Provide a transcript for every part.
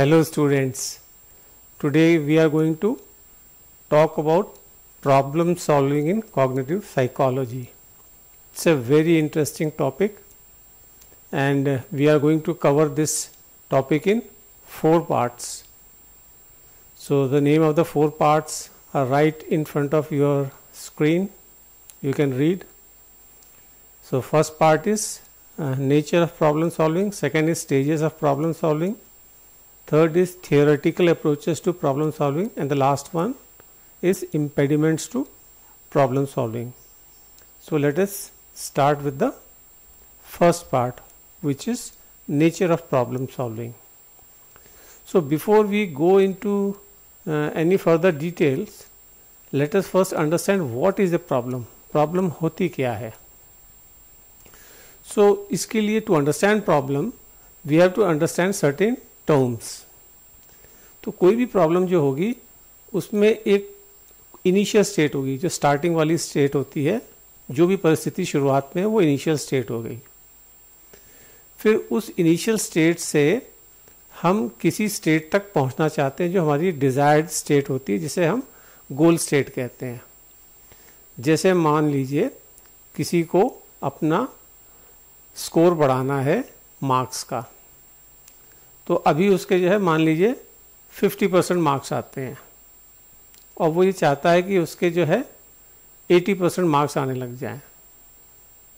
Hello students. Today we are going to talk about problem solving in cognitive psychology. It's a very interesting topic and uh, we are going to cover this topic in four parts. So the name of the four parts are right in front of your screen. You can read. So first part is uh, nature of problem solving, second is stages of problem solving, third is theoretical approaches to problem solving and the last one is impediments to problem solving. So let us start with the first part which is nature of problem solving. So before we go into uh, any further details, let us first understand what is a problem. Problem होती क्या है so so, इसके लिए to understand problem we have to understand certain terms तो कोई भी problem जो होगी, उसमें एक इनिशियल स्टेट होगी, जो स्टार्टिंग वाली स्टेट होती है, जो भी परिस्थिति शुरुआत में वो इनिशियल स्टेट हो गई। फिर उस इनिशियल स्टेट से हम किसी स्टेट तक पहुँचना चाहते हैं जो हमारी डिज़ायर्ड स्टेट होती है, जिसे हम गोल स्टेट कहते हैं। जैसे मान लीजिए, किसी को अपना स्कोर बढ़ाना है मार्क्स का। तो अभी उसके जो है, मान लीजिए 50 परसेंट मार्क्स आते हैं। और वो ये चाहता है कि उसके जो है 80 परसेंट मार्क्स आने लग जाएँ।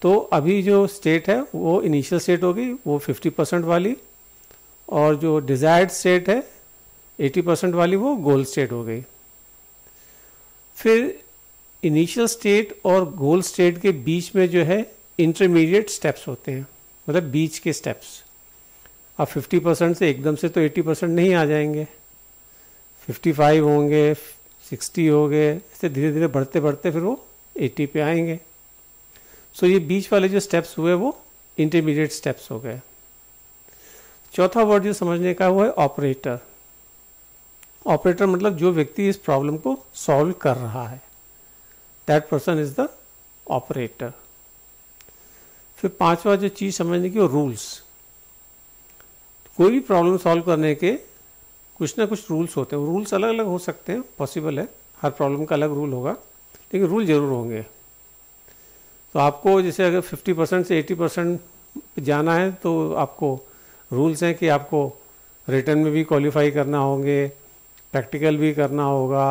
तो अभी जो स्टेट है, वो इनिशियल स्टेट होगी, वो 50 परसेंट वाली, और जो डिज़ायर्ड स्टेट है 80 परसेंट वाली, वो गोल स्टेट हो गई। फिर इनिशियल स्टेट और गोल स्टेट के बीच में जो है इंटरमीडिएट स्टेप्स होते हैं मतलब बीच के स्टेप्स अब 50 परसेंट से एकदम से तो 80 परसेंट नहीं आ जाएँगे। 55 होंगे 60 हो गए ऐसे धीरे धीरे बढ़ते बढ़ते फिर वो 80 पे आएँगे। सो ये बीच वाले जो स्टेप्स हुए वो इंटरमीडिएट स्टेप्स हो गए। चौथा वर्ड जो समझने का वो है ऑपरेटर ऑपरेटर मतलब जो व्यक्ति इस प्रॉब्लम को सॉल्व कर रहा है। That person is the operator फिर पांचवा जो चीज़ समझने की वो रूल्स कोई भी प्रॉब्लम सॉल्व करने के कुछ ना कुछ रूल्स होते हैं। रूल्स अलग अलग हो सकते हैं, पॉसिबल है। हर प्रॉब्लम का अलग रूल होगा, लेकिन रूल ज़रूर होंगे। तो आपको जैसे अगर 50 परसेंट से 80 परसेंट जाना है तो आपको रूल्स हैं कि आपको रिटर्न में भी क्वालिफाई करना होंगे, प्रैक्टिकल भी करना होगा,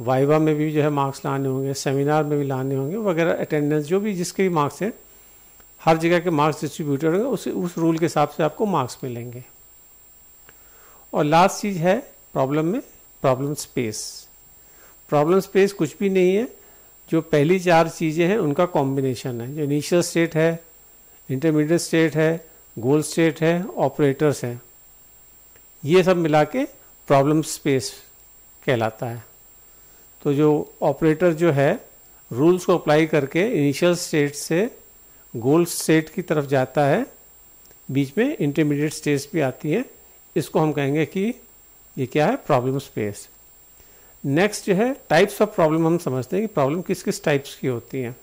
वाइवा में भी जो है मार्क्स लाने होंगे, सेमिनार में भी लाने होंगे, वगैरह अटेंडेंस जो भी जिसके भी मार्क्स हैं हर जगह के मार्क्स डिस्ट्रीब्यूटेड होंगे, उस उस रूल के हिसाब से आपको मार्क्स मिलेंगे। और लास्ट चीज़ है प्रॉब्लम में प्रॉब्लम स्पेस प्रॉब्लम स्पेस कुछ भी नहीं है, जो पहली चार चीज़ें हैं, उनका कॉम्बिनेशन है। जो इनिशियल स्टेट है इंटरमीडिएट स्टेट है गोल स्टेट है ऑपरेटर्स हैं। ये सब मिला के प्रॉब्लम स्पेस कहलाता है। तो जो ऑपरेटर जो है रूल्स को अप्लाई करके इनिशियल स्टेट से गोल स्टेट की तरफ़ जाता है बीच में इंटरमीडिएट स्टेज भी आती है। इसको हम कहेंगे कि ये क्या है? प्रॉब्लम स्पेस नेक्स्ट जो है टाइप्स ऑफ़ प्रॉब्लम हम समझते हैं कि प्रॉब्लम किस किस टाइप्स की होती हैं।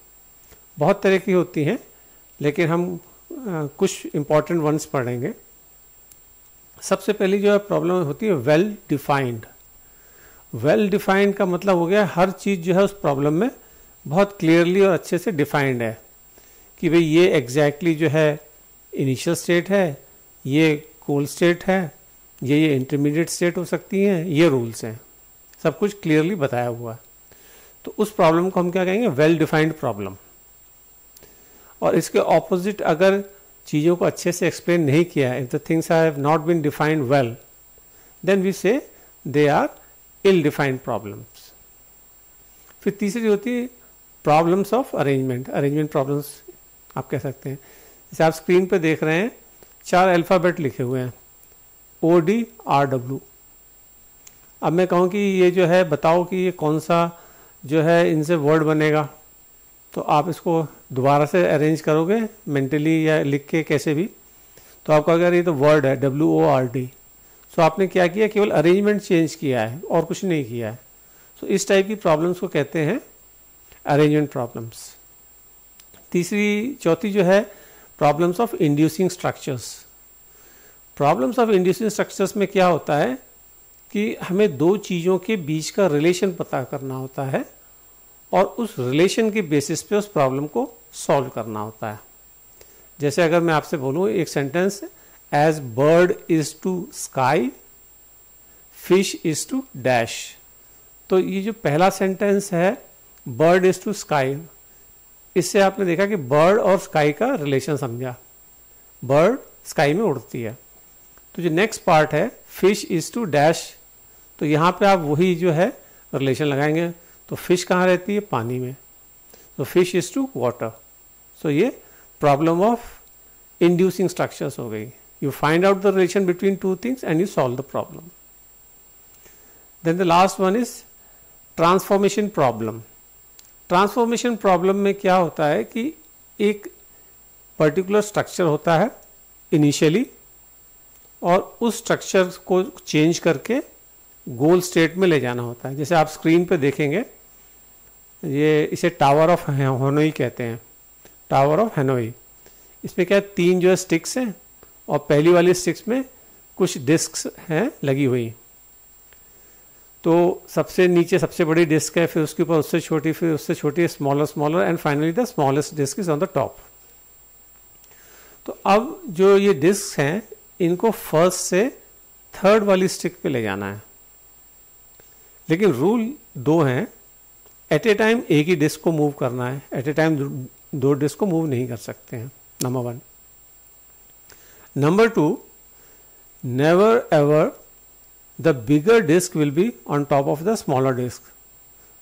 बहुत तरह की होती हैं लेकिन हम आ, कुछ इंपॉर्टेंट वंस पढ़ेंगे। सबसे पहली जो है प्रॉब्लम होती है वेल डिफाइंड वेल डिफाइंड का मतलब हो गया हर चीज़ जो है उस प्रॉब्लम में बहुत क्लियरली और अच्छे से डिफाइंड है। कि भाई ये एग्जैक्टली exactly जो है इनिशियल स्टेट है, ये कोल स्टेट है, ये ये इंटरमीडिएट स्टेट हो सकती हैं, ये रूल्स हैं। सब कुछ क्लियरली बताया हुआ तो उस प्रॉब्लम को हम क्या कहेंगे? वेल डिफाइंड प्रॉब्लम और इसके ऑपोजिट अगर चीज़ों को अच्छे से एक्सप्लेन नहीं किया है the things have not been defined well then we say they are ill defined problems फिर तीसरी होती है problems of arrangement arrangement problems आप कह सकते हैं। जैसे आप स्क्रीन पर देख रहे हैं चार अल्फ़ाबेट लिखे हुए हैं। ओ डी आर डब्ल्यू अब मैं कहूँ कि ये जो है बताओ कि ये कौन सा जो है इनसे वर्ड बनेगा। तो आप इसको दोबारा से अरेंज करोगे मेंटली या लिख के कैसे भी। तो आपका अगर ये तो वर्ड है W O R D so आपने क्या किया केवल अरेंजमेंट चेंज किया है और कुछ नहीं किया है। सो so, इस टाइप की प्रॉब्लम्स को कहते हैं अरेंजमेंट प्रॉब्लम्स तीसरी, चौथी जो है problems of inducing structures problems of inducing structures में क्या होता है कि हमें दो चीज़ों के बीच का रिलेशन पता करना होता है और उस रिलेशन के बेसिस पे उस प्रॉब्लम को सॉल्व करना होता है। जैसे अगर मैं आपसे बोलूँ, एक sentence as bird is to sky fish is to dash तो ये जो पहला सेंटेंस है बर्ड इज़ टू स्काई इससे आपने देखा कि बर्ड और स्काई का रिलेशन समझा। बर्ड स्काई में उड़ती है। तो जो नेक्स्ट पार्ट है फ़िश इज़ टू डैश तो यहाँ पे आप वही जो है रिलेशन लगाएँगे। तो फ़िश कहाँ रहती है? पानी में। तो fish is to water so ये प्रॉब्लम ऑफ़ इंड्यूसिंग स्ट्रक्चर्स हो गई। You find out the relation between two things and you solve the problem then the last one is transformation problem transformation problem में क्या होता है कि एक particular structure होता है इनिशियली और उस स्ट्रक्चर को चेंज करके गोल स्टेट में ले जाना होता है। जैसे आप स्क्रीन पे देखेंगे, ये इसे टावर ऑफ़ हनोई कहते हैं। टावर ऑफ़ हनोई इसमें क्या है? तीन जो है स्टिक्स हैं और पहली वाली स्टिक्स में कुछ डिस्क हैं लगी हुई। तो सबसे नीचे सबसे बड़ी डिस्क है, फिर उसके ऊपर उससे छोटी, फिर उससे छोटी smaller smaller and finally the smallest disk is on the top तो अब जो ये डिस्क हैं, इनको फ़र्स्ट से थर्ड वाली स्टिक पे ले जाना है। लेकिन रूल दो हैं एट ए टाइम एक ही डिस्क को मूव करना है। एट ए टाइम दो डिस्क को मूव नहीं कर सकते हैं number one number two never ever the bigger disk will be on top of the smaller disk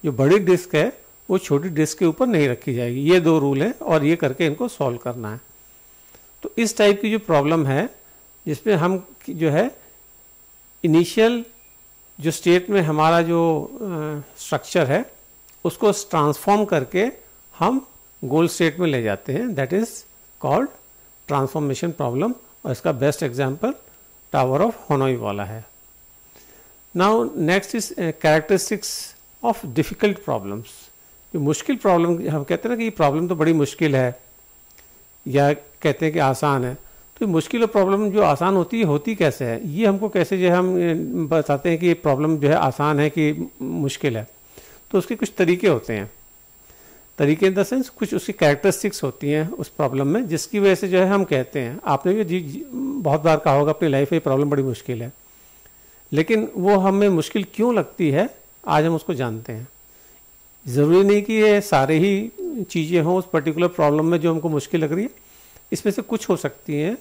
जो बड़ी डिस्क है, वो छोटी डिस्क के ऊपर नहीं रखी जाएगी। ये दो रूल हैं और ये करके इनको सॉल्व करना है। तो इस टाइप की जो प्रॉब्लम है, जिसमें हम जो है इनिशियल जो स्टेट में हमारा जो स्ट्रक्चर है, उसको ट्रांसफॉर्म करके हम गोल स्टेट में ले जाते हैं। That is called transformation problem और इसका best example tower of Hanoi वाला है। Now next is characteristics of difficult problems जो मुश्किल प्रॉब्लम हम कहते हैं ना कि ये प्रॉब्लम तो बड़ी मुश्किल है, या कहते हैं कि आसान है। तो मुश्किल और प्रॉब्लम जो आसान होती है, होती कैसे है? ये हमको कैसे जो हम बताते हैं कि ये प्रॉब्लम जो है, आसान है कि मुश्किल है। तो उसके कुछ तरीके होते हैं। तरीके इन द सेंस, कुछ उसकी कैरेक्टरिस्टिक्स होती हैं उस प्रॉब्लम में, जिसकी वजह से जो है, हम कहते हैं। आपने भी जी बहुत बार कहा होगा, अपनी लाइफ में प्रॉब्लम बड़ी मुश्किल है। लेकिन वो हमें मुश्किल क्यों लगती है, आज हम उसको जानते हैं। ज़रूरी नहीं कि ये सारे ही चीज़ें हों उस पर्टिकुलर प्रॉब्लम में जो हमको मुश्किल लग रही है। इसमें से कुछ हो सकती हैं,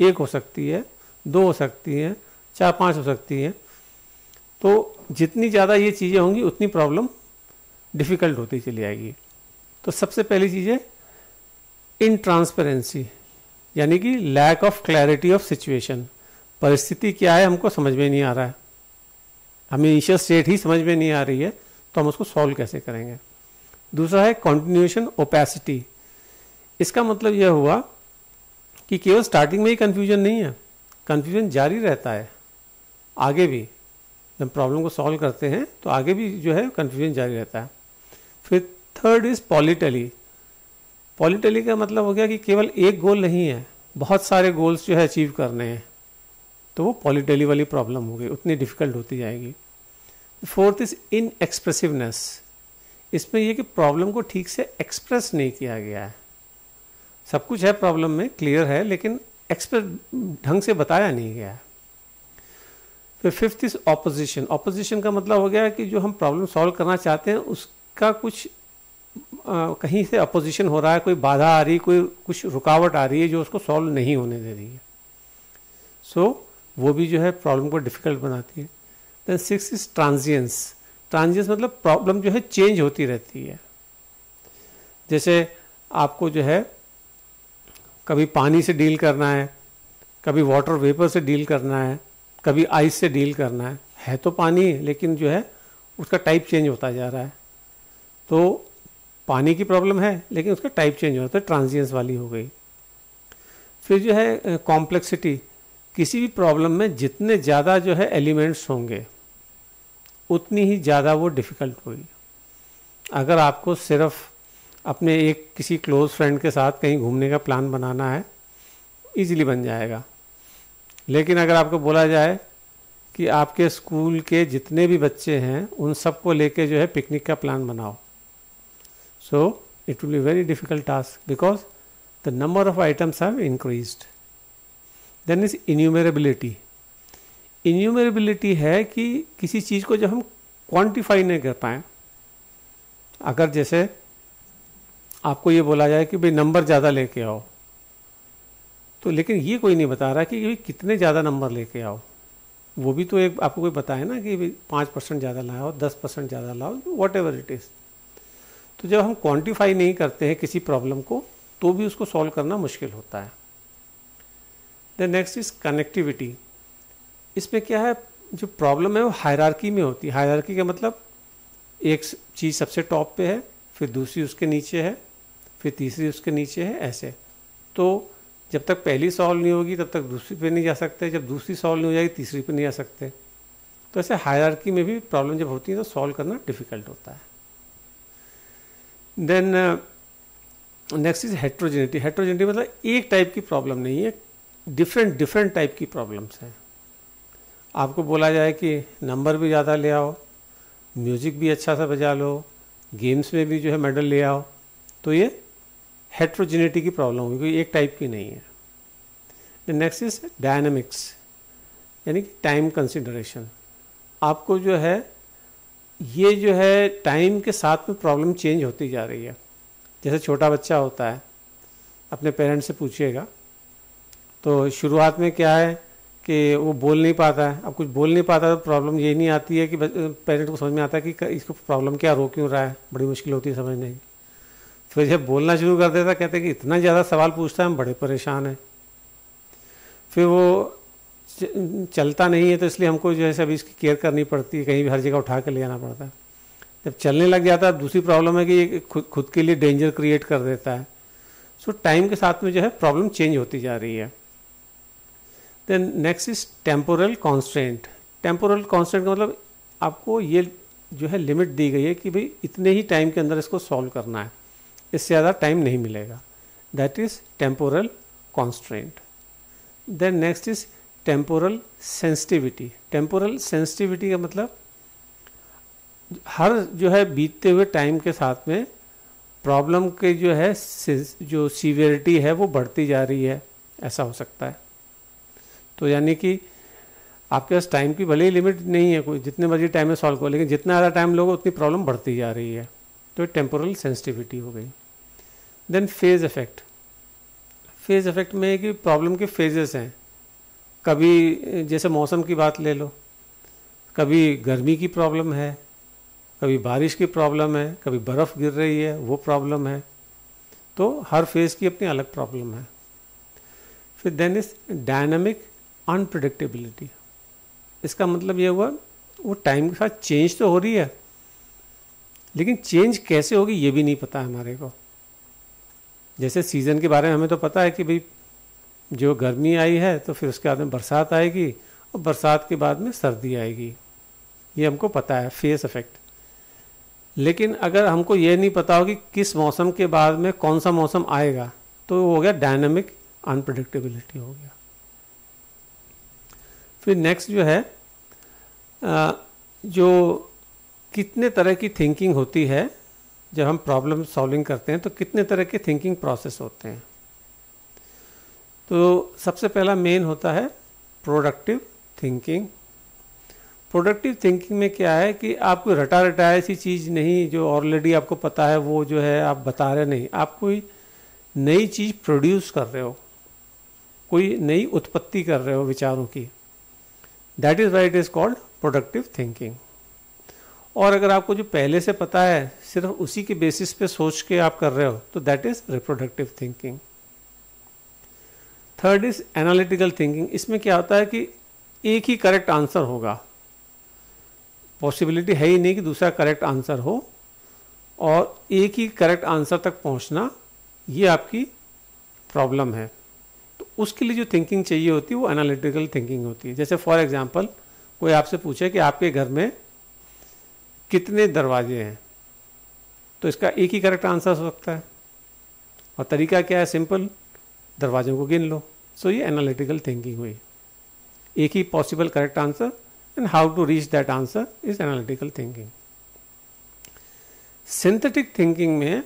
एक हो सकती है, दो हो सकती हैं, चार, पाँच हो सकती हैं। तो जितनी ज़्यादा ये चीज़ें होंगी, उतनी प्रॉब्लम डिफ़िकल्ट होती चली आएगी। तो सबसे पहली चीज़ है इन ट्रांसपेरेंसी यानी कि lack of clarity of situation परिस्थिति क्या है हमको समझ में नहीं आ रहा है। हमें इनिशियल स्टेट ही समझ में नहीं आ रही है तो हम उसको सॉल्व कैसे करेंगे? दूसरा है कॉन्टिन्यूशन ओपेसिटी इसका मतलब यह हुआ कि केवल स्टार्टिंग में ही कन्फ्यूज़न नहीं है कन्फ्यूज़न जारी रहता है। आगे भी जब प्रॉब्लम को सॉल्व करते हैं तो आगे भी जो है कन्फ्यूज़न जारी रहता है। फिर थर्ड इज़ पॉलिटली पॉलिटली का मतलब हो गया कि केवल एक गोल नहीं है, बहुत सारे गोल्स जो है अचीव करने हैं। तो वो पॉलिटली वाली प्रॉब्लम हो गई उतनी डिफ़िकल्ट होती जाएगी। फोर्थ इज़ इन एक्सप्रेसिवनेस इसमें यह कि प्रॉब्लम को ठीक से एक्सप्रेस नहीं किया गया है। सब कुछ है प्रॉब्लम में क्लियर है लेकिन एक्सप्रेस ढंग से बताया नहीं गया है। फिर फिफ्थ इज़ ऑपोजिशन ऑपोजिशन का मतलब हो गया कि जो हम प्रॉब्लम सॉल्व करना चाहते हैं उसका कुछ आ, कहीं से अपोजिशन हो रहा है कोई बाधा आ रही कोई कुछ रुकावट आ रही है जो उसको सॉल्व नहीं होने दे रही है। सो so, वो भी जो है प्रॉब्लम को डिफ़िकल्ट बनाती है। Then six is transience transience मतलब प्रॉब्लम जो है चेंज होती रहती है। जैसे आपको जो है कभी पानी से डील करना है, कभी वाटर वेपर से डील करना है, कभी आइस से डील करना है। है तो पानी, लेकिन जो है उसका टाइप चेंज होता जा रहा है। तो पानी की प्रॉब्लम है, लेकिन उसका टाइप चेंज होता है। ट्रांजियंस वाली हो गई। फिर जो है कॉम्प्लेक्सिटी किसी भी प्रॉब्लम में जितने ज़्यादा जो है एलिमेंट्स होंगे, उतनी ही ज़्यादा वो डिफ़िकल्ट होगी। अगर आपको सिर्फ़ अपने एक किसी क्लोज फ्रेंड के साथ कहीं घूमने का प्लान बनाना है इजीली बन जाएगा। लेकिन अगर आपको बोला जाए कि आपके स्कूल के जितने भी बच्चे हैं, उन सबको लेके जो है पिकनिक का प्लान बनाओ। So it will be very difficult task because the number of items have increased then is innumerability. Innumerability है कि किसी चीज़ को जब हम क्वांटिफाई नहीं कर पाए, अगर जैसे आपको ये बोला जाए कि भाई नंबर ज़्यादा लेके आओ तो लेकिन ये कोई नहीं बता रहा कि कितने ज़्यादा नंबर लेके आओ। वो भी तो एक आपको कोई बताए ना कि पाँच परसेंट ज़्यादा लाओ, दस परसेंट ज़्यादा लाओ वॉट एवर इट इज़ तो जब हम क्वांटिफाई नहीं करते हैं किसी प्रॉब्लम को तो भी उसको सॉल्व करना मुश्किल होता है। द नेक्स्ट इज़ कनेक्टिविटी इसमें क्या है? जो प्रॉब्लम है वो हायरार्की में होती है। हायरार्की का मतलब एक चीज़ सबसे टॉप पे है, फिर दूसरी उसके नीचे है, फिर तीसरी उसके नीचे है, ऐसे। तो जब तक पहली सॉल्व नहीं होगी, तब तक दूसरी पे नहीं जा सकते। जब दूसरी सॉल्व नहीं हो जाएगी, तीसरी पे नहीं जा सकते। तो ऐसे हायरार्की में भी प्रॉब्लम जब होती है तो सॉल्व करना डिफ़िकल्ट होता है। Then next is heterogeneity heterogeneity मतलब एक टाइप की प्रॉब्लम नहीं है। डिफरेंट डिफरेंट टाइप की प्रॉब्लम्स हैं। आपको बोला जाए कि नंबर भी ज़्यादा ले आओ म्यूज़िक भी अच्छा सा बजा लो गेम्स में भी जो है मेडल ले आओ तो ये हेट्रोजिनिटी की प्रॉब्लम होगी, कोई एक टाइप की नहीं है। नेक्स्ट इज़ डायनामिक्स यानी कि टाइम कंसिडरेशन आपको जो है, ये जो है टाइम के साथ में प्रॉब्लम चेंज होती जा रही है। जैसे छोटा बच्चा होता है, अपने पेरेंट्स से पूछिएगा तो शुरुआत में क्या है कि वो बोल नहीं पाता है। अब कुछ बोल नहीं पाता तो प्रॉब्लम ये नहीं आती है कि पेरेंट को समझ में आता है कि इसको प्रॉब्लम क्या रो क्यों रहा है? बड़ी मुश्किल होती है समझने की फिर जब बोलना शुरू कर देता कहते हैं कि इतना ज़्यादा सवाल पूछता है, हम बड़े परेशान हैं। फिर वो चलता नहीं है तो इसलिए हमको जो है सब इसकी केयर करनी पड़ती है, कहीं भी हर जगह उठा के ले आना पड़ता है। जब चलने लग जाता है, दूसरी प्रॉब्लम है कि ये खुद खुद के लिए डेंजर क्रिएट कर देता है। सो टाइम के साथ में जो है प्रॉब्लम चेंज होती जा रही है। Then next is temporal constant temporal constant का मतलब आपको ये जो है लिमिट दी गई है कि भाई इतने ही टाइम के अंदर इसको सॉल्व करना है। इससे ज़्यादा टाइम नहीं मिलेगा। That is temporal constant then next is temporal sensitivity temporal sensitivity का मतलब हर जो है बीतते हुए टाइम के साथ में प्रॉब्लम के जो है जो सीवियरिटी है वो बढ़ती जा रही है। ऐसा हो सकता है। तो यानी कि आपके पास टाइम की भले ही लिमिट नहीं है, कोई जितने मर्ज़ी टाइम में सॉल्व करो, लेकिन जितना ज़्यादा टाइम लोगे, उतनी प्रॉब्लम बढ़ती जा रही है। तो टेम्पोरल सेंसिटिविटी हो गई। Then phase effect phase effect में कि प्रॉब्लम के फेजेस हैं। कभी, जैसे मौसम की बात ले लो, कभी गर्मी की प्रॉब्लम है, कभी बारिश की प्रॉब्लम है, कभी बर्फ़ गिर रही है, वो प्रॉब्लम है। तो हर फ़ेज़ की अपनी अलग प्रॉब्लम है। फिर देन इज़ डायनामिक अनप्रडिक्टेबिलिटी इसका मतलब यह हुआ, वो टाइम के साथ चेंज तो हो रही है, लेकिन चेंज कैसे होगी ये भी नहीं पता हमारे को। जैसे सीज़न के बारे में हमें तो पता है कि भाई, जो गर्मी आई है तो फिर उसके बाद में बरसात आएगी, और बरसात के बाद में सर्दी आएगी। ये हमको पता है, फेस इफ़ेक्ट लेकिन अगर हमको ये नहीं पता हो कि किस मौसम के बाद में कौन सा मौसम आएगा तो वो हो गया डायनामिक अनप्रडिक्टेबिलिटी हो गया। फिर नेक्स्ट जो है जो कितने तरह की थिंकिंग होती है, जब हम प्रॉब्लम सॉल्विंग करते हैं तो कितने तरह के थिंकिंग प्रोसेस होते हैं। तो सबसे पहला मेन होता है प्रोडक्टिव थिंकिंग प्रोडक्टिव थिंकिंग में क्या है कि आपको रटा रटा ऐसी चीज़ नहीं जो ऑलरेडी आपको पता है, वो जो है आप बता रहे नहीं। आप कोई नई चीज़ प्रोड्यूस कर रहे हो, कोई नई उत्पत्ति कर रहे हो विचारों की। That is why it is called productive thinking और अगर आपको जो पहले से पता है, सिर्फ़ उसी के बेसिस पे सोच के आप कर रहे हो तो that is reproductive thinking third is analytical thinking इसमें क्या होता है कि एक ही करेक्ट आंसर होगा। पॉसिबिलिटी है ही नहीं कि दूसरा करेक्ट आंसर हो, और एक ही करेक्ट आंसर तक पहुँचना, ये आपकी प्रॉब्लम है। उसके लिए जो थिंकिंग चाहिए होती है, वो एनालिटिकल थिंकिंग होती है। जैसे फॉर एग्जांपल कोई आपसे पूछे कि आपके घर में कितने दरवाजे हैं? तो इसका एक ही करेक्ट आंसर हो सकता है। और तरीका क्या है? सिंपल दरवाजों को गिन लो। सो ये एनालिटिकल थिंकिंग हुई। एक ही possible correct answer and how to reach that answer is analytical thinking synthetic thinking में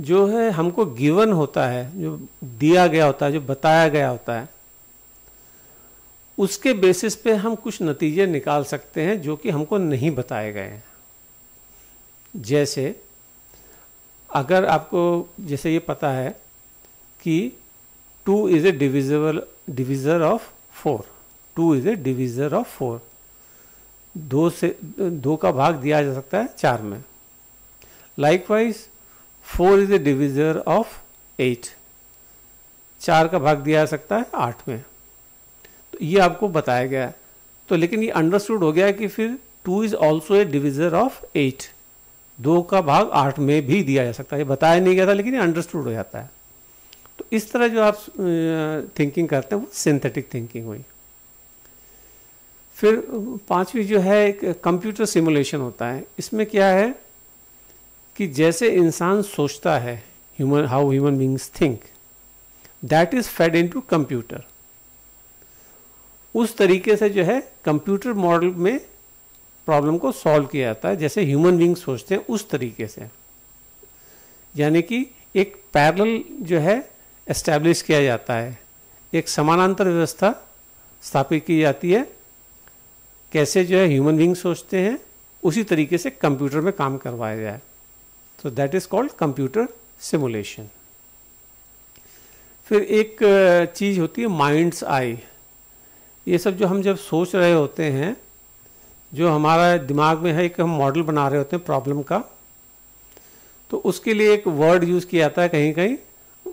जो है हमको गिवन होता है, जो दिया गया होता है, जो बताया गया होता है, उसके बेसिस पे हम कुछ नतीजे निकाल सकते हैं जो कि हमको नहीं बताए गए हैं। जैसे, अगर आपको, जैसे ये पता है कि two is a divisible, divisor of four, two is a divisor of four. दो से, दो का भाग दिया जा सकता है चार में। Likewise four is a divisor of eight. चार का भाग दिया जा सकता है, आठ में। तो ये आपको बताया गया तो लेकिन ये अंडरस्टूड हो गया कि फिर two is also a divisor of eight दो का भाग आठ में भी दिया जा सकता है। बताया नहीं गया था, लेकिन ये अंडरस्टूड हो जाता है। तो इस तरह जो आप थिंकिंग करते हैं, वो सिंथेटिक थिंकिंग हुई। फिर पांचवी जो है, एक कंप्यूटर सिमुलेशन होता है। इसमें क्या है? कि जैसे इंसान सोचता है human how human beings think that is fed into to computer उस तरीके से जो है कंप्यूटर मॉडल में प्रॉब्लम को सॉल्व किया जाता है, जैसे ह्यूमन बींग सोचते हैं उस तरीके से। यानी कि एक पैरल जो है एस्टैब्लिश किया जाता है। एक समानांतर व्यवस्था स्थापित की जाती है। कैसे जो है ह्यूमन बींग सोचते हैं, उसी तरीके से कंप्यूटर में काम करवाया जाए। तो that is called computer simulation फिर एक चीज़ होती है माइंड्स आई ये सब जो हम जब सोच रहे होते हैं, जो हमारा दिमाग में है, एक हम मॉडल बना रहे होते हैं प्रॉब्लम का तो उसके लिए एक वर्ड यूज़ किया जाता है कहीं कहीं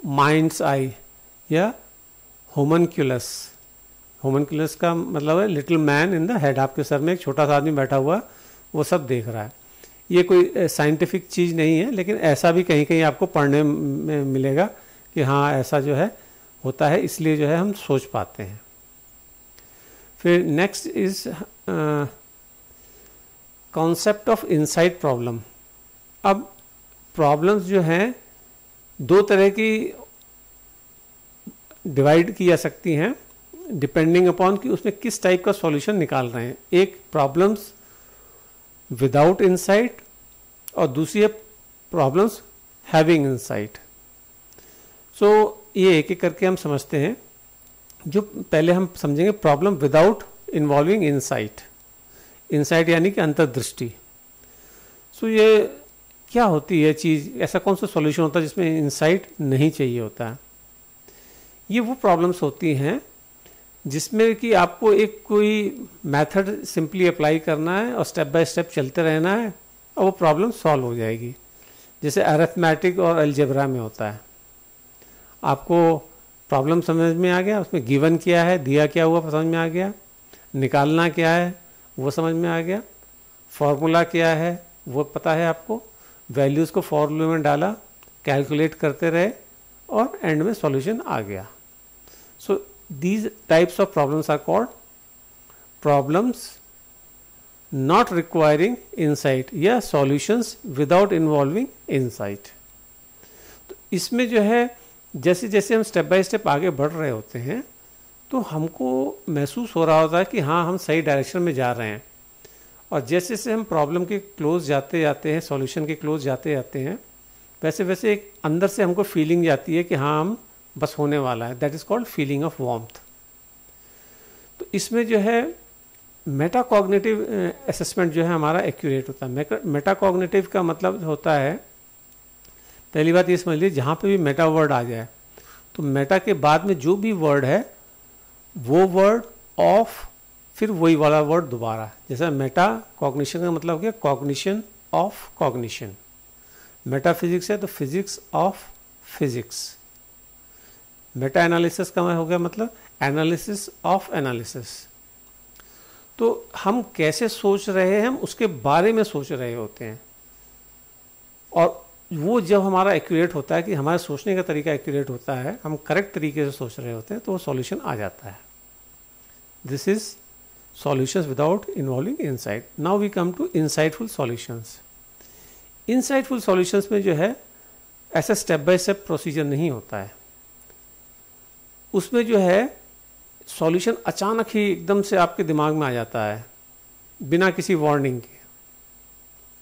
माइंड्स आई या होमनक्यूलस होमनक्यूलस का मतलब है little man in the head आपके सर में एक छोटा सा आदमी बैठा हुआ, वो सब देख रहा है। ये कोई साइंटिफिक चीज़ नहीं है, लेकिन ऐसा भी कहीं कहीं आपको पढ़ने में मिलेगा कि हाँ ऐसा जो है, होता है, इसलिए जो है हम सोच पाते हैं। फिर next is concept of inside problem अब प्रॉब्लम्स जो हैं, दो तरह की डिवाइड की जा सकती हैं डिपेंडिंग अपॉन कि उसमें किस टाइप का सॉल्यूशन निकाल रहे हैं। एक प्रॉब्लम्स विदाउट इनसाइट और दूसरी है प्रॉब्लम्स हैविंग इनसाइट सो ये एक एक करके हम समझते हैं, जो पहले हम समझेंगे problem without involving insight insight यानी कि अंतर्दृष्टि. सो ये क्या होती है चीज़? ऐसा कौन सा सॉल्यूशन होता है जिसमें इंसाइट नहीं चाहिए होता? है ये वो प्रॉब्लम्स होती हैं जिसमें कि आपको एक कोई मेथड सिंपली अप्लाई करना है और स्टेप बाय स्टेप चलते रहना है और वो प्रॉब्लम सॉल्व हो जाएगी। जैसे अरेथमेटिक और अलजेब्रा में होता है। आपको प्रॉब्लम समझ में आ गया, उसमें गिवन क्या है, दिया क्या हुआ समझ में आ गया, निकालना क्या है वो समझ में आ गया, फॉर्मूला क्या है वो पता है आपको, वैल्यूज़ को फॉर्मूले में डाला, कैलकुलेट करते रहे और एंड में सॉल्यूशन आ गया। So these types of problems are called problems not requiring insight या सॉल्यूशंस विदाउट इन्वॉल्विंग इनसाइट तो इसमें जो है जैसे जैसे हम स्टेप बाय स्टेप आगे बढ़ रहे होते हैं तो हमको महसूस हो रहा होता है कि हाँ हम सही डायरेक्शन में जा रहे हैं। और जैसे जैसे हम प्रॉब्लम के क्लोज जाते जाते हैं सॉल्यूशन के क्लोज जाते जाते हैं वैसे वैसे एक अंदर से हमको फीलिंग जाती है कि हाँ हम बस होने वाला है। That is called feeling of warmth तो इसमें जो है मेटाकॉग्निटिव असेसमेंट जो है हमारा एक्यूरेट होता है। मेटाकॉग्निटिव का मतलब होता है, पहली बात ये समझ लीजिए, जहाँ पे भी मेटा वर्ड आ जाए तो मेटा के बाद में जो भी वर्ड है, वो वर्ड ऑफ़ फिर वही वाला वर्ड दोबारा। जैसे मेटा कॉग्निशन का मतलब क्या cognition of cognition Meta physics है तो physics of physics meta analysis का हो गया मतलब एनालिसिस ऑफ़ एनालिसिस तो हम कैसे सोच रहे हैं, हम उसके बारे में सोच रहे होते हैं। और वो जब हमारा एक्यूरेट होता है कि हमारे सोचने का तरीका एक्यूरेट होता है, हम करेक्ट तरीके से सोच रहे होते हैं तो वो सॉल्यूशन आ जाता है। This is solution without involving insight now we come to insightful solutions insightful solutions में जो है, ऐसा स्टेप बाय स्टेप प्रोसीजर नहीं होता है। उसमें जो है सॉल्यूशन अचानक ही एकदम से आपके दिमाग में आ जाता है, बिना किसी वार्निंग के।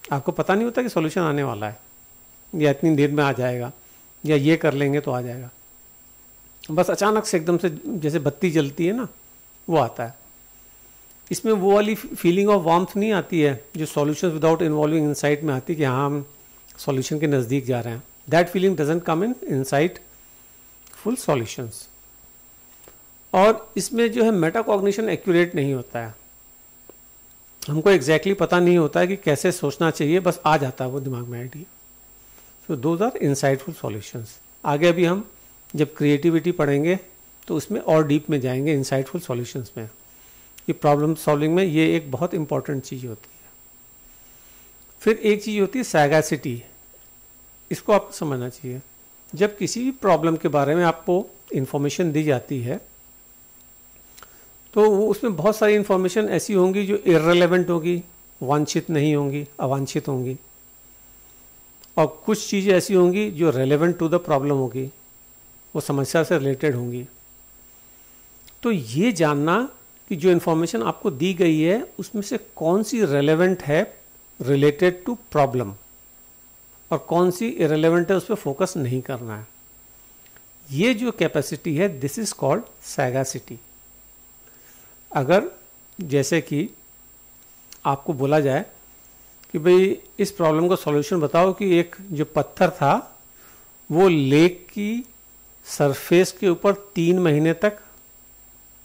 आपको पता नहीं होता कि सॉल्यूशन आने वाला है, या इतनी देर में आ जाएगा, या ये कर लेंगे तो आ जाएगा। बस अचानक से एकदम से जैसे बत्ती जलती है ना, वो आता है। इसमें वो वाली फीलिंग ऑफ़ वार्मथ नहीं आती है, जो सॉल्यूशन विदाउट इन्वॉल्विंग इनसाइट में आती है कि हाँ हम सॉल्यूशन के नज़दीक जा रहे हैं। That feeling doesn't come in insightful solutions और इसमें जो है मेटाकॉग्निशन एक्यूरेट नहीं होता है। हमको एग्जैक्टली exactly पता नहीं होता है कि कैसे सोचना चाहिए, बस आ जाता है वो दिमाग में idea so those are insightful solutions आगे अभी हम जब क्रिएटिविटी पढ़ेंगे तो उसमें और डीप में जाएँगे इनसाइटफुल सॉल्यूशंस में। ये प्रॉब्लम सॉल्विंग में ये एक बहुत इंपॉर्टेंट चीज़ होती है। फिर एक चीज़ होती है सैगासिटी इसको आपको समझना चाहिए। जब किसी भी प्रॉब्लम के बारे में आपको इन्फॉर्मेशन दी जाती है तो उसमें बहुत सारी इन्फॉर्मेशन ऐसी होंगी जो इरेलीवेंट होगी, वांछित नहीं होंगी, अवांछित होंगी। और कुछ चीज़ें ऐसी होंगी जो रेलेवेंट टू द प्रॉब्लम होगी, वो समस्या से रिलेटेड होंगी। तो ये जानना कि जो इन्फॉर्मेशन आपको दी गई है, उसमें से कौन सी रेलेवेंट है रिलेटेड टू प्रॉब्लम और कौन सी इरेलीवेंट है, उस पर फोकस नहीं करना है। ये जो कैपेसिटी है दिस इज़ कॉल्ड सैगासिटी अगर जैसे कि आपको बोला जाए कि भाई इस प्रॉब्लम का सॉल्यूशन बताओ कि एक जो पत्थर था, वो लेक की सरफेस के ऊपर तीन महीने तक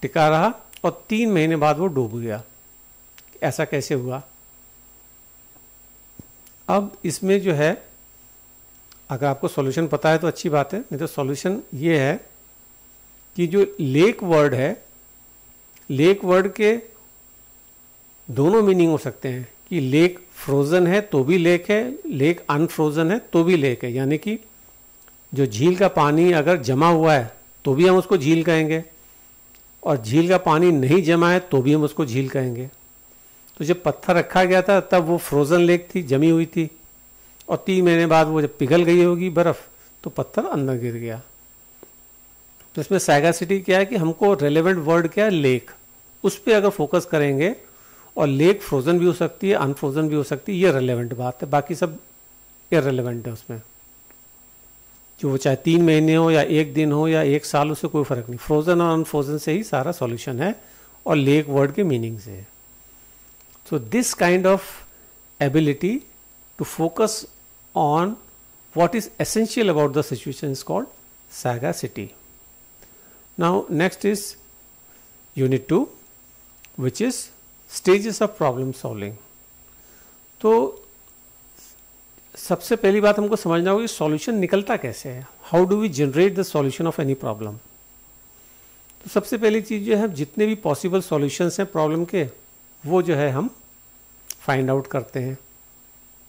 टिका रहा और तीन महीने बाद वो डूब गया। ऐसा कैसे हुआ? अब इसमें जो है, अगर आपको सॉल्यूशन पता है तो अच्छी बात है, नहीं तो सॉल्यूशन ये है कि जो लेक वर्ड है लेक वर्ड के दोनों मीनिंग हो सकते हैं कि लेक फ्रोजन है तो भी लेक है, लेक अनफ्रोजन है तो भी लेक है। यानी कि जो झील का पानी अगर जमा हुआ है तो भी हम उसको झील कहेंगे। और झील का पानी नहीं जमा है तो भी हम उसको झील कहेंगे। तो जब पत्थर रखा गया था, तब वो फ्रोजन लेक थी, जमी हुई थी। और तीन महीने बाद वो जब पिघल गई होगी बर्फ़ तो पत्थर अंदर गिर गया। तो इसमें सैगासिटी क्या है कि हमको रेलेवेंट वर्ड क्या है? लेक उस पर अगर फोकस करेंगे, और लेक फ्रोजन भी हो सकती है अनफ्रोजन भी हो सकती है, ये रेलेवेंट बात है। बाकी सब इरेलीवेंट है उसमें। जो वो चाहे तीन महीने हो, या एक दिन हो, या एक साल, उससे कोई फ़र्क नहीं। फ्रोजन और अनफ्रोजन से ही सारा सॉल्यूशन है, और लेक वर्ड के मीनिंग से है। So this kind of ability to focus on what is essential about the situation is called sagacity. Now, next is unit 2, which is stages of problem solving. तो सबसे पहली बात हमको समझना होगा कि सॉल्यूशन निकलता कैसे है? How do we generate the solution of any problem तो सबसे पहली चीज़ जो है जितने भी पॉसिबल सॉल्यूशंस हैं प्रॉब्लम के वो जो है हम फाइंड आउट करते हैं।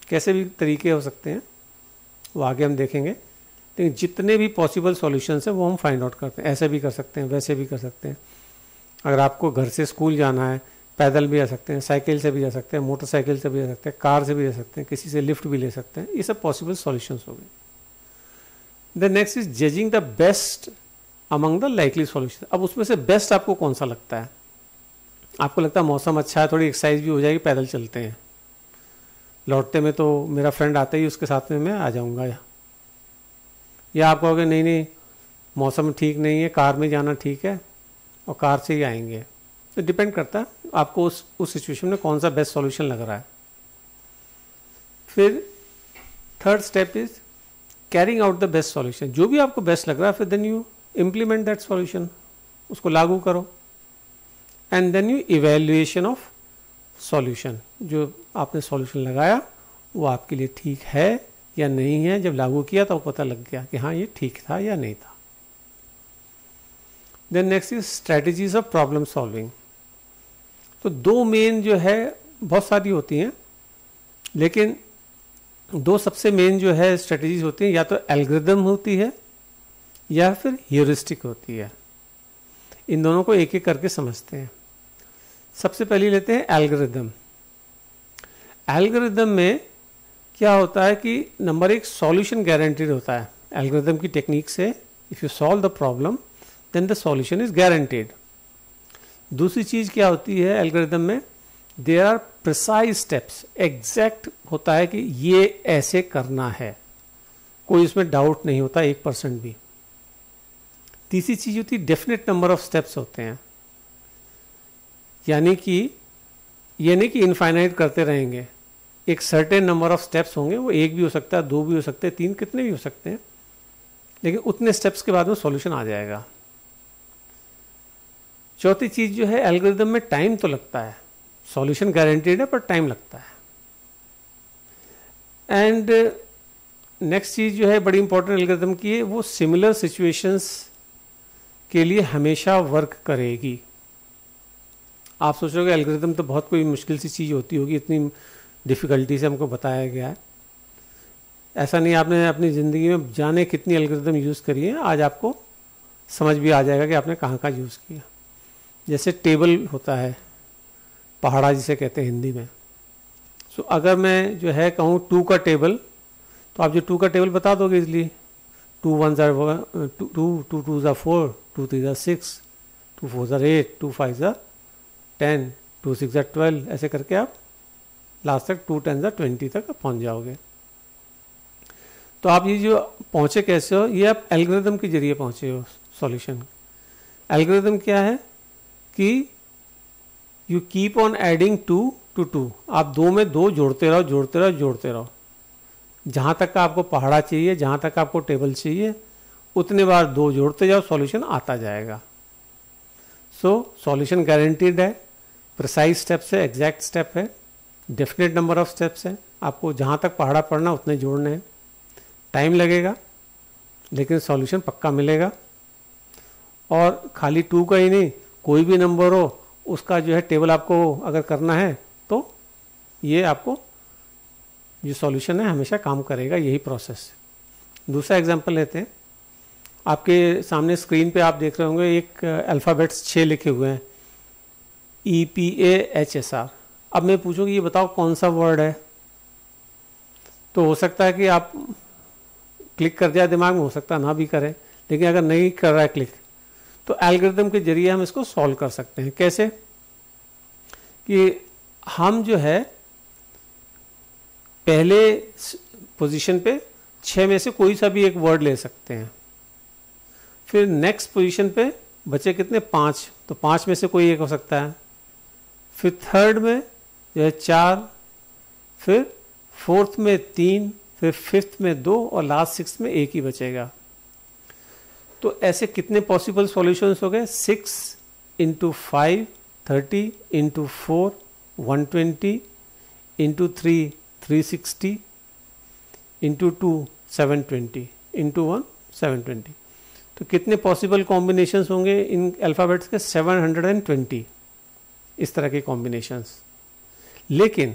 कैसे भी तरीके हो सकते हैं वो आगे हम देखेंगे। लेकिन जितने भी पॉसिबल सॉल्यूशंस हैं, वो हम फाइंड आउट करते हैं। ऐसे भी कर सकते हैं, वैसे भी कर सकते हैं। अगर आपको घर से स्कूल जाना है, पैदल भी आ सकते हैं साइकिल से भी जा सकते हैं मोटरसाइकिल से भी जा सकते हैं कार से भी जा सकते हैं, किसी से लिफ्ट भी ले सकते हैं, ये सब पॉसिबल सॉल्यूशंस हो गए। The next is judging the best among the likely solution अब उसमें से बेस्ट आपको कौन सा लगता है? आपको लगता है मौसम अच्छा है, थोड़ी एक्सरसाइज भी हो जाएगी, पैदल चलते हैं। लौटते में तो मेरा फ्रेंड आता ही, उसके साथ में मैं आ जाऊँगा। या, आप कहोगे नहीं नहीं मौसम ठीक नहीं है कार में जाना ठीक है और कार से ही आएँगे। तो डिपेंड करता है आपको उस उस सिचुएशन में कौन सा बेस्ट सॉल्यूशन लग रहा है। फिर third step is carrying out the best solution जो भी आपको बेस्ट लग रहा है फिर then you implement that solution उसको लागू करो। And then you evaluation of solution जो आपने सॉल्यूशन लगाया वो आपके लिए ठीक है। या नहीं है, जब लागू किया तो पता लग गया कि हाँ ये ठीक था या नहीं था। Then next is strategies of problem solving तो दो मेन जो है, बहुत सारी होती हैं, लेकिन दो सबसे मेन जो है स्ट्रेटजीज होती हैं, या तो एल्ग्रिदम होती है, या फिर ह्यूरिस्टिक होती है। इन दोनों को एक एक करके समझते हैं। सबसे पहले लेते हैं एल्गोरिदम एल्गोरिदम में क्या होता है कि नंबर एक सॉल्यूशन गारंटीड होता है। एल्गोरिदम की टेक्निक से if you solve the problem then the solution is guaranteed दूसरी चीज़ क्या होती है एल्गोरिदम में? There are precise steps exact होता है कि ये ऐसे करना है। कोई इसमें डाउट नहीं होता एक परसेंट भी। तीसरी चीज़ होती है डेफिनेट नंबर ऑफ़ स्टेप्स होते हैं। यानी कि ये नहीं कि इनफाइनाइट करते रहेंगे। एक सर्टेन नंबर ऑफ़ स्टेप्स होंगे, वो एक भी हो सकता है, दो भी हो सकते हैं, तीन कितने भी हो सकते हैं। लेकिन उतने स्टेप्स के बाद में सॉल्यूशन आ जाएगा। चौथी चीज़ जो है एल्गोरिदम में टाइम तो लगता है। सॉल्यूशन गारंटीड है, पर टाइम लगता है। एंड नेक्स्ट चीज़ जो है, बड़ी इंपॉर्टेंट एल्गोरिदम की है, वो सिमिलर सिचुएशंस के लिए हमेशा वर्क करेगी। आप सोच रहे हो एल्गोरिदम तो बहुत कोई मुश्किल सी चीज़ होती होगी, इतनी डिफ़िकल्टी से हमको बताया गया है। ऐसा नहीं आपने अपनी ज़िंदगी में जाने कितनी एल्गोरिदम यूज़ करी है आज आपको समझ भी आ जाएगा कि आपने कहाँ कहाँ यूज़ किया। जैसे टेबल होता है पहाड़ा जिसे कहते हैं हिंदी में। सो so, अगर मैं जो है कहूँ टू का टेबल तो आप जो टू का टेबल बता दोगे इसलिए। टू वन ज़ार टू टू टू ज़ार फोर टू थ्री ज़ार सिक्स टू फोर ज़ार एट टू फाइव ज़ार टेन टू सिक्स ज़ार ट्वेल्व ऐसे करके आप लास्ट तक टू टेन ज़ार ट्वेंटी तक पहुँच जाओगे। तो आप ये जो पहुँचे कैसे हो, ये आप एल्गोरिदम के ज़रिए पहुँचे हो सॉल्यूशन एल्गोरिदम क्या है कि you keep on adding two two two आप दो में दो जोड़ते रहो जोड़ते रहो जोड़ते रहो। जहाँ तक का आपको पहाड़ा चाहिए, जहाँ तक आपको टेबल चाहिए, उतने बार दो जोड़ते जाओ सॉल्यूशन आता जाएगा। सो सॉल्यूशन गारंटीड है प्रिसाइज स्टेप है एग्जैक्ट स्टेप है। डेफिनेट नंबर ऑफ़ स्टेप्स हैं। आपको जहाँ तक पहाड़ा पढ़ना उतने जोड़ने हैं। टाइम लगेगा, लेकिन सॉल्यूशन पक्का मिलेगा। और खाली टू का ही नहीं, कोई भी नंबर हो, उसका जो है टेबल आपको अगर करना है तो ये आपको जो सॉल्यूशन है, हमेशा काम करेगा, यही प्रोसेस दूसरा एग्जांपल लेते हैं। आपके सामने स्क्रीन पे आप देख रहे होंगे, एक अल्फ़ाबेट्स छः लिखे हुए हैं। E P A H S R अब मैं पूछूँगी, ये बताओ कौन सा वर्ड है? तो हो सकता है कि आप क्लिक कर दिया, दिमाग में हो सकता है ना भी करें, लेकिन अगर नहीं कर रहा है क्लिक तो एल्गोरिदम के ज़रिए हम इसको सॉल्व कर सकते हैं। कैसे? कि हम जो है, पहले पोजीशन पे छह में से कोई सा भी एक वर्ड ले सकते हैं। फिर नेक्स्ट पोजीशन पे बचे कितने? पाँच। तो पाँच में से कोई एक हो सकता है। फिर थर्ड में जो है चार, फिर फोर्थ में तीन, फिर फिफ्थ में दो और लास्ट सिक्स में एक ही बचेगा। तो ऐसे कितने पॉसिबल सॉल्यूशंस हो गए? Six into five thirty into four one twenty into three three sixty into two seven twenty into one seven twenty तो कितने पॉसिबल कॉम्बिनेशंस होंगे इन अल्फ़ाबेट्स के? सेवन हंड्रेड एंड ट्वेंटी इस तरह के कॉम्बिनेशंस लेकिन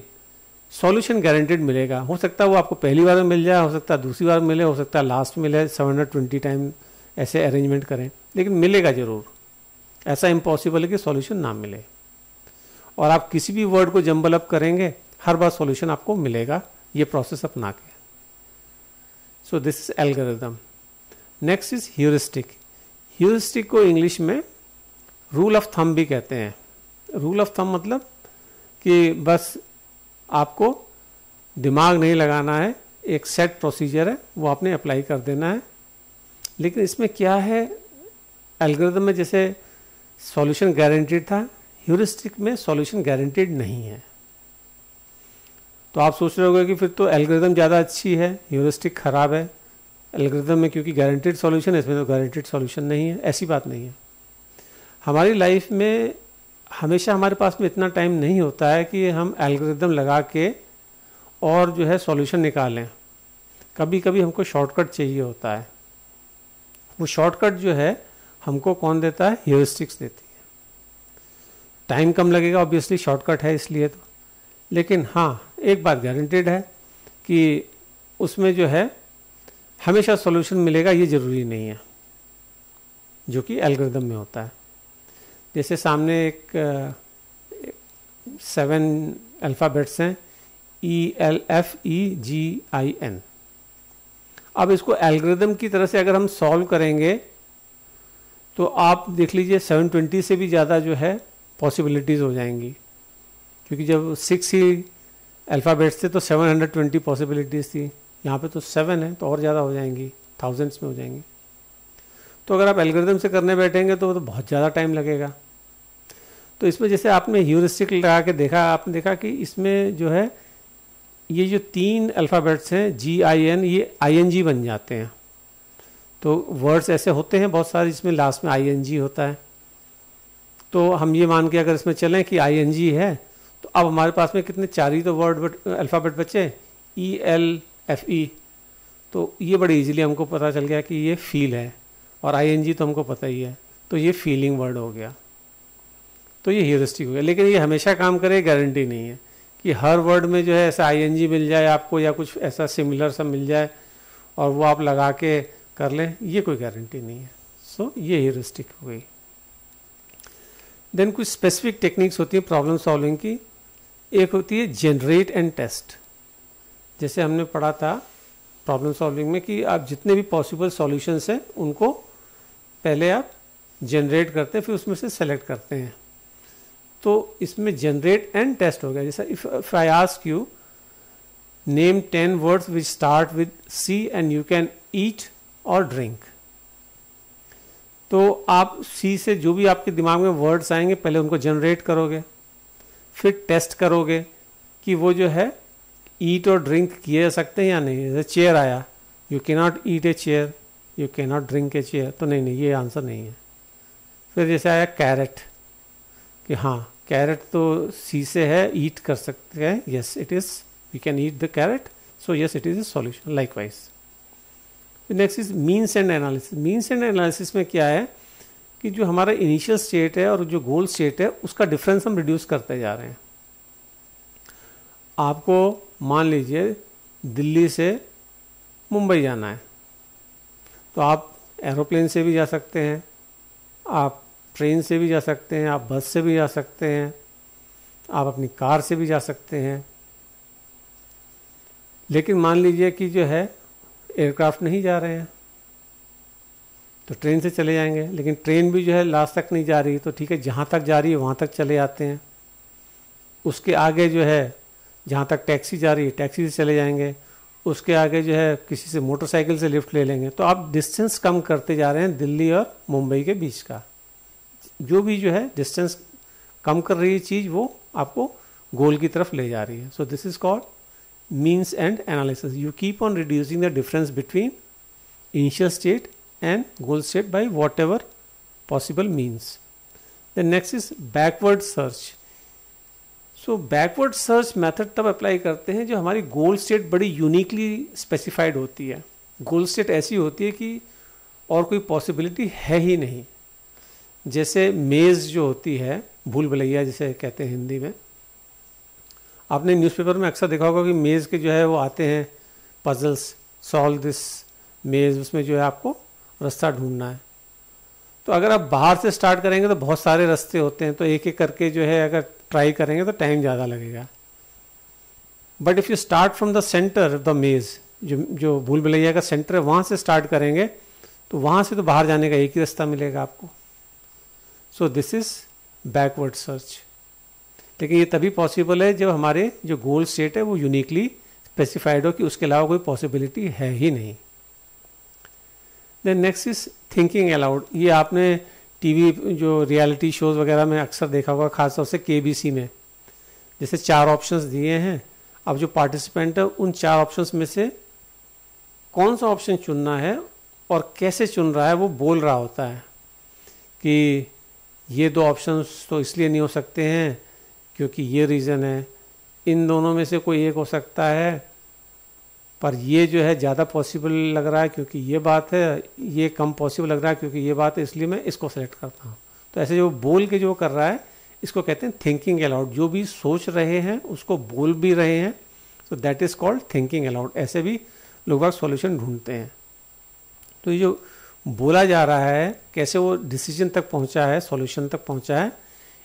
सॉल्यूशन गारंटेड मिलेगा। हो सकता है वो आपको पहली बार में मिल जाए, हो सकता है दूसरी बार मिले, हो सकता है लास्ट मिले सेवन हंड्रेड ट्वेंटी टाइम ऐसे अरेंजमेंट करें, लेकिन मिलेगा ज़रूर। ऐसा इम्पॉसिबल है कि सॉल्यूशन ना मिले। और आप किसी भी वर्ड को जंबल अप करेंगे, हर बार सॉल्यूशन आपको मिलेगा। ये प्रोसेस अपना के so this is algorithm next is heuristic heuristic को इंग्लिश में रूल ऑफ़ थम भी कहते हैं। रूल ऑफ़ थम मतलब कि बस आपको दिमाग नहीं लगाना है, एक सेट प्रोसीजर है, वो आपने अप्लाई कर देना है। लेकिन इसमें क्या है? एल्गोरिदम में जैसे सॉल्यूशन गारंटीड था ह्यूरिस्टिक में सॉल्यूशन गारंटीड नहीं है। तो आप सोच रहे होगे कि फिर तो एल्गोरिदम ज़्यादा अच्छी है ह्यूरिस्टिक ख़राब है। एल्गोरिदम में क्योंकि गारंटीड सॉल्यूशन है, इसमें तो गारंटीड सॉल्यूशन नहीं है, ऐसी बात नहीं है। हमारी लाइफ में हमेशा हमारे पास में इतना टाइम नहीं होता है कि हम एल्गोरिदम लगा के और जो है सॉल्यूशन निकालें। कभी कभी हमको शॉर्टकट चाहिए होता है। वो शॉर्टकट जो है, हमको कौन देता है? ह्यूरिस्टिक्स देती है। टाइम कम लगेगा ऑब्वियसली शॉर्टकट है इसलिए तो। लेकिन हाँ एक बात गारंटेड है कि उसमें जो है, हमेशा सॉल्यूशन मिलेगा, ये ज़रूरी नहीं है, जो कि एल्गोरिदम में होता है। जैसे सामने एक सेवन अल्फ़ाबेट्स हैं E L F E G I N अब इसको एल्गोरिदम की तरह से अगर हम सॉल्व करेंगे तो आप देख लीजिए 720 से भी ज़्यादा जो है पॉसिबिलिटीज़ हो जाएँगी। क्योंकि जब सिक्स ही अल्फ़ाबेट्स थे तो सेवन हंड्रेड ट्वेंटी पॉसिबिलिटीज़ थी। यहाँ पे तो सेवन है तो और ज़्यादा हो जाएँगी थाउजेंड्स में हो जाएँगी। तो अगर आप एल्गोरिदम से करने बैठेंगे तो, तो बहुत ज़्यादा टाइम लगेगा। तो इसमें जैसे आपने ह्यूरिस्टिक लगा के देखा, आपने देखा कि इसमें जो है, ये जो तीन अल्फ़ाबेट्स हैं जी आई एन ये आई एन जी बन जाते हैं। तो वर्ड्स ऐसे होते हैं बहुत सारे जिसमें लास्ट में आई एन जी होता है। तो हम ये मान के अगर इसमें चलें कि आई एन जी है तो अब हमारे पास में कितने चार ही तो वर्ड अल्फ़ाबेट बचे ई एल एफ़ ई तो ये बड़ी इजीली हमको पता चल गया कि ये फील है, और आई एन जी तो हमको पता ही है। तो ये फीलिंग वर्ड हो गया। तो ये ह्यूरिस्टिक हो गया। लेकिन ये हमेशा काम करे गारंटी नहीं है कि हर वर्ड में जो है ऐसा आई मिल जाए आपको या कुछ ऐसा सिमिलर सा मिल जाए और वो आप लगा के कर लें ये कोई गारंटी नहीं है। सो so, ये ह्यूरिस्टिक हो गई। देन कुछ स्पेसिफिक टेक्निक्स होती हैं प्रॉब्लम सॉल्विंग की। एक होती है जनरेट एंड टेस्ट जैसे हमने पढ़ा था प्रॉब्लम सॉल्विंग में कि आप जितने भी पॉसिबल सॉल्यूशंस हैं उनको पहले आप जनरेट करते हैं फिर उसमें से सेलेक्ट करते हैं। तो इसमें जनरेट एंड टेस्ट हो गया। जैसा if I ask you name ten words which start with C and you can eat और ड्रिंक तो आप सी से जो भी आपके दिमाग में वर्ड्स आएँगे, पहले उनको जनरेट करोगे, फिर टेस्ट करोगे कि वो जो है ईट और ड्रिंक किए जा सकते हैं या नहीं। जैसे चेयर आया you can not eat a chair you can not drink a chair तो नहीं नहीं, ये आंसर नहीं है। फिर जैसे आया कैरेट कि हाँ कैरेट तो सी से है ईट कर सकते हैं. Yes it is we can eat the carrot so yes it is a solution likewise next is means end analysis means end analysis में क्या है? कि जो हमारा इनिशियल स्टेट है और जो गोल स्टेट है, उसका डिफरेंस हम रिड्यूस करते जा रहे हैं. आपको मान लीजिए दिल्ली से मुंबई जाना है. तो आप एरोप्लेन से भी जा सकते हैं. आप ट्रेन से भी जा सकते हैं, आप बस से भी जा सकते हैं, आप अपनी कार से भी जा सकते हैं। लेकिन मान लीजिए कि जो है, एयरक्राफ्ट नहीं जा रहे हैं तो ट्रेन से चले जाएँगे। लेकिन ट्रेन भी जो है, लास्ट तक नहीं जा रही तो ठीक है, जहाँ तक जा रही है, वहाँ तक चले जाते हैं। उसके आगे जो है, जहाँ तक टैक्सी जा रही है, टैक्सी से चले जाएँगे। उसके आगे जो है, किसी से मोटरसाइकिल से लिफ्ट ले लेंगे। तो आप डिस्टेंस कम करते जा रहे हैं दिल्ली और मुंबई के बीच का। जो भी जो है डिस्टेंस कम कर रही है चीज़, वो आपको गोल की तरफ़ ले जा रही है। So this is called means end analysis you keep on reducing the difference between initial state and goal state by whatever possible means the next is backward search so backward search method तब apply करते हैं जो हमारी goal state बड़ी uniquely specified होती है। Goal state ऐसी होती है कि और कोई पॉसिबिलिटी है ही नहीं। जैसे मेज़ जो होती है, भूल भलैया जिसे कहते हैं हिंदी में, आपने न्यूज़पेपर में अक्सर देखा होगा कि मेज़ के जो है वो आते हैं पजल्स सॉल्व दिस मेज़ उसमें जो है आपको रास्ता ढूंढना है। तो अगर आप बाहर से स्टार्ट करेंगे तो बहुत सारे रास्ते होते हैं तो एक एक करके जो है अगर ट्राई करेंगे तो टाइम ज़्यादा लगेगा। But if you start from the centre the maze जो जो भूल भलैया का सेंटर है, वहाँ से स्टार्ट करेंगे तो वहाँ से तो बाहर जाने का एक ही रास्ता मिलेगा आपको। So this is backward search लेकिन ये तभी पॉसिबल है जब हमारे जो गोल स्टेट है वो यूनिकली स्पेसिफाइड हो कि उसके अलावा कोई पॉसिबिलिटी है ही नहीं। Then next is thinking aloud ये आपने टीवी जो रियलिटी शोज़ वगैरह में अक्सर देखा होगा, खासतौर से के में। जैसे चार ऑप्शंस दिए हैं। अब जो पार्टिसिपेंट है, उन चार ऑप्शंस में से कौन सा ऑप्शन चुनना है और कैसे चुन रहा है, वो बोल रहा होता है कि ये दो ऑप्शंस तो इसलिए नहीं हो सकते हैं, क्योंकि ये रीज़न है। इन दोनों में से कोई एक हो सकता है, पर ये जो है ज़्यादा पॉसिबल लग रहा है क्योंकि ये बात है, ये कम पॉसिबल लग रहा है क्योंकि ये बात है, इसलिए मैं इसको सेलेक्ट करता हूँ। तो ऐसे जो बोल के जो कर रहा है, इसको कहते हैं थिंकिंग अलाउड जो भी सोच रहे हैं, उसको बोल भी रहे हैं तो that is called thinking aloud ऐसे भी लोग सॉल्यूशन ढूंढते हैं। तो ये जो बोला जा रहा है, कैसे वो डिसीज़न तक पहुँचा है सॉल्यूशन तक पहुँचा है,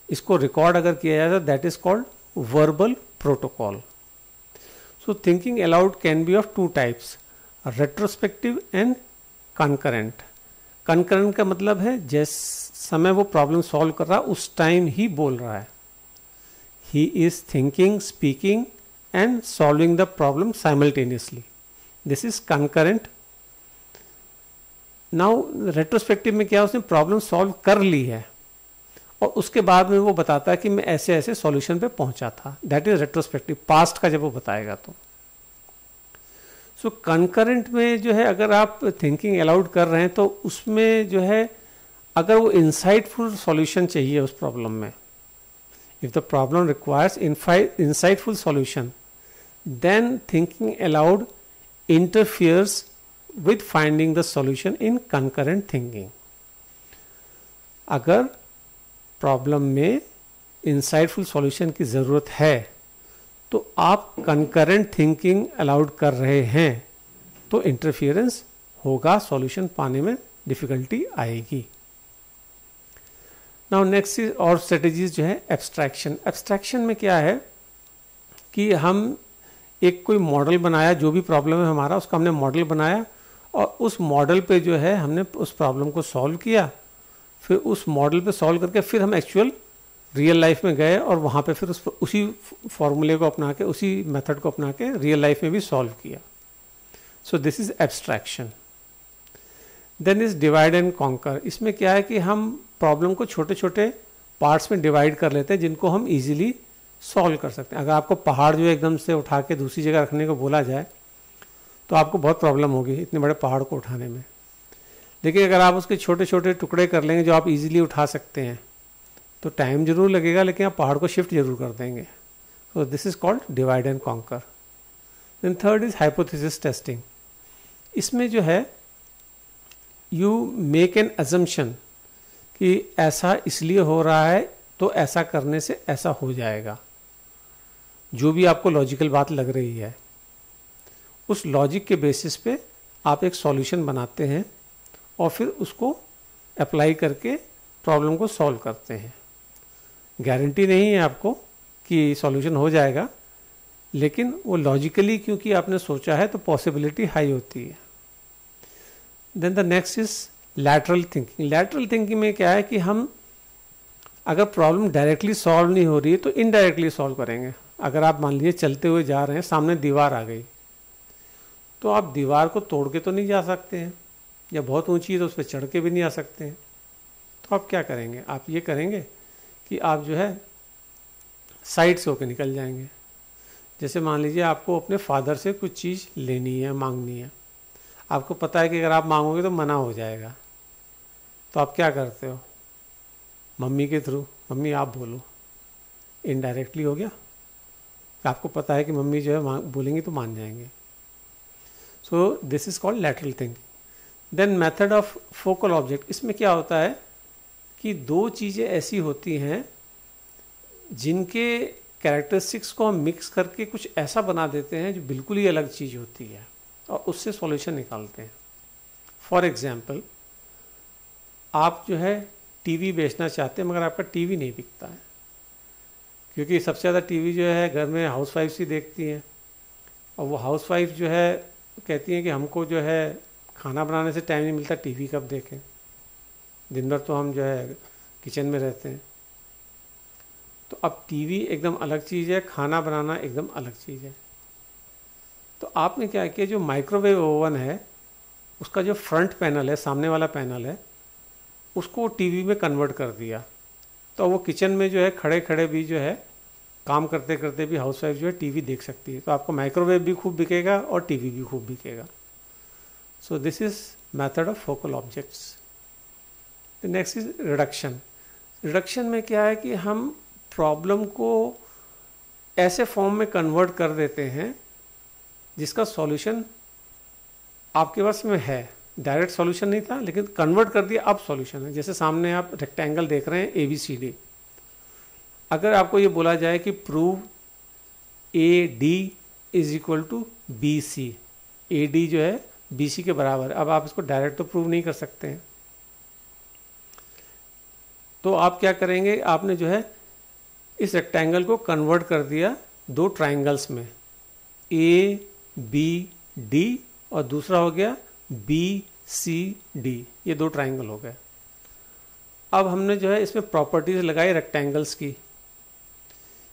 इसको रिकॉर्ड अगर किया जाए तो that is called verbal protocol so thinking aloud can be of two types retrospective and concurrent concurrent का मतलब है, जैस समय वो प्रॉब्लम सॉल्व कर रहा, उस टाइम ही बोल रहा है। He is thinking speaking and solving the problem simultaneously this is concurrent now retrospective में क्या उसने प्रॉब्लम सॉल्व कर ली है? और उसके बाद में वो बताता है कि मैं ऐसे ऐसे सॉल्यूशन पे पहुँचा था। दैट इज़ रेट्रोस्पेक्टिव पास्ट का जब वो बताएगा तो। सो so, कंकरेंट में जो है अगर आप थिंकिंग अलाउड कर रहे हैं तो उसमें जो है अगर वो इंसाइटफुल सॉल्यूशन चाहिए उस प्रॉब्लम में if the problem requires insightful solution then thinking aloud interferes with finding the solution in concurrent thinking अगर प्रॉब्लम में इंसाइटफुल सॉल्यूशन की ज़रूरत है तो आप कंकरेंट थिंकिंग अलाउड कर रहे हैं तो इंटरफियरेंस होगा सॉल्यूशन पाने में डिफिकल्टी आएगी। नाउ नेक्स्ट और स्ट्रेटेजीज जो है एब्स्ट्रैक्शन एब्स्ट्रैक्शन में क्या है कि हम एक कोई मॉडल बनाया, जो भी प्रॉब्लम है हमारा, उसका हमने मॉडल बनाया और उस मॉडल पे जो है हमने उस प्रॉब्लम को सॉल्व किया। फिर उस मॉडल पे सॉल्व करके फिर हम एक्चुअल रियल लाइफ में गए और वहाँ पे फिर उस उसी फॉर्मूले को अपना के, उसी मेथड को अपना के रियल लाइफ में भी सॉल्व किया। So this is abstraction then is divide and conquer इसमें क्या है कि हम प्रॉब्लम को छोटे छोटे पार्ट्स में डिवाइड कर लेते हैं, जिनको हम इजीली सॉल्व कर सकते हैं। अगर आपको पहाड़ जो एकदम से उठा के दूसरी जगह रखने को बोला जाए तो आपको बहुत प्रॉब्लम होगी इतने बड़े पहाड़ को उठाने में। लेकिन अगर आप उसके छोटे छोटे टुकड़े कर लेंगे जो आप इजीली उठा सकते हैं तो टाइम ज़रूर लगेगा, लेकिन आप पहाड़ को शिफ्ट ज़रूर कर देंगे। So this is called divide and conquer then third is hypothesis testing इसमें जो है यू मेक एन एजम्पन कि ऐसा इसलिए हो रहा है तो ऐसा करने से ऐसा हो जाएगा। जो भी आपको लॉजिकल बात लग रही है उस लॉजिक के बेसिस पे आप एक सॉल्यूशन बनाते हैं और फिर उसको अप्लाई करके प्रॉब्लम को सॉल्व करते हैं। गारंटी नहीं है आपको कि सॉल्यूशन हो जाएगा, लेकिन वो लॉजिकली क्योंकि आपने सोचा है तो पॉसिबिलिटी हाई होती है। Then the next is lateral thinking lateral thinking में क्या है कि हम अगर प्रॉब्लम डायरेक्टली सॉल्व नहीं हो रही है तो इनडायरेक्टली सॉल्व करेंगे। अगर आप मान लीजिए चलते हुए जा रहे हैं, सामने दीवार आ गई। तो आप दीवार को तोड़ के तो नहीं जा सकते हैं, या बहुत ऊँची है तो उस पर चढ़ के भी नहीं आ सकते हैं। तो आप क्या करेंगे? आप ये करेंगे कि आप जो है साइड से होकर निकल जाएँगे। जैसे मान लीजिए आपको अपने फादर से कुछ चीज़ लेनी है, मांगनी है। आपको पता है कि अगर आप मांगोगे तो मना हो जाएगा। तो आप क्या करते हो? मम्मी के थ्रू, मम्मी आप बोलो। इनडायरेक्टली हो गया? आपको पता है कि मम्मी जो है बोलेंगी तो मान जाएँगे। So this is called lateral thinking then method of focal object इसमें क्या होता है कि दो चीज़ें ऐसी होती हैं जिनके कैरेक्टरिस्टिक्स को हम मिक्स करके कुछ ऐसा बना देते हैं जो बिल्कुल ही अलग चीज़ होती है और उससे सॉल्यूशन निकालते हैं। फॉर एग्ज़ाम्पल आप जो है टीवी बेचना चाहते हैं, मगर आपका टीवी नहीं बिकता है। क्योंकि सबसे ज़्यादा टीवी जो है घर में हाउस वाइफ ही देखती हैं। और वो हाउस वाइफ जो है कहती हैं कि हमको जो है खाना बनाने से टाइम नहीं मिलता टीवी कब देखें? दिन भर तो हम जो है किचन में रहते हैं। तो अब टीवी एकदम अलग चीज़ है, खाना बनाना एकदम अलग चीज़ है। तो आपने क्या किया, जो माइक्रोवेव ओवन है, उसका जो फ्रंट पैनल है, सामने वाला पैनल है, उसको टीवी में कन्वर्ट कर दिया। तो वो किचन में जो है खड़े खड़े भी जो है काम करते करते भी हाउस वाइफ जो है टीवी देख सकती है। तो आपको माइक्रोवेव भी खूब बिकेगा और टीवी भी खूब बिकेगा। So this is method of focal objects next is reduction reduction में क्या है कि हम प्रॉब्लम को ऐसे फॉर्म में कन्वर्ट कर देते हैं जिसका सॉल्यूशन आपके पास में है। डायरेक्ट सॉल्यूशन नहीं था, लेकिन कन्वर्ट कर दिया, अब सॉल्यूशन है। जैसे सामने आप रेक्टेंगल देख रहे हैं ए बी सी डी अगर आपको ये बोला जाए कि prove A D is equal to B C A D जो है बी सी के बराबर अब आप इसको डायरेक्ट तो प्रूव नहीं कर सकते हैं। तो आप क्या करेंगे, आपने जो है, इस रेक्टेंगल को कन्वर्ट कर दिया दो ट्राइंगल्स में। ए बी डी और दूसरा हो गया बी सी डी ये दो ट्राइंगल हो गए। अब हमने जो है, इसमें प्रॉपर्टीज़ लगाई रेक्टेंगल्स की।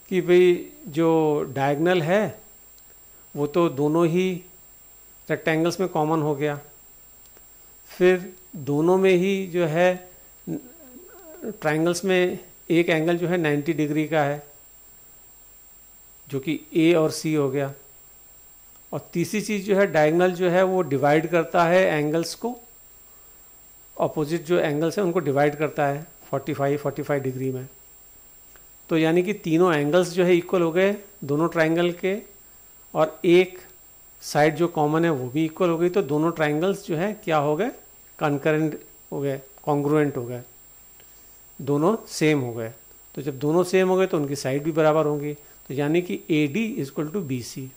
कि भाई जो डायगनल है, वो तो दोनों ही रेक्टेंगल्स में कॉमन हो गया। फिर दोनों में ही जो है ट्राइंगल्स में एक एंगल जो है 90 डिग्री का है, जो कि ए और सी हो गया। और तीसरी चीज़ जो है डायगनल जो है, वो डिवाइड करता है एंगल्स को। अपोजिट जो एंगल्स हैं, उनको डिवाइड करता है 45 45 डिग्री में। तो यानी कि तीनों एंगल्स जो है इक्वल हो गए, दोनों ट्राइंगल के, और एक साइड जो कॉमन है वो भी इक्वल हो गई। तो दोनों ट्राइंगल्स जो है, क्या हो गए? कनकरेंट हो गए कॉन्ग्रुएंट हो गए। दोनों सेम हो गए। तो जब दोनों सेम हो गए तो उनकी साइड भी बराबर होंगी। तो यानी कि A D is equal to B C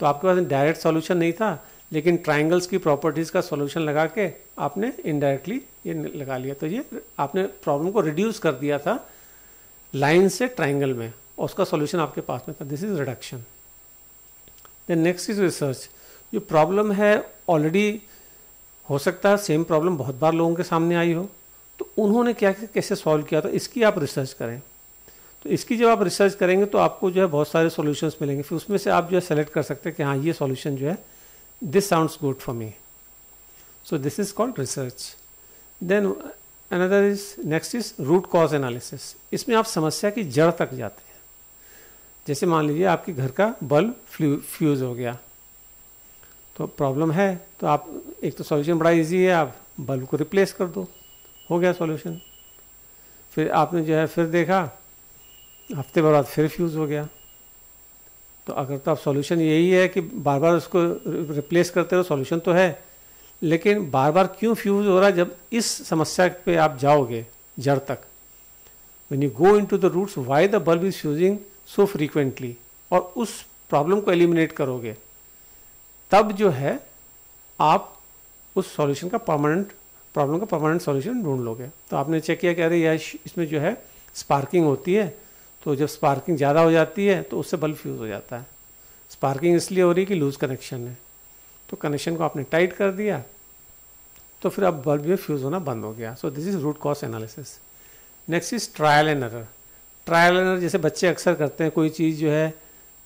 तो आपके पास डायरेक्ट सॉल्यूशन नहीं था, लेकिन ट्राइंगल्स की प्रॉपर्टीज़ का सॉल्यूशन लगा के आपने इनडायरेक्टली ये लगा लिया। तो ये आपने प्रॉब्लम को रिड्यूस कर दिया था लाइन से ट्राइंगल में, और उसका सॉल्यूशन आपके पास में था। This is reduction then next is research जो प्रॉब्लम है ऑलरेडी हो सकता है सेम प्रॉब्लम बहुत बार लोगों के सामने आई हो। तो उन्होंने क्या कैसे सॉल्व किया? तो इसकी आप रिसर्च करें। तो इसकी जब आप रिसर्च करेंगे तो आपको जो है बहुत सारे सॉल्यूशंस मिलेंगे। फिर उसमें से आप जो है सेलेक्ट कर सकते हैं कि हाँ ये सॉल्यूशन जो है this sounds good for me so this is called research then another is next is root cause analysis इसमें आप समस्या की जड़ तक जाते हैं। जैसे मान लीजिए आपके घर का बल्ब फ्यूज हो गया। तो प्रॉब्लम है तो आप, एक तो सॉल्यूशन बड़ा इजी है, आप बल्ब को रिप्लेस कर दो। हो गया सॉल्यूशन। फिर आपने जो है, फिर देखा, हफ़्ते भर बाद फिर फ्यूज़ हो गया। तो अगर तो आप सॉल्यूशन यही है कि बार बार उसको रिप्लेस करते रहो, सॉल्यूशन तो है। लेकिन बार बार क्यों फ्यूज़ हो रहा है जब इस समस्या पे आप जाओगे, जड़ तक? When you go into the roots why the bulb is fusing so frequently और उस प्रॉब्लम को एलिमिनेट करोगे। तब जो है, आप उस सॉल्यूशन का परमानेंट प्रॉब्लम का परमानेंट सॉल्यूशन ढूंढ लोगे। तो आपने चेक किया कि अरे यार इसमें जो है स्पार्किंग होती है तो जब स्पार्किंग ज़्यादा हो जाती है तो उससे बल्ब फ्यूज़ हो जाता है। स्पार्किंग इसलिए हो रही है कि लूज़ कनेक्शन है। तो कनेक्शन को आपने टाइट कर दिया तो फिर अब बल्ब में फ्यूज़ होना बंद हो गया। So this is root cause analysis next is trial and error trial and error जैसे बच्चे अक्सर करते हैं, कोई चीज़ जो है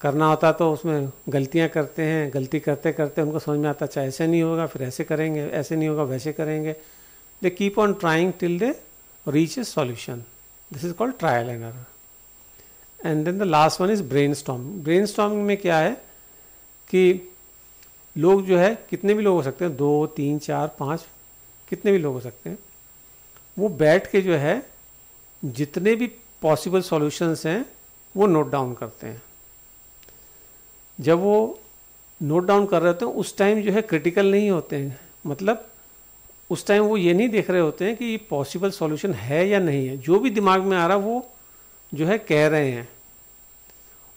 करना होता तो उसमें गलतियाँ करते हैं, गलती करते करते उनको समझ में आता अच्छा ऐसे नहीं होगा, फिर ऐसे करेंगे, ऐसे नहीं होगा, वैसे करेंगे। They keep on trying till they reach a solution this is called trial and error and then the last one is brainstorming brainstorming में क्या है कि लोग जो है, कितने भी लोग हो सकते हैं, दो, तीन, चार, पाँच कितने भी लोग हो सकते हैं, वो बैठ के जो है, जितने भी पॉसिबल सॉल्यूशंस हैं, वो नोट डाउन करते हैं। जब वो नोट डाउन कर रहे होते हैं, उस टाइम जो है क्रिटिकल नहीं होते हैं। मतलब उस टाइम वो ये नहीं देख रहे होते हैं कि ये पॉसिबल सॉल्यूशन है या नहीं है। जो भी दिमाग में आ रहा, वो जो है कह रहे हैं।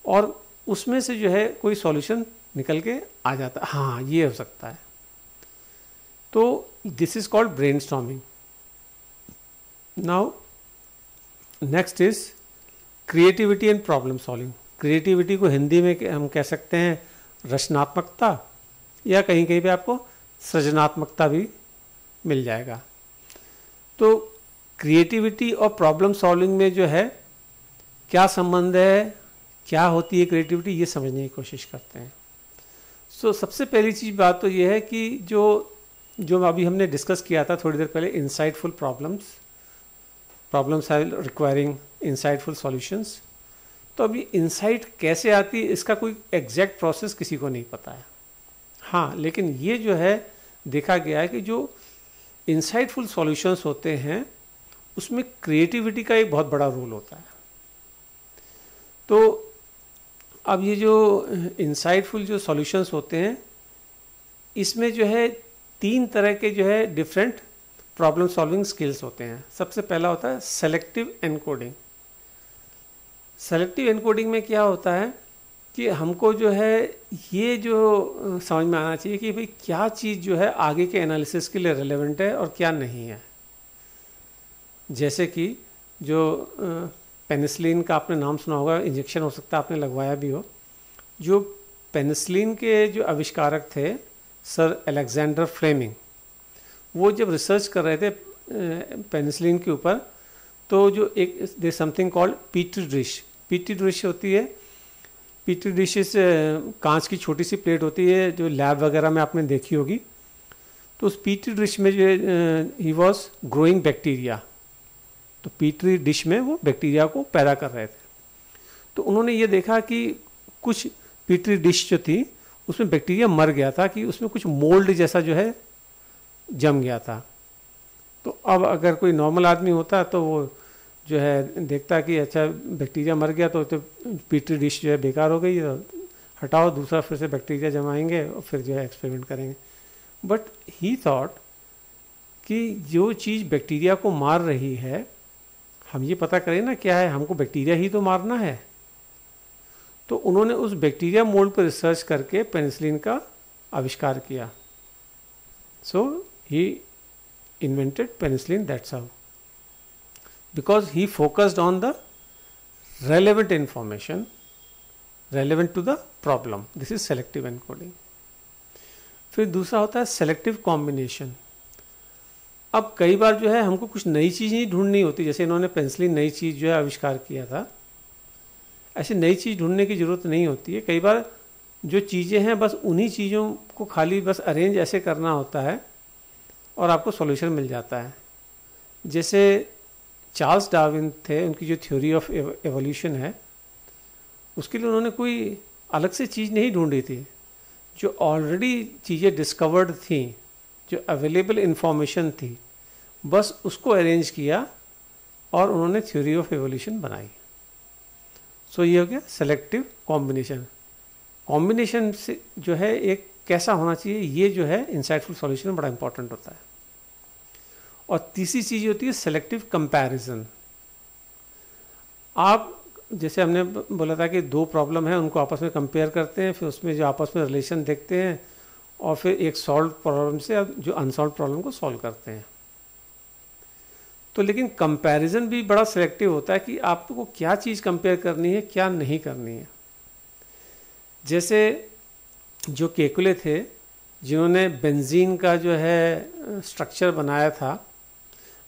और उसमें से जो है कोई सॉल्यूशन निकल के आ जाता, है, ये हो सकता है। तो this is called brainstorming now next is creativity and problem solving creativity को हिंदी में हम कह सकते हैं रचनात्मकता या कहीं कहीं पे आपको सृजनात्मकता भी मिल जाएगा। तो क्रिएटिविटी और प्रॉब्लम सॉल्विंग में जो है क्या संबंध है क्या होती है क्रिएटिविटी ये समझने की कोशिश करते हैं। सो so, सबसे पहली चीज़ बात तो ये है कि जो जो अभी हमने डिस्कस किया था थोड़ी देर पहले insightful problems problems are requiring insightful solutions तो अभी इंसाइट कैसे आती है, इसका कोई एग्जैक्ट प्रोसेस किसी को नहीं पता है। हाँ लेकिन ये जो है, देखा गया है कि जो इंसाइटफुल सॉल्यूशंस होते हैं, उसमें क्रिएटिविटी का एक बहुत बड़ा रोल होता है। तो अब ये जो इंसाइटफुल जो सॉल्यूशंस होते हैं, इसमें जो है तीन तरह के जो है डिफरेंट प्रॉब्लम सॉल्विंग स्किल्स होते हैं। सबसे पहला होता है सेलेक्टिव एनकोडिंग सेलेक्टिव एनकोडिंग में क्या होता है कि हमको जो है ये जो समझ में आना चाहिए कि भाई क्या चीज़ जो है आगे के एनालिसिस के लिए रेलेवेंट है और क्या नहीं है। जैसे कि जो पेनिसिलिन का आपने नाम सुना होगा इंजेक्शन हो सकता है, आपने लगवाया भी हो। जो पेनिसिलिन के जो आविष्कारक थे सर अलेक्जेंडर फ्लेमिंग। वो जब रिसर्च कर रहे थे पेनिसिलिन के ऊपर तो जो एक they something called petri dish petri dish होती है। पीटी डिशेस कांच की छोटी सी प्लेट होती है, जो लैब वगैरह में आपने देखी होगी। तो उस पीटी डिश में जो ही वॉज़ ग्रोइंग बैक्टीरिया तो पीटरी डिश में वो बैक्टीरिया को पैदा कर रहे थे। तो उन्होंने ये देखा कि कुछ पीटरी डिश जो थी उसमें बैक्टीरिया मर गया था कि उसमें कुछ मोल्ड जैसा जो है जम गया था। तो अब अगर कोई नॉर्मल आदमी होता तो वो जो है देखता कि अच्छा बैक्टीरिया मर गया तो, तो पीटरी डिश जो है बेकार हो गई तो हटाओ दूसरा फिर से बैक्टीरिया जमाएँगे और फिर जो है एक्सपेरिमेंट करेंगे। बट ही थॉट कि जो चीज़ बैक्टीरिया को मार रही है हम ये पता करें ना क्या है हमको बैक्टीरिया ही तो मारना है। तो उन्होंने उस बैक्टीरिया मोल्ड पर रिसर्च करके पेनिसिलिन का आविष्कार किया। So he invented penicillin that's how because he focused on the relevant information relevant to the problem this is selective encoding फिर दूसरा होता है सेलेक्टिव कॉम्बिनेशन अब कई बार जो है हमको कुछ नई चीज़ नहीं ढूंढनी होती, जैसे इन्होंने पेंसिलिन नई चीज़ जो है आविष्कार किया था। ऐसी नई चीज़ ढूँढने की ज़रूरत नहीं होती है। कई बार जो चीज़ें हैं, बस उन्हीं चीज़ों को खाली बस अरेंज ऐसे करना होता है और आपको सॉल्यूशन मिल जाता है। जैसे चार्ल्स डार्विन थे, उनकी जो थ्योरी ऑफ़ एवोल्यूशन है, उसके लिए उन्होंने कोई अलग से चीज़ नहीं ढूंढी थी। जो ऑलरेडी चीज़ें डिस्कवर्ड थी, जो अवेलेबल इन्फॉर्मेशन थी, बस उसको अरेंज किया और उन्होंने थ्योरी ऑफ़ एवोल्यूशन बनाई। सो ये हो गया सेलेक्टिव कॉम्बिनेशन कॉम्बिनेशन से जो है एक कैसा होना चाहिए, ये जो है इंसाइटफुल सॉल्यूशन बड़ा इंपॉर्टेंट होता है। और तीसरी चीज़ होती है सेलेक्टिव कंपैरिजन आप, जैसे हमने बोला था कि दो प्रॉब्लम है, उनको आपस में कंपेयर करते हैं, फिर उसमें जो आपस में रिलेशन देखते हैं, और फिर एक सॉल्व प्रॉब्लम से जो अनसॉल्व प्रॉब्लम को सॉल्व करते हैं। तो लेकिन कंपैरिजन भी बड़ा सिलेक्टिव होता है कि आपको क्या चीज़ कंपेयर करनी है, क्या नहीं करनी है। जैसे जो केकुले थे, जिन्होंने बेंजीन का जो है स्ट्रक्चर बनाया था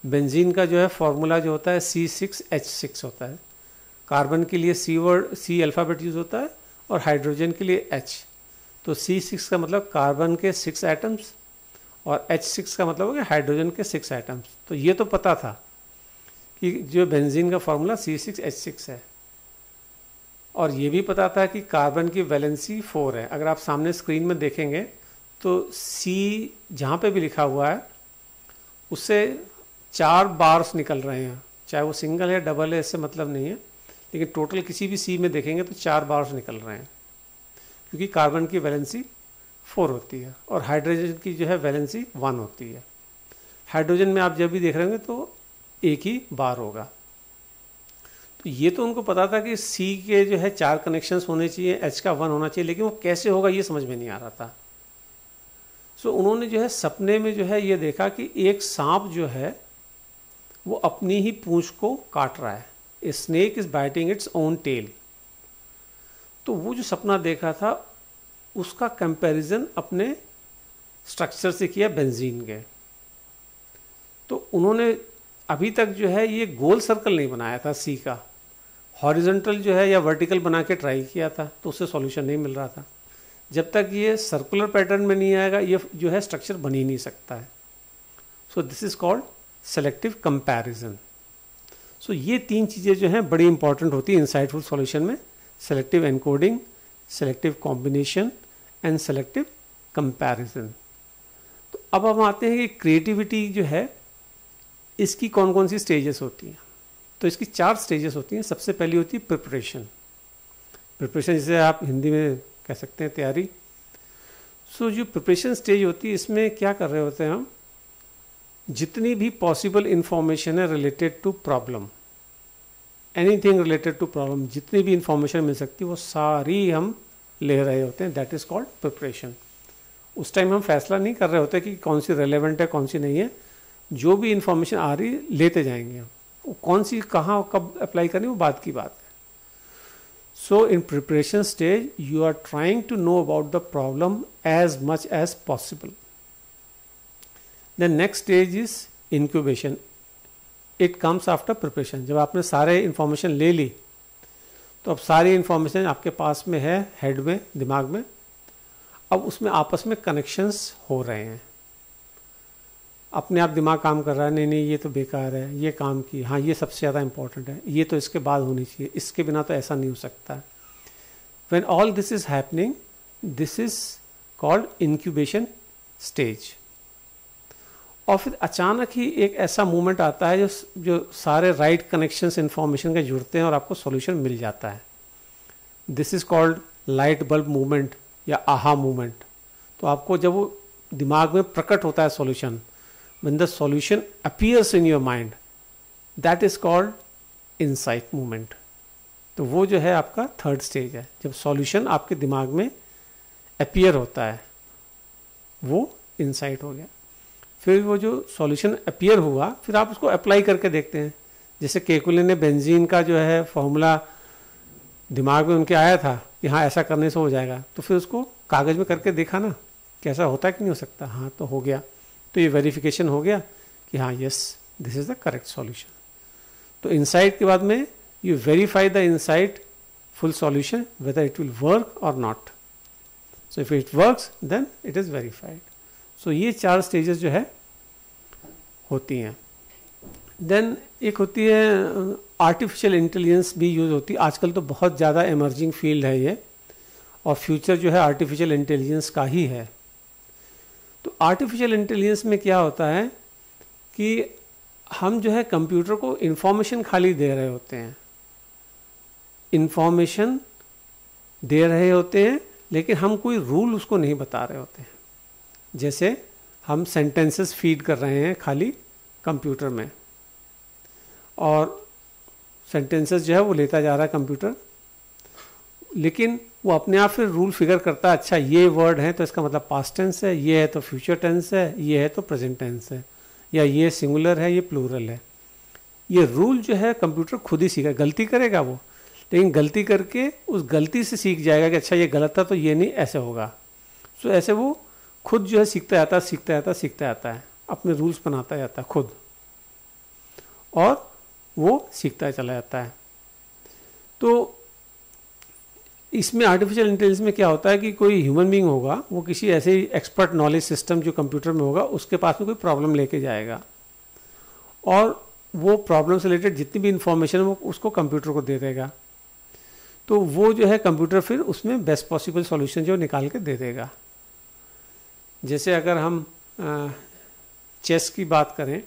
बेंजीन का जो है फॉर्मूला जो होता है सी सिक्स एच सिक्स होता है। कार्बन के लिए C word C alphabet use होता है और हाइड्रोजन के लिए एच तो सी सिक्स का मतलब कार्बन के सिक्स आइटम्स और एच सिक्स का मतलब हो गया हाइड्रोजन के सिक्स आइटम्स तो ये तो पता था कि जो बेंजीन का formula C six H six है। और ये भी पता था कि कार्बन की वैलेंसी फोर है। अगर आप सामने स्क्रीन में देखेंगे तो सी जहाँ पे भी लिखा हुआ है, उससे चार बार्स निकल रहे हैं। चाहे वो सिंगल है डबल है, इससे मतलब नहीं है। लेकिन टोटल किसी भी सी में देखेंगे तो चार बार्स निकल रहे हैं। क्योंकि कार्बन की वैलेंसी फोर होती है और हाइड्रोजन की जो है वैलेंसी वन होती है। हाइड्रोजन में आप जब भी देख रहे होंगे तो एक ही बार होगा। तो ये तो उनको पता था कि सी के जो है चार कनेक्शंस होने चाहिए एच का वन होना चाहिए, लेकिन वो कैसे होगा ये समझ में नहीं आ रहा था। सो उन्होंने जो है सपने में जो है ये देखा कि एक सांप जो है, वो अपनी ही पूंछ को काट रहा है। A snake is biting its own tail तो वो जो सपना देखा था उसका कंपैरिजन अपने स्ट्रक्चर से किया बेंजीन के। तो उन्होंने अभी तक जो है ये गोल सर्कल नहीं बनाया था सी का। हॉरिजेंटल जो है या वर्टिकल बना के ट्राई किया था तो उससे सॉल्यूशन नहीं मिल रहा था। जब तक ये सर्कुलर पैटर्न में नहीं आएगा, ये जो है स्ट्रक्चर बन ही नहीं सकता है। So this is called selective comparison so ये तीन चीज़ें जो हैं बड़ी इंपॉर्टेंट होती है इंसाइटफुल सॉल्यूशन में। Selective encoding selective combination and selective comparison तो अब हम आते हैं कि क्रिएटिविटी जो है इसकी कौन कौन सी स्टेजेस होती हैं? तो इसकी चार स्टेजेस होती हैं। सबसे पहली होती है प्रिपरेशन प्रिपरेशन जिसे आप हिंदी में कह सकते हैं तैयारी। सो so, जो प्रिपरेशन स्टेज होती है इसमें क्या कर रहे होते हैं हम? जितनी भी पॉसिबल इंफॉर्मेशन है related to problem anything related to problem जितनी भी इंफॉर्मेशन मिल सकती है वो सारी हम ले रहे होते हैं. दैट इज़ कॉल्ड प्रिपरेशन उस टाइम हम फैसला नहीं कर रहे होते कि कौन सी रेलेवेंट है, कौन सी नहीं है. जो भी इंफॉर्मेशन आ रही, लेते जाएँगे हम. वो कौन सी, कहाँ, कब अप्लाई करनी, वो बात की बात है. So in preparation stage you are trying to know about the problem as much as possible the next stage is incubation it comes after preparation जब आपने सारे इंफॉर्मेशन ले ली तो अब सारी इंफॉर्मेशन आपके पास में है हेड में, दिमाग में। अब उसमें आपस में कनेक्शंस हो रहे हैं। अपने आप दिमाग काम कर रहा है, नहीं नहीं, ये तो बेकार है, ये काम की हाँ ये सबसे ज़्यादा इंपॉर्टेंट है, ये तो इसके बाद होनी चाहिए, इसके बिना तो ऐसा नहीं हो सकता। When all this is happening this is called incubation stage और फिर अचानक ही एक ऐसा मूवमेंट आता है जो जो सारे राइट कनेक्शंस इंफॉर्मेशन के जुड़ते हैं और आपको सॉल्यूशन मिल जाता है। This is called light bulb movement या आहा मूवमेंट तो आपको जब वो दिमाग में प्रकट होता है solution when the solution appears in your mind, that is called insight movement तो वो जो है आपका थर्ड स्टेज है। जब सॉल्यूशन आपके दिमाग में अपियर होता है, वो इंसाइट हो गया। फिर वो जो सॉल्यूशन अपियर हुआ, फिर आप उसको अप्लाई करके देखते हैं। जैसे केकुले ने बेंजीन का जो है फॉर्मूला दिमाग में उनके आया था कि हाँ ऐसा करने से हो जाएगा। तो फिर उसको कागज़ में करके देखा ना कैसा होता है कि नहीं हो सकता। हाँ तो हो गया। तो ये वेरिफिकेशन हो गया कि हाँ yes this is the correct solution तो इनसाइट के बाद में you verify the insightful solution whether it will work और not so if it work then it is verified so ये चार स्टेजेस जो है, होती हैं। देन एक होती है आर्टिफिशियल इंटेलिजेंस भी यूज़ होती है। आजकल तो बहुत ज़्यादा एमर्जिंग फ़ील्ड है ये, और फ्यूचर जो है आर्टिफिशियल इंटेलिजेंस का ही है। तो आर्टिफिशियल इंटेलिजेंस में क्या होता है कि हम जो है कंप्यूटर को इंफॉर्मेशन खाली दे रहे होते हैं। इंफॉर्मेशन दे रहे होते हैं, लेकिन हम कोई रूल उसको नहीं बता रहे होते हैं। जैसे हम सेंटेंसेस फ़ीड कर रहे हैं खाली कंप्यूटर में। और सेंटेंसेस जो है वो लेता जा रहा है कंप्यूटर लेकिन वो अपने आप फिर रूल फिगर करता है अच्छा ये वर्ड है तो इसका मतलब पास्ट टेंस है, ये है तो फ्यूचर टेंस है, ये है तो प्रेजेंट टेंस है, या ये सिंगुलर है, ये प्लूरल है। ये रूल जो है कंप्यूटर खुद ही सीखा गलती करेगा वो। लेकिन गलती करके उस गलती से सीख जाएगा कि अच्छा ये गलत था तो ये नहीं, ऐसे होगा। सो ऐसे वो खुद जो है सीखता जाता है, सीखता जाता है, सीखता जाता है। अपने रूल्स बनाता जाता है खुद। और वो सीखता चला जाता है। तो इसमें आर्टिफिशियल इंटेलिजेंस में क्या होता है कि कोई ह्यूमन बींग होगा, वो किसी ऐसे एक्सपर्ट नॉलेज सिस्टम जो कंप्यूटर में होगा, उसके पास में कोई प्रॉब्लम लेके जाएगा। और वो प्रॉब्लम से रिलेटेड जितनी भी इंफॉर्मेशन वो उसको कंप्यूटर को दे देगा। तो वो जो है कंप्यूटर फिर उसमें बेस्ट पॉसिबल सॉल्यूशन जो निकाल के दे देगा। जैसे अगर हम चेस की बात करें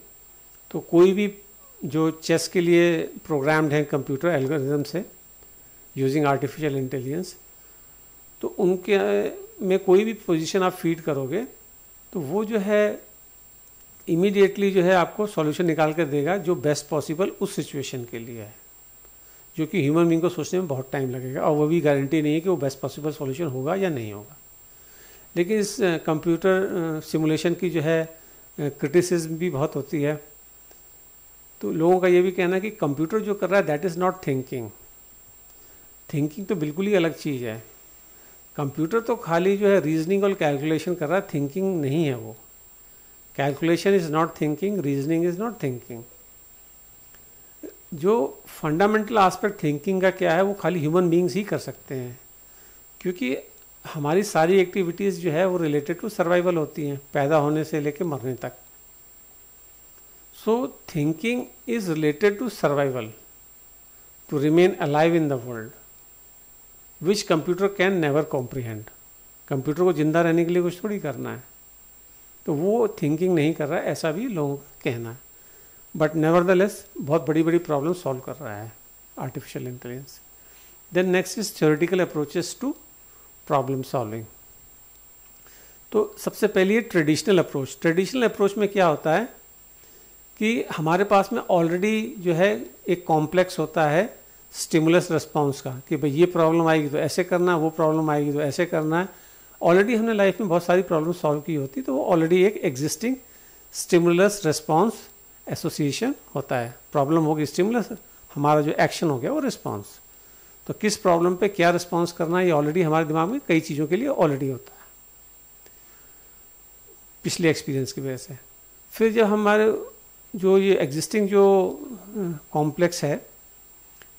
तो कोई भी जो चेस के लिए प्रोग्राम्ड हैं कंप्यूटर एल्गोरिज्म से, यूजिंग आर्टिफिशियल इंटेलिजेंस तो उनके में कोई भी पोजीशन आप फ़ीड करोगे तो वो जो है, इमीडिएटली जो है आपको सॉल्यूशन निकाल कर देगा जो बेस्ट पॉसिबल उस सिचुएशन के लिए है। जो कि ह्यूमन बींग को सोचने में बहुत टाइम लगेगा, और वो भी गारंटी नहीं है कि वो बेस्ट पॉसिबल सॉल्यूशन होगा या नहीं होगा। लेकिन इस कंप्यूटर सिमुलेशन की जो है क्रिटिसिज्म भी बहुत होती है। तो लोगों का ये भी कहना है कि कंप्यूटर जो कर रहा है that is not thinking thinking तो बिल्कुल ही अलग चीज़ है। कंप्यूटर तो खाली जो है रीजनिंग और कैलकुलेशन कर रहा है थिंकिंग नहीं है वो। Calculation is not thinking reasoning is not thinking जो फंडामेंटल आस्पेक्ट थिंकिंग का क्या है, वो खाली ह्यूमन बींग्स ही कर सकते हैं। क्योंकि हमारी सारी एक्टिविटीज़ जो है वो रिलेटेड टू सर्वाइवल होती हैं, पैदा होने से लेकर मरने तक। So thinking is related to survival to remain alive in the world which computer can never comprehend computer को ज़िंदा रहने के लिए कुछ थोड़ी करना है। तो वो थिंकिंग नहीं कर रहा है, ऐसा भी लोगों का कहना है। बट नेवर द लेस बहुत बड़ी बड़ी प्रॉब्लम सॉल्व कर रहा है artificial intelligence then next is theoretical approaches to problem solving तो सबसे पहले ट्रेडिशनल अप्रोच ट्रेडिशनल अप्रोच में क्या होता है? कि हमारे पास में ऑलरेडी जो है एक कॉम्प्लेक्स होता है स्टिमुलस रिस्पॉन्स का, कि भाई ये प्रॉब्लम आएगी तो ऐसे करना वो प्रॉब्लम आएगी तो ऐसे करना है। ऑलरेडी हमने लाइफ में बहुत सारी प्रॉब्लम सॉल्व की होती तो वो ऑलरेडी एक एग्जिस्टिंग स्टिमुलस रिस्पॉन्स एसोसिएशन होता है। प्रॉब्लम होगी स्टिमुलस हमारा जो एक्शन हो गया वो रिस्पॉन्स तो किस प्रॉब्लम पे क्या रिस्पॉन्स करना है, ये ऑलरेडी हमारे दिमाग में कई चीज़ों के लिए ऑलरेडी होता है। पिछले एक्सपीरियंस की वजह से। फिर जब हमारे जो ये एग्जिस्टिंग जो कॉम्प्लेक्स है,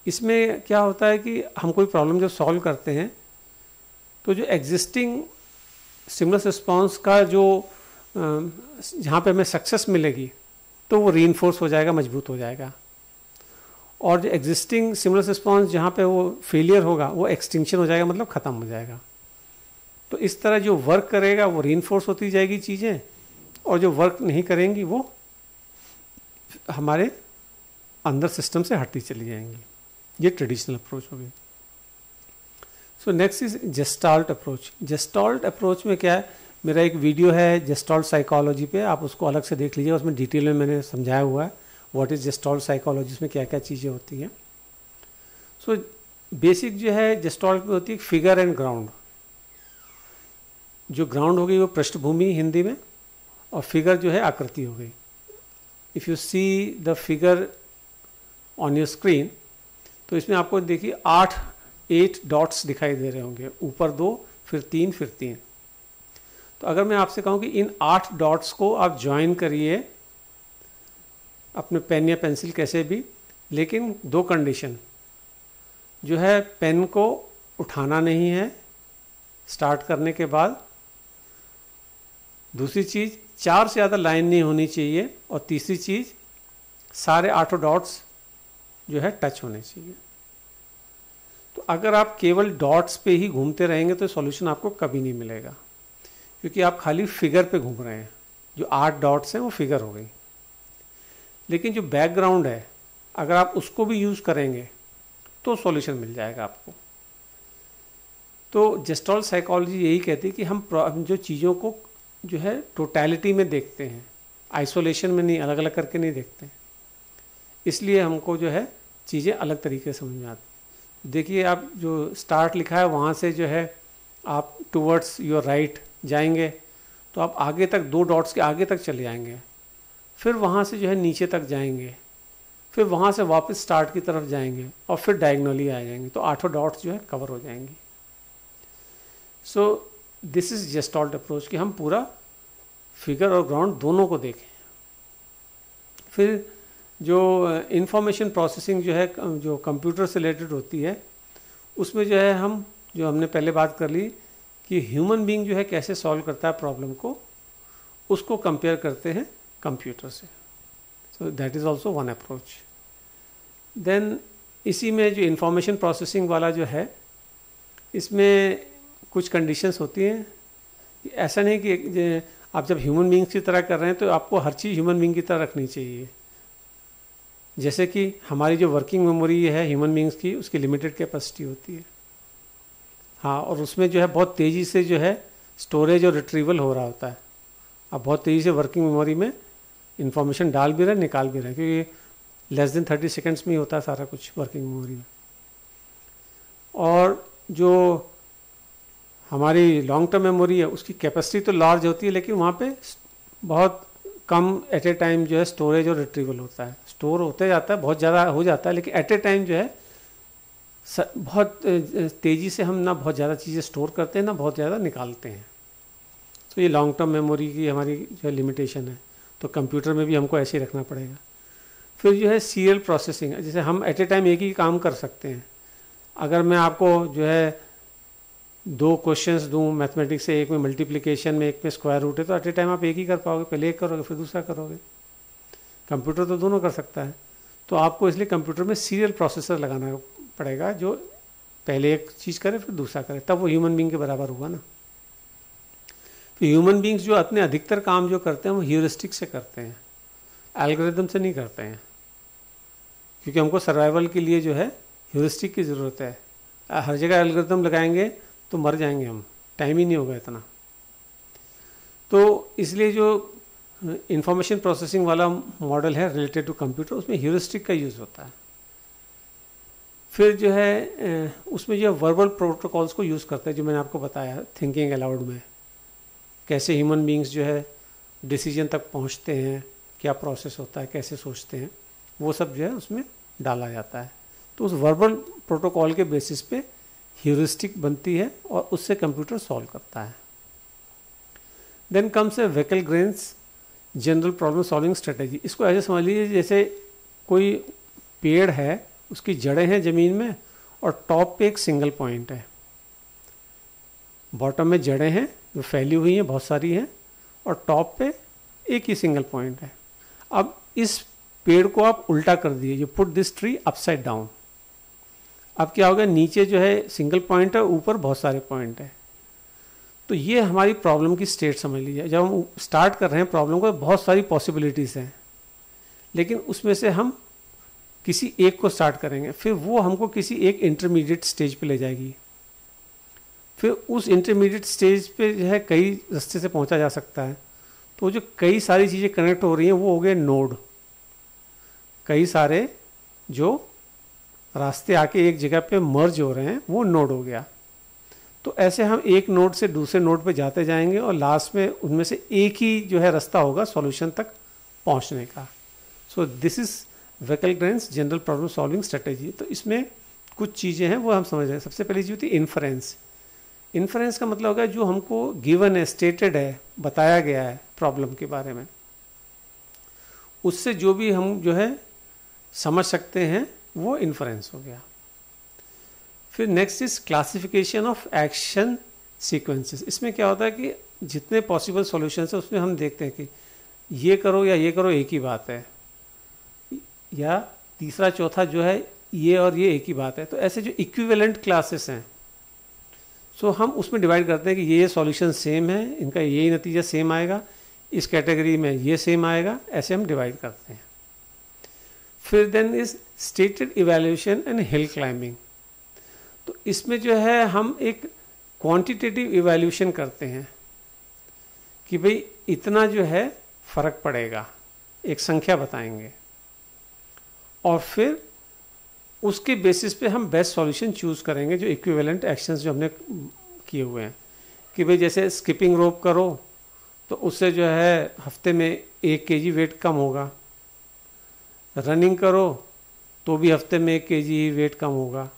इसमें क्या होता है कि हम कोई प्रॉब्लम जब सॉल्व करते हैं तो जो एग्जिस्टिंग स्टिमुलस रिस्पॉन्स का जो जहाँ पे हमें सक्सेस मिलेगी तो वो री हो जाएगा, मज़बूत हो जाएगा। और जो एग्जिस्टिंग सिमुलस रिस्पॉन्स जहाँ पे वो फेलियर होगा, वो एक्सटिंक्शन हो जाएगा मतलब ख़त्म हो जाएगा। तो इस तरह जो वर्क करेगा, वो री होती जाएगी चीज़ें, और जो वर्क नहीं करेंगी, वो हमारे अंदर सिस्टम से हटती चली जाएँगी। ये ट्रेडिशनल अप्रोच होगी so next is gestalt approach gestalt approach में क्या है? मेरा एक वीडियो है जेस्टाल्ट साइकोलॉजी पे, आप उसको अलग से देख लीजिए, उसमें डिटेल में मैंने समझाया हुआ है। व्हाट इज़ जेस्टॉल साइकोलॉजी में क्या क्या चीज़ें होती हैं। सो बेसिक जो है जेस्टॉल्ट में होती है फिगर एंड ग्राउंड जो ग्राउंड हो गई वो पृष्ठभूमि हिंदी में, और फिगर जो है आकृति हो गई। If you see the figure on your screen तो इसमें आपको देखिए आठ एट डॉट्स दिखाई दे रहे होंगे। ऊपर दो, फिर तीन फिर तीन। तो अगर मैं आपसे कहूँ कि इन आठ डॉट्स को आप ज्वाइन करिए अपने पेन या पेंसिल कैसे भी, लेकिन दो कंडीशन जो है, पेन को उठाना नहीं है स्टार्ट करने के बाद. दूसरी चीज़, चार से ज़्यादा लाइन नहीं होनी चाहिए, और तीसरी चीज़, सारे आठों डॉट्स जो है टच होने चाहिए. तो अगर आप केवल डॉट्स पे ही घूमते रहेंगे तो सॉल्यूशन आपको कभी नहीं मिलेगा. क्योंकि आप खाली फिगर पे घूम रहे हैं. जो आठ डॉट्स हैं, वो फिगर हो गई. लेकिन जो बैकग्राउंड है, अगर आप उसको भी यूज़ करेंगे तो सॉल्यूशन मिल जाएगा आपको। तो जेस्टॉल साइकोलॉजी यही कहती है कि हम जो चीज़ों को जो है टोटैलिटी में देखते हैं आइसोलेशन में नहीं अलग अलग करके नहीं देखते। इसलिए हमको जो है चीज़ें अलग तरीके से समझ में आती देखिए, आप जो स्टार्ट लिखा है, वहाँ से जो है आप टूवर्ड्स योर राइट जाएँगे तो आप आगे तक, दो डॉट्स के आगे तक चले जाएँगे फिर वहाँ से जो है नीचे तक जाएँगे। फिर वहाँ से वापस स्टार्ट की तरफ़ जाएँगे और फिर डायगनली आ जाएँगे। तो आठों डॉट्स जो है कवर हो जाएँगी। So this is gestalt approach कि हम पूरा फिगर और ग्राउंड दोनों को देखें। फिर जो इंफॉर्मेशन प्रोसेसिंग जो है जो कंप्यूटर से रिलेटेड होती है, उसमें जो है हम, जो हमने पहले बात कर ली कि ह्यूमन बींग जो है कैसे सॉल्व करता है प्रॉब्लम को, उसको कंपेयर करते हैं। कंप्यूटर से। So that is also one approach then इसी में जो इंफॉर्मेशन प्रोसेसिंग वाला जो है, इसमें कुछ कंडीशंस होती हैं। ऐसा नहीं कि आप जब ह्यूमन बींग्स की तरह कर रहे हैं तो आपको हर चीज़ ह्यूमन बींग की तरह रखनी चाहिए। जैसे कि हमारी जो वर्किंग मेमोरी है ह्यूमन बींग्स की, उसकी लिमिटेड कैपेसिटी होती है। हाँ और उसमें जो है बहुत तेज़ी से जो है स्टोरेज और रिट्रीवल हो रहा होता है। अब बहुत तेज़ी से वर्किंग मेमोरी में इंफॉर्मेशन डाल भी रहे, निकाल भी रहे, क्योंकि लेस देन थर्टी सेकेंड्स में ही होता है सारा कुछ वर्किंग मेमोरी में। और जो हमारी लॉन्ग टर्म मेमोरी है, उसकी कैपेसिटी तो लार्ज होती है, लेकिन वहाँ पे बहुत कम एट ए टाइम जो है स्टोरेज और रिट्रीवल होता है। स्टोर होते जाता है, बहुत ज़्यादा हो जाता है, लेकिन एट ए टाइम जो है बहुत तेज़ी से हम ना बहुत ज़्यादा चीज़ें स्टोर करते हैं, ना बहुत ज़्यादा निकालते हैं। तो ये लॉन्ग टर्म मेमोरी की हमारी जो लिमिटेशन है। तो कंप्यूटर में भी हमको ऐसे ही रखना पड़ेगा। फिर जो है सीरियल प्रोसेसिंग, जैसे हम एट ए टाइम एक ही काम कर सकते हैं। अगर मैं आपको जो है दो क्वेश्चंस दूँ मैथमेटिक्स से एक में मल्टीप्लिकेशन में, एक में स्क्वायर रूट है तो एट ए टाइम आप एक ही कर पाओगे, पहले एक करोगे, फिर दूसरा करोगे। कंप्यूटर तो दोनों कर सकता है। तो आपको इसलिए कंप्यूटर में सीरियल प्रोसेसर लगाना पड़ेगा, जो पहले एक चीज़ करे, फिर दूसरा करे। तब वो ह्यूमन बींग के बराबर हुआ ना। तो ह्यूमन बींग्स जो अपने अधिकतर काम जो करते हैं, वो ह्यूरिस्टिक से करते हैं। एल्गोरिदम से नहीं करते हैं। क्योंकि हमको सर्वाइवल के लिए जो है ह्यूरिस्टिक की ज़रूरत है। हर जगह एल्गोरिदम लगाएँगे तो मर जाएँगे हम। टाइम ही नहीं होगा इतना। तो इसलिए जो इंफॉर्मेशन प्रोसेसिंग वाला मॉडल है रिलेटेड टू कंप्यूटर उसमें ह्यूरिस्टिक का यूज़ होता है। फिर जो है उसमें जो है वर्बल प्रोटोकॉल्स को यूज़ करते हैं, जो मैंने आपको बताया थिंकिंग अलाउड में। कैसे ह्यूमन बींग्स जो है डिसीज़न तक पहुँचते हैं, क्या प्रोसेस होता है, कैसे सोचते हैं, वो सब जो है उसमें डाला जाता है। तो उस वर्बल प्रोटोकॉल के बेसिस पे ह्यूरिस्टिक बनती है और उससे कंप्यूटर सॉल्व करता है। Then comes a Wickelgren's general problem solving strategy इसको ऐसे समझ लीजिए जैसे कोई पेड़ है, उसकी जड़ें हैं ज़मीन में और टॉप पे एक सिंगल पॉइंट है। बॉटम में जड़ें हैं, जो फैली हुई हैं, बहुत सारी हैं, और टॉप पे एक ही सिंगल पॉइंट है। अब इस पेड़ को आप उल्टा कर दिए you put this tree upside down अब क्या होगा? नीचे जो है सिंगल पॉइंट है, ऊपर बहुत सारे पॉइंट है। तो ये हमारी प्रॉब्लम की स्टेट समझ लीजिए। जब हम स्टार्ट कर रहे हैं प्रॉब्लम को, बहुत सारी पॉसिबिलिटीज़ हैं। लेकिन उसमें से हम किसी एक को स्टार्ट करेंगे। फिर वो हमको किसी एक इंटरमीडिएट स्टेज पे ले जाएगी। फिर उस इंटरमीडिएट स्टेज पे जो है कई रास्ते से पहुँचा जा सकता है। तो जो कई सारी चीज़ें कनेक्ट हो रही हैं, वो हो गए नोड कई सारे जो रास्ते आके एक जगह पे मर्ज हो रहे हैं, वो नोड हो गया। तो ऐसे हम एक नोड से दूसरे नोड पे जाते जाएँगे और लास्ट में उनमें से एक ही जो है रास्ता होगा सॉल्यूशन तक पहुँचने का। So this is Wickelgren's general problem solving strategy तो इसमें कुछ चीज़ें हैं, वो हम समझ रहे हैं। सबसे पहली चीज़ होती है इन्फ्रेंस इन्फ्रेंस का मतलब होगा जो हमको गिवन है स्टेटेड है, बताया गया है प्रॉब्लम के बारे में। उससे जो भी हम जो है समझ सकते हैं, वो इन्फ्रेंस हो गया। फिर next is classification of action sequences इसमें क्या होता है कि जितने पॉसिबल सॉल्यूशंस है, उसमें हम देखते हैं कि ये करो या ये करो, एक ही बात है। या तीसरा चौथा जो है, ये और ये एक ही बात है। तो ऐसे जो इक्विवेलेंट क्लासेस हैं सो हम उसमें डिवाइड करते हैं कि ये ये सॉल्यूशन सेम है, इनका यही नतीजा सेम आएगा, इस कैटेगरी में ये सेम आएगा, ऐसे हम डिवाइड करते हैं। फिर then is stated evaluation and hill climbing तो इसमें जो है, हम एक क्वांटिटेटिव इवेल्यूशन करते हैं कि भाई इतना जो है, फ़र्क पड़ेगा। एक संख्या बताएँगे। और फिर उसके बेसिस पे हम बेस्ट सॉल्यूशन चूज़ करेंगे जो इक्विवेलेंट एक्शंस जो हमने किए हुए हैं। कि भाई जैसे स्किपिंग रोप करो तो उससे जो है हफ़्ते में एक के वेट कम होगा। रनिंग करो तो भी हफ़्ते में एक के जी वेट कम होगा।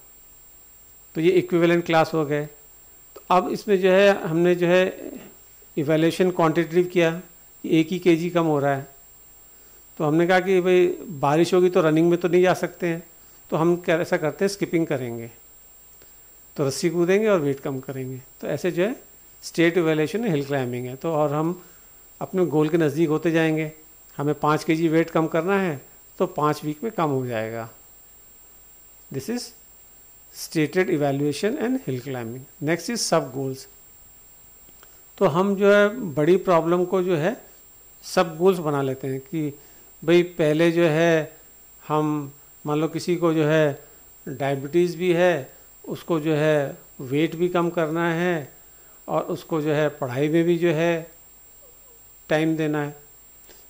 तो ये इक्विवेलेंट क्लास हो गए। तो अब इसमें जो है, हमने जो है इवेल्यूशन क्वांटिटेटिव किया, एक ही के कम हो रहा है। तो हमने कहा कि भाई बारिश होगी तो रनिंग में तो नहीं जा सकते हैं। तो हम क्या ऐसा करते हैं स्किपिंग करेंगे। तो रस्सी कूदेंगे और वेट कम करेंगे। तो ऐसे जो है स्टेट इवेल्यूशन हिल क्लाइंबिंग है। तो और हम अपने गोल के नज़दीक होते जाएँगे। हमें पाँच के जी वेट कम करना है तो पाँच वीक में कम हो जाएगा। This is stated evaluation and hill climbing next is subgoals तो हम जो है, बड़ी प्रॉब्लम को जो है सब गोल्स बना लेते हैं कि, भाई, पहले जो है, हम मान लो किसी को जो है डायबिटीज़ भी है, उसको जो है वेट भी कम करना है और उसको जो है पढ़ाई में भी जो है टाइम देना है।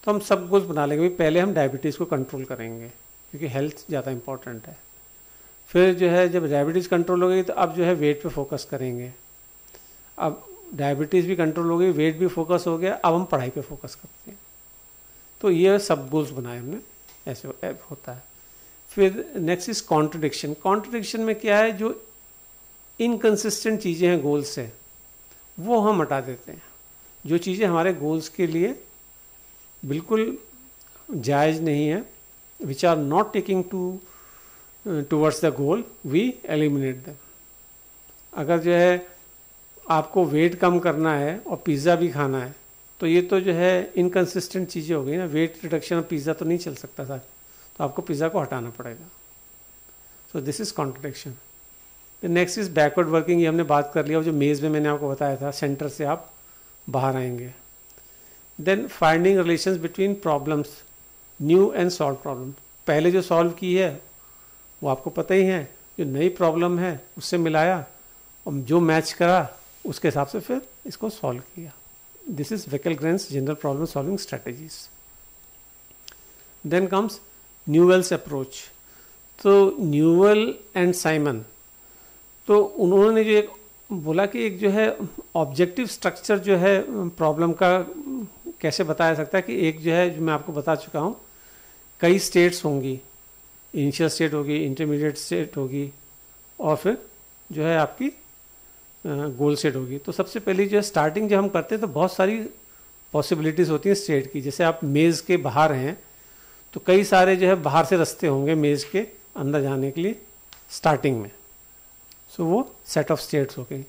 तो हम सब कुछ बना लेंगे। पहले हम डायबिटीज़ को कंट्रोल करेंगे क्योंकि हेल्थ ज़्यादा इंपॉर्टेंट है। फिर जो है जब डायबिटीज़ कंट्रोल हो गई तो अब जो है वेट पे फोकस करेंगे। अब डायबिटीज़ भी कंट्रोल हो गई वेट भी फोकस हो गया, अब हम पढ़ाई पे फोकस करते हैं। तो ये सब गोल्स बनाए हमने, ऐसे होता है। फिर नेक्स्ट इज़ कॉन्ट्रडिक्शन कॉन्ट्रडिक्शन में क्या है? जो इनकन्सिस्टेंट चीज़ें हैं गोल्स से, वो हम हटा देते हैं। जो चीज़ें हमारे गोल्स के लिए बिल्कुल जायज़ नहीं है which are not taking to towards the goal we eliminate the अगर जो है आपको वेट कम करना है और पिज़्ज़ा भी खाना है तो ये तो जो है इनकन्सिस्टेंट चीज़ें हो गई ना। वेट रिडक्शन और पिज़्ज़ा तो नहीं चल सकता था। तो आपको पिज़्ज़ा को हटाना पड़ेगा। So this is contradiction next is backward working ये हमने बात कर लिया जो मेज़ में मैंने आपको बताया था सेंटर से आप बाहर आएँगे। Then finding relation between problems new and solve problem पहले जो सॉल्व की है, वो आपको पता ही है, जो नई प्रॉब्लम है, उससे मिलाया, और जो मैच करा, उसके हिसाब से फिर इसको सॉल्व किया। This is Wickelgren's general problem solving strategies then comes Newell's approach तो न्यूवेल एंड साइमन तो उन्होंने जो एक, बोला कि एक जो है ऑब्जेक्टिव स्ट्रक्चर जो है प्रॉब्लम का, कैसे बताया सकता है कि एक जो है, जो मैं आपको बता चुका हूँ, कई स्टेट्स होंगी। इनिशियल स्टेट होगी इंटरमीडिएट स्टेट होगी, और फिर जो है आपकी गोल सेट होगी। तो सबसे पहले जो है स्टार्टिंग जब हम करते हैं तो बहुत सारी पॉसिबिलिटीज़ होती हैं स्टेट की। जैसे आप मेज़ के बाहर हैं तो कई सारे जो है बाहर से रास्ते होंगे मेज़ के अंदर जाने के लिए स्टार्टिंग में। सो so, वो सेट ऑफ़ स्टेट्स हो गई।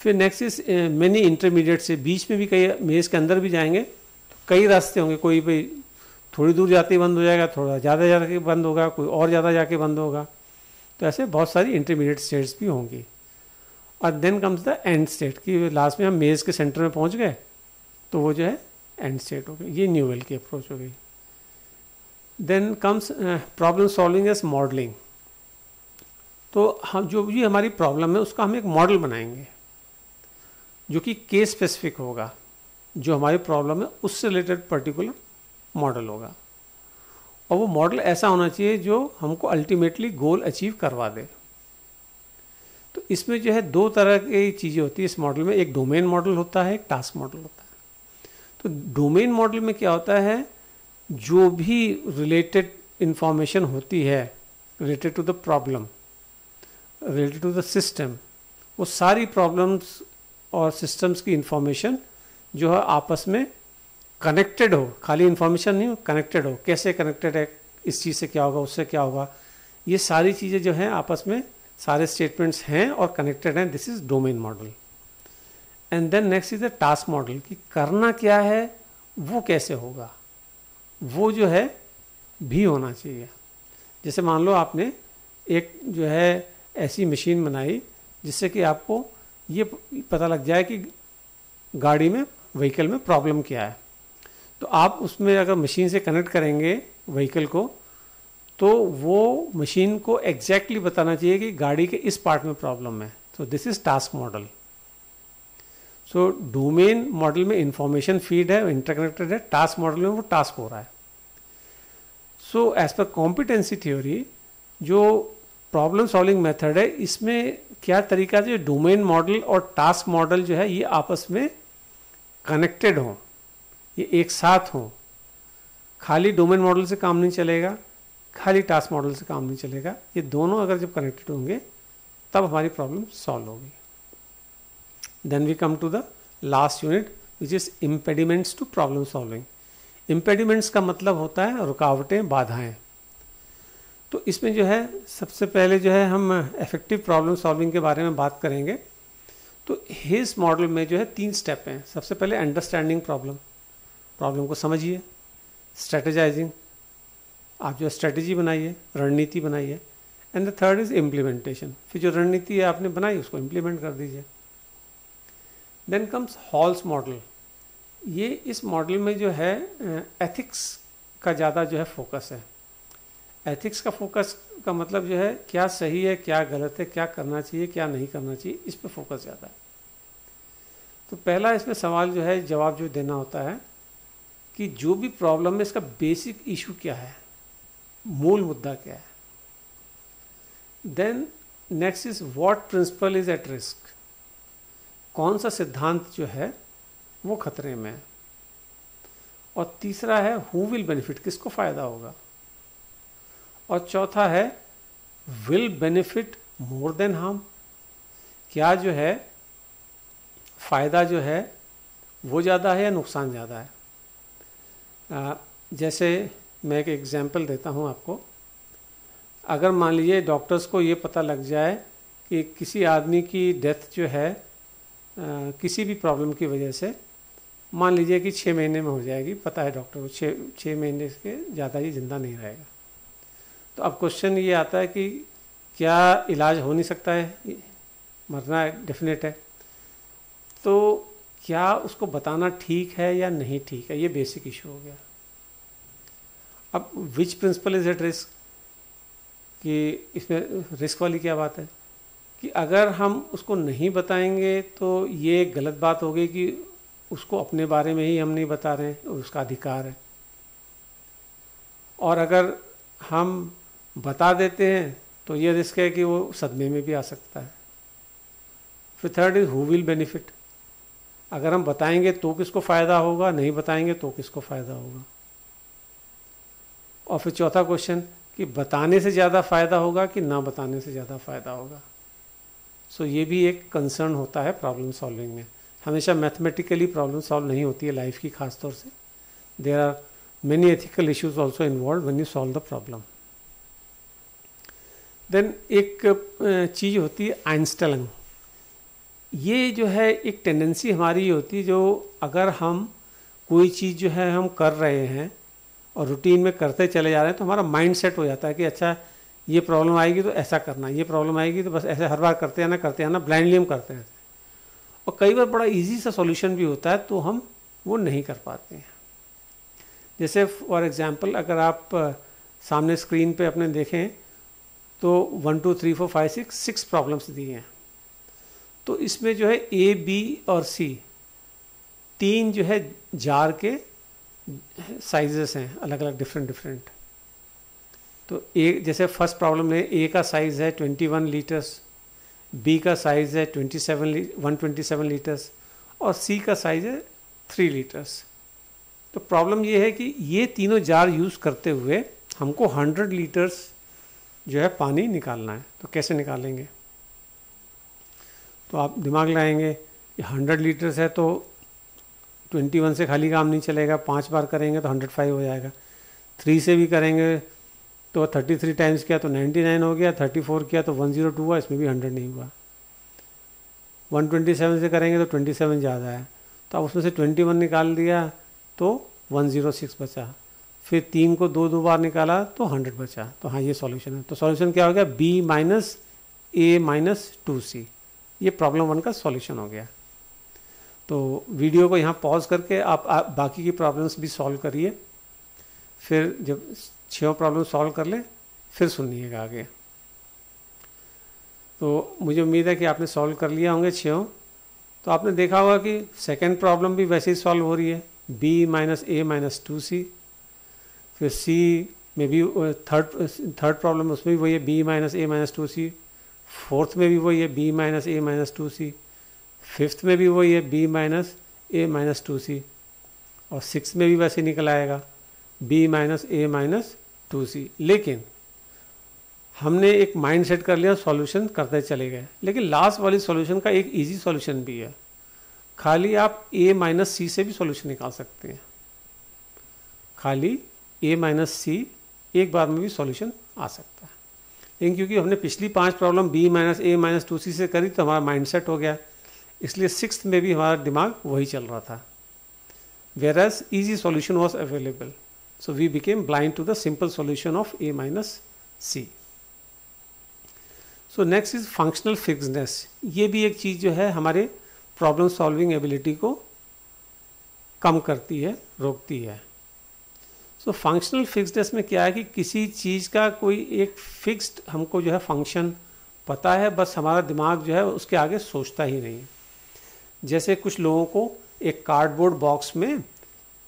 फिर नेक्स्ट इज़ मैनी इंटरमीडिएट से बीच में भी कई मेज़ के अंदर भी जाएँगे। तो कई रास्ते होंगे। कोई भी थोड़ी दूर जाते ही बंद हो जाएगा थोड़ा ज़्यादा जाके बंद होगा कोई और ज़्यादा जाके बंद होगा। तो ऐसे बहुत सारी इंटरमीडिएट स्टेट्स भी होंगी। और then comes the end state कि लास्ट में हम मेज़ के सेंटर में पहुँच गए तो वो जो है एंड स्टेट हो गई। ये न्यूवेल की अप्रोच हो गई। Then comes problem solving as modelling तो हम, जो भी हमारी प्रॉब्लम है, उसका हम एक मॉडल बनाएँगे, जो कि केस स्पेसिफिक होगा, जो हमारी प्रॉब्लम है, उससे रिलेटेड पर्टिकुलर मॉडल होगा। और वो मॉडल ऐसा होना चाहिए जो हमको अल्टीमेटली गोल अचीव करवा दे। तो इसमें जो है, दो तरह की चीज़ें होती है इस मॉडल में। एक डोमेन मॉडल होता है, एक टास्क मॉडल होता है। तो डोमेन मॉडल में क्या होता है जो भी रिलेटेड इंफॉर्मेशन होती है related to the problem related to the system वो सारी प्रॉब्लम्स और सिस्टम्स की इंफॉर्मेशन जो है आपस में कनेक्टेड हो। खाली इंफॉर्मेशन नहीं हो कनेक्टेड हो। कैसे कनेक्टेड है, इस चीज़ से क्या होगा, उससे क्या होगा? ये सारी चीज़ें जो हैं आपस में सारे स्टेटमेंट्स हैं और कनेक्टेड हैं। This is domain model and then next is the task model कि करना क्या है, वो कैसे होगा? वो जो है भी होना चाहिए। जैसे मान लो आपने एक जो है ऐसी मशीन बनाई जिससे कि आपको ये पता लग जाए कि गाड़ी में व्हीकल में प्रॉब्लम क्या है। तो आप उसमें अगर मशीन से कनेक्ट करेंगे व्हीकल को तो वो मशीन को एग्जैक्टली exactly बताना चाहिए कि गाड़ी के इस पार्ट में प्रॉब्लम है। तो this is task model so domain model में इंफॉर्मेशन फ़ीड है इंटरकनेक्टेड है टास्क मॉडल में वो टास्क हो रहा है। So as per competency theory जो प्रॉब्लम सॉल्विंग मेथड है, इसमें क्या तरीका है डोमेन मॉडल और टास्क मॉडल जो है, ये आपस में कनेक्टेड हों, ये एक साथ हों। खाली डोमेन मॉडल से काम नहीं चलेगा, खाली टास्क मॉडल से काम नहीं चलेगा। ये दोनों अगर जब कनेक्टेड होंगे, तब हमारी प्रॉब्लम सॉल्व होगी। Then we come to the last unit which is impediments to problem solving impediments का मतलब होता है रुकावटें, बाधाएँ। तो इसमें जो है, सबसे पहले जो है, हम इफ़ेक्टिव प्रॉब्लम सॉल्विंग के बारे में बात करेंगे। तो हिज मॉडल में जो है, तीन स्टेप हैं। सबसे पहले अंडरस्टैंडिंग प्रॉब्लम प्रॉब्लम को समझिए। स्ट्रेटेजाइजिंग आप जो स्ट्रेटेजी बनाइए, रणनीति बनाइए। And the third is implementation फिर जो रणनीति है आपने बनाई, उसको इम्प्लीमेंट कर दीजिए। देन कम्स हॉल्स मॉडल ये इस मॉडल में जो है एथिक्स का ज़्यादा जो है फोकस है। एथिक्स का फोकस का मतलब जो है, क्या सही है, क्या गलत है, क्या करना चाहिए, क्या नहीं करना चाहिए, इस पर फोकस ज़्यादा है। तो पहला इसमें सवाल जो है, जवाब जो देना होता है कि जो भी प्रॉब्लम है, इसका बेसिक इशू क्या है? मूल मुद्दा क्या है? Then next is what principle is at risk कौन सा सिद्धांत जो है वो खतरे में है। और तीसरा है हु विल बेनिफिट किसको फ़ायदा होगा? और चौथा है will benefit more than harm क्या जो है फ़ायदा जो है वो ज़्यादा है या नुकसान ज़्यादा है? आ, जैसे मैं एक एग्ज़ाम्पल देता हूँ आपको। अगर मान लीजिए डॉक्टर्स को ये पता लग जाए कि किसी आदमी की डेथ जो है किसी भी प्रॉब्लम की वजह से, मान लीजिए कि छः महीने में हो जाएगी, पता है डॉक्टर को छः छः महीने के ज़्यादा ही ज़िंदा नहीं रहेगा। तो अब क्वेश्चन ये आता है कि क्या इलाज हो नहीं सकता है? मरना डेफिनेट है। तो क्या उसको बताना ठीक है या नहीं ठीक है? ये बेसिक इशू हो गया। अब which principle is at risk कि इसमें रिस्क वाली क्या बात है? कि अगर हम उसको नहीं बताएँगे तो ये गलत बात होगी कि उसको अपने बारे में ही हम नहीं बता रहे हैं, उसका अधिकार है। और अगर हम बता देते हैं तो ये रिस्क है कि वो सदमे में भी आ सकता है। फिर third is who will benefit अगर हम बताएँगे तो किसको फ़ायदा होगा, नहीं बताएँगे तो किसको फ़ायदा होगा? और फिर चौथा क्वेश्चन कि बताने से ज़्यादा फ़ायदा होगा कि ना बताने से ज़्यादा फ़ायदा होगा? सो so, ये भी एक कंसर्न होता है प्रॉब्लम सॉल्विंग में। हमेशा मैथमेटिकली प्रॉब्लम सॉल्व नहीं होती है लाइफ की खास तौर से। There are many ethical issues also involve when you solve the problem then एक चीज़ होती है आइंस्टलिंग ये जो है एक टेंडेंसी हमारी होती है जो अगर हम कोई चीज़ जो है हम कर रहे हैं और रूटीन में करते चले जा रहे हैं तो हमारा माइंड सेट हो जाता है कि अच्छा ये प्रॉब्लम आएगी तो ऐसा करना, ये प्रॉब्लम आएगी तो बस ऐसे हर बार करते हैं ना करते हैं ना ब्लाइंडली हम करते हैं। और कई बार बड़ा इजी सा सॉल्यूशन भी होता है तो हम वो नहीं कर पाते हैं। जैसे फॉर एग्जांपल अगर आप सामने स्क्रीन पे अपने देखें तो one two three four five six six problems दी हैं। तो इसमें जो है ए बी और सी तीन जो है जार के साइजेस हैं अलग अलग डिफरेंट डिफरेंट तो ए जैसे फ़र्स्ट प्रॉब्लम में ए का साइज़ है 21 लीटर्स बी का साइज़ है 27 वन ट्वेंटी लीटर्स और सी का साइज़ है थ्री लीटर्स तो प्रॉब्लम ये है कि ये तीनों जार यूज़ करते हुए हमको 100 लीटर्स जो है पानी निकालना है। तो कैसे निकालेंगे? तो आप दिमाग लगाएँगे हंड्रेड लीटर्स है तो ट्वेंटी वन से खाली काम नहीं चलेगा, पाँच बार करेंगे तो हंड्रेड फाइव हो जाएगा। थ्री से भी करेंगे तो थर्टी थ्री टाइम्स किया तो नाइन्टी नाइन हो गया थर्टी फोर किया तो वन ज़ीरो टू हुआ इसमें भी हंड्रेड नहीं हुआ। वन ट्वेंटी सेवन से करेंगे तो ट्वेंटी सेवन ज़्यादा है। तो अब उसमें से ट्वेंटी वन निकाल दिया तो वन ज़ीरो सिक्स बचा। फिर तीन को दो दो बार निकाला तो हंड्रेड बचा। तो हाँ ये सॉल्यूशन है। तो सॉल्यूशन क्या हो गया? B minus A minus two C ये प्रॉब्लम वन का सॉल्यूशन हो गया। तो वीडियो को यहाँ पॉज करके आप, आप बाकी की प्रॉब्लम्स भी सॉल्व करिए। फिर जब छः प्रॉब्लम सॉल्व कर लें, फिर सुनिएगा आगे। तो मुझे उम्मीद है कि आपने सॉल्व कर लिया होंगे छः तो आपने देखा होगा कि सेकेंड प्रॉब्लम भी वैसे ही सॉल्व हो रही है। B minus A minus two C फिर सी में भी थर्ड थर्ड प्रॉब्लम उसमें भी वही है। B minus A minus two C fourth में भी वही है। B minus A minus two C fifth में भी वही है। B minus A minus two C और सिक्स में भी वैसे निकल आएगा। B minus A minus two C. लेकिन हमने एक माइंड सेट कर लिया सॉल्यूशन करते चले गए। लेकिन लास्ट वाली सॉल्यूशन का एक इजी सॉल्यूशन भी है। खाली आप ए माइनस सी से भी सॉल्यूशन निकाल सकते हैं। खाली ए माइनस सी एक बार में भी सॉल्यूशन आ सकता है। लेकिन क्योंकि हमने पिछली पाँच problem B minus A minus two C से करी तो हमारा माइंड सेट हो गया। इसलिए सिक्स में भी हमारा दिमाग वही चल रहा था। Whereas easy solution was available so we became blind to the simple solution of A minus C so next is functional fixedness ये भी एक चीज़ जो है हमारे प्रॉब्लम सॉल्विंग एबिलिटी को कम करती है, रोकती है। सो फंक्शनल फिक्सनेस में क्या है कि किसी चीज़ का कोई एक फिक्स्ड हमको जो है फ़ंक्शन पता है, बस हमारा दिमाग जो है उसके आगे सोचता ही नहीं जैसे कुछ लोगों को एक कार्डबोर्ड बॉक्स में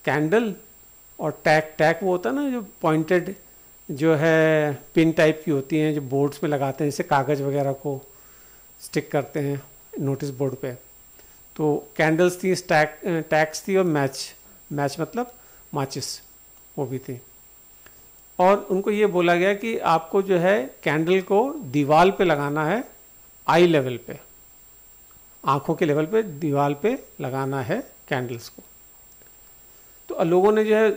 कैंडल और टैक टैक वो होता है ना जो पॉइंटेड जो है पिन टाइप की होती हैं, जो बोर्ड्स में लगाते हैं, जैसे कागज़ वगैरह को स्टिक करते हैं नोटिस बोर्ड पे। तो कैंडल्स थी टैग टैक्स थी और मैच मैच मतलब माचिस वो भी थी। और उनको ये बोला गया कि आपको जो है कैंडल को दीवार पे लगाना है आई लेवल पे। आँखों के लेवल पे दीवार पे लगाना है कैंडल्स को। लोगों ने जो है,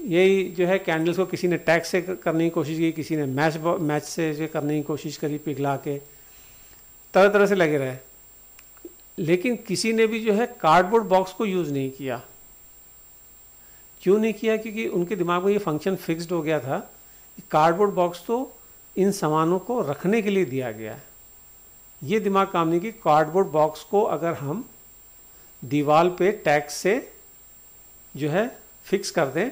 यही जो है कैंडल्स को किसी ने टैक्स से करने की कोशिश की, किसी ने मैच मैच से जो करने की कोशिश करी पिघला के। तरह तरह से लगे रहे। लेकिन किसी ने भी जो है कार्डबोर्ड बॉक्स को यूज़ नहीं किया। क्यों नहीं किया? क्योंकि उनके दिमाग में ये फ़ंक्शन फिक्स्ड हो गया था कि कार्डबोर्ड बॉक्स तो इन सामानों को रखने के लिए दिया गया है। ये दिमाग काम नहीं कि कार्डबोर्ड बॉक्स को अगर हम दीवार पे टैक्स से जो है फिक्स कर दें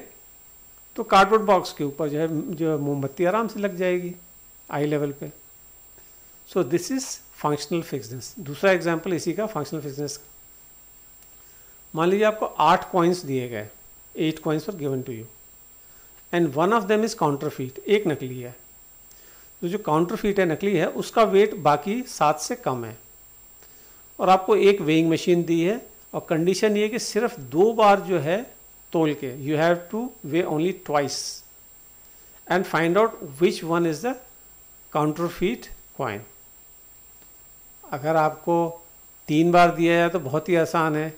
तो कार्डबोर्ड बॉक्स के ऊपर जो है जो है मोमबत्ती आराम से लग जाएगी आई लेवल पे। So this is functional fixedness दूसरा एग्जांपल इसी का फंक्शनल फिक्सनेस मान लीजिए आपको आठ कॉइन्स दिए गए eight coins were given to you and one of them is counterfeit एक नकली है। तो जो काउंटरफीट है, नकली है, उसका वेट बाकी सात से कम है। और आपको एक वेइंग मशीन दी है और कंडीशन ये कि सिर्फ़ दो बार जो है तोल के you have to weigh only twice and find out which one is the counterfeit coin अगर आपको तीन बार दिया जाए तो बहुत ही आसान है।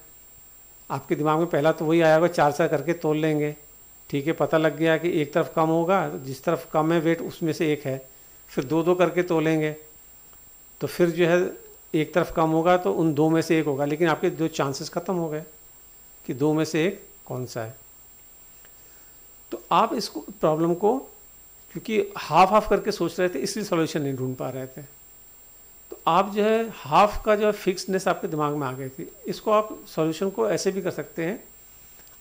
आपके दिमाग में पहला तो वही आया होगा, चार चार करके तोल लेंगे। ठीक है, पता लग गया कि एक तरफ़ कम होगा, जिस तरफ़ कम है वेट उसमें से एक है। फिर दो दो करके तोलेंगे। तो फिर जो है एक तरफ़ कम होगा तो उन दो में से एक होगा, लेकिन आपके दो चांसेस ख़त्म हो गए कि दो में से एक कौन सा है। तो आप इसको प्रॉब्लम को, क्योंकि हाफ़ हाफ़ करके सोच रहे थे, इसलिए सॉल्यूशन नहीं ढूंढ पा रहे थे। तो आप जो है हाफ़ का जो है फिक्सनेस आपके दिमाग में आ गई थी। इसको आप सॉल्यूशन को ऐसे भी कर सकते हैं।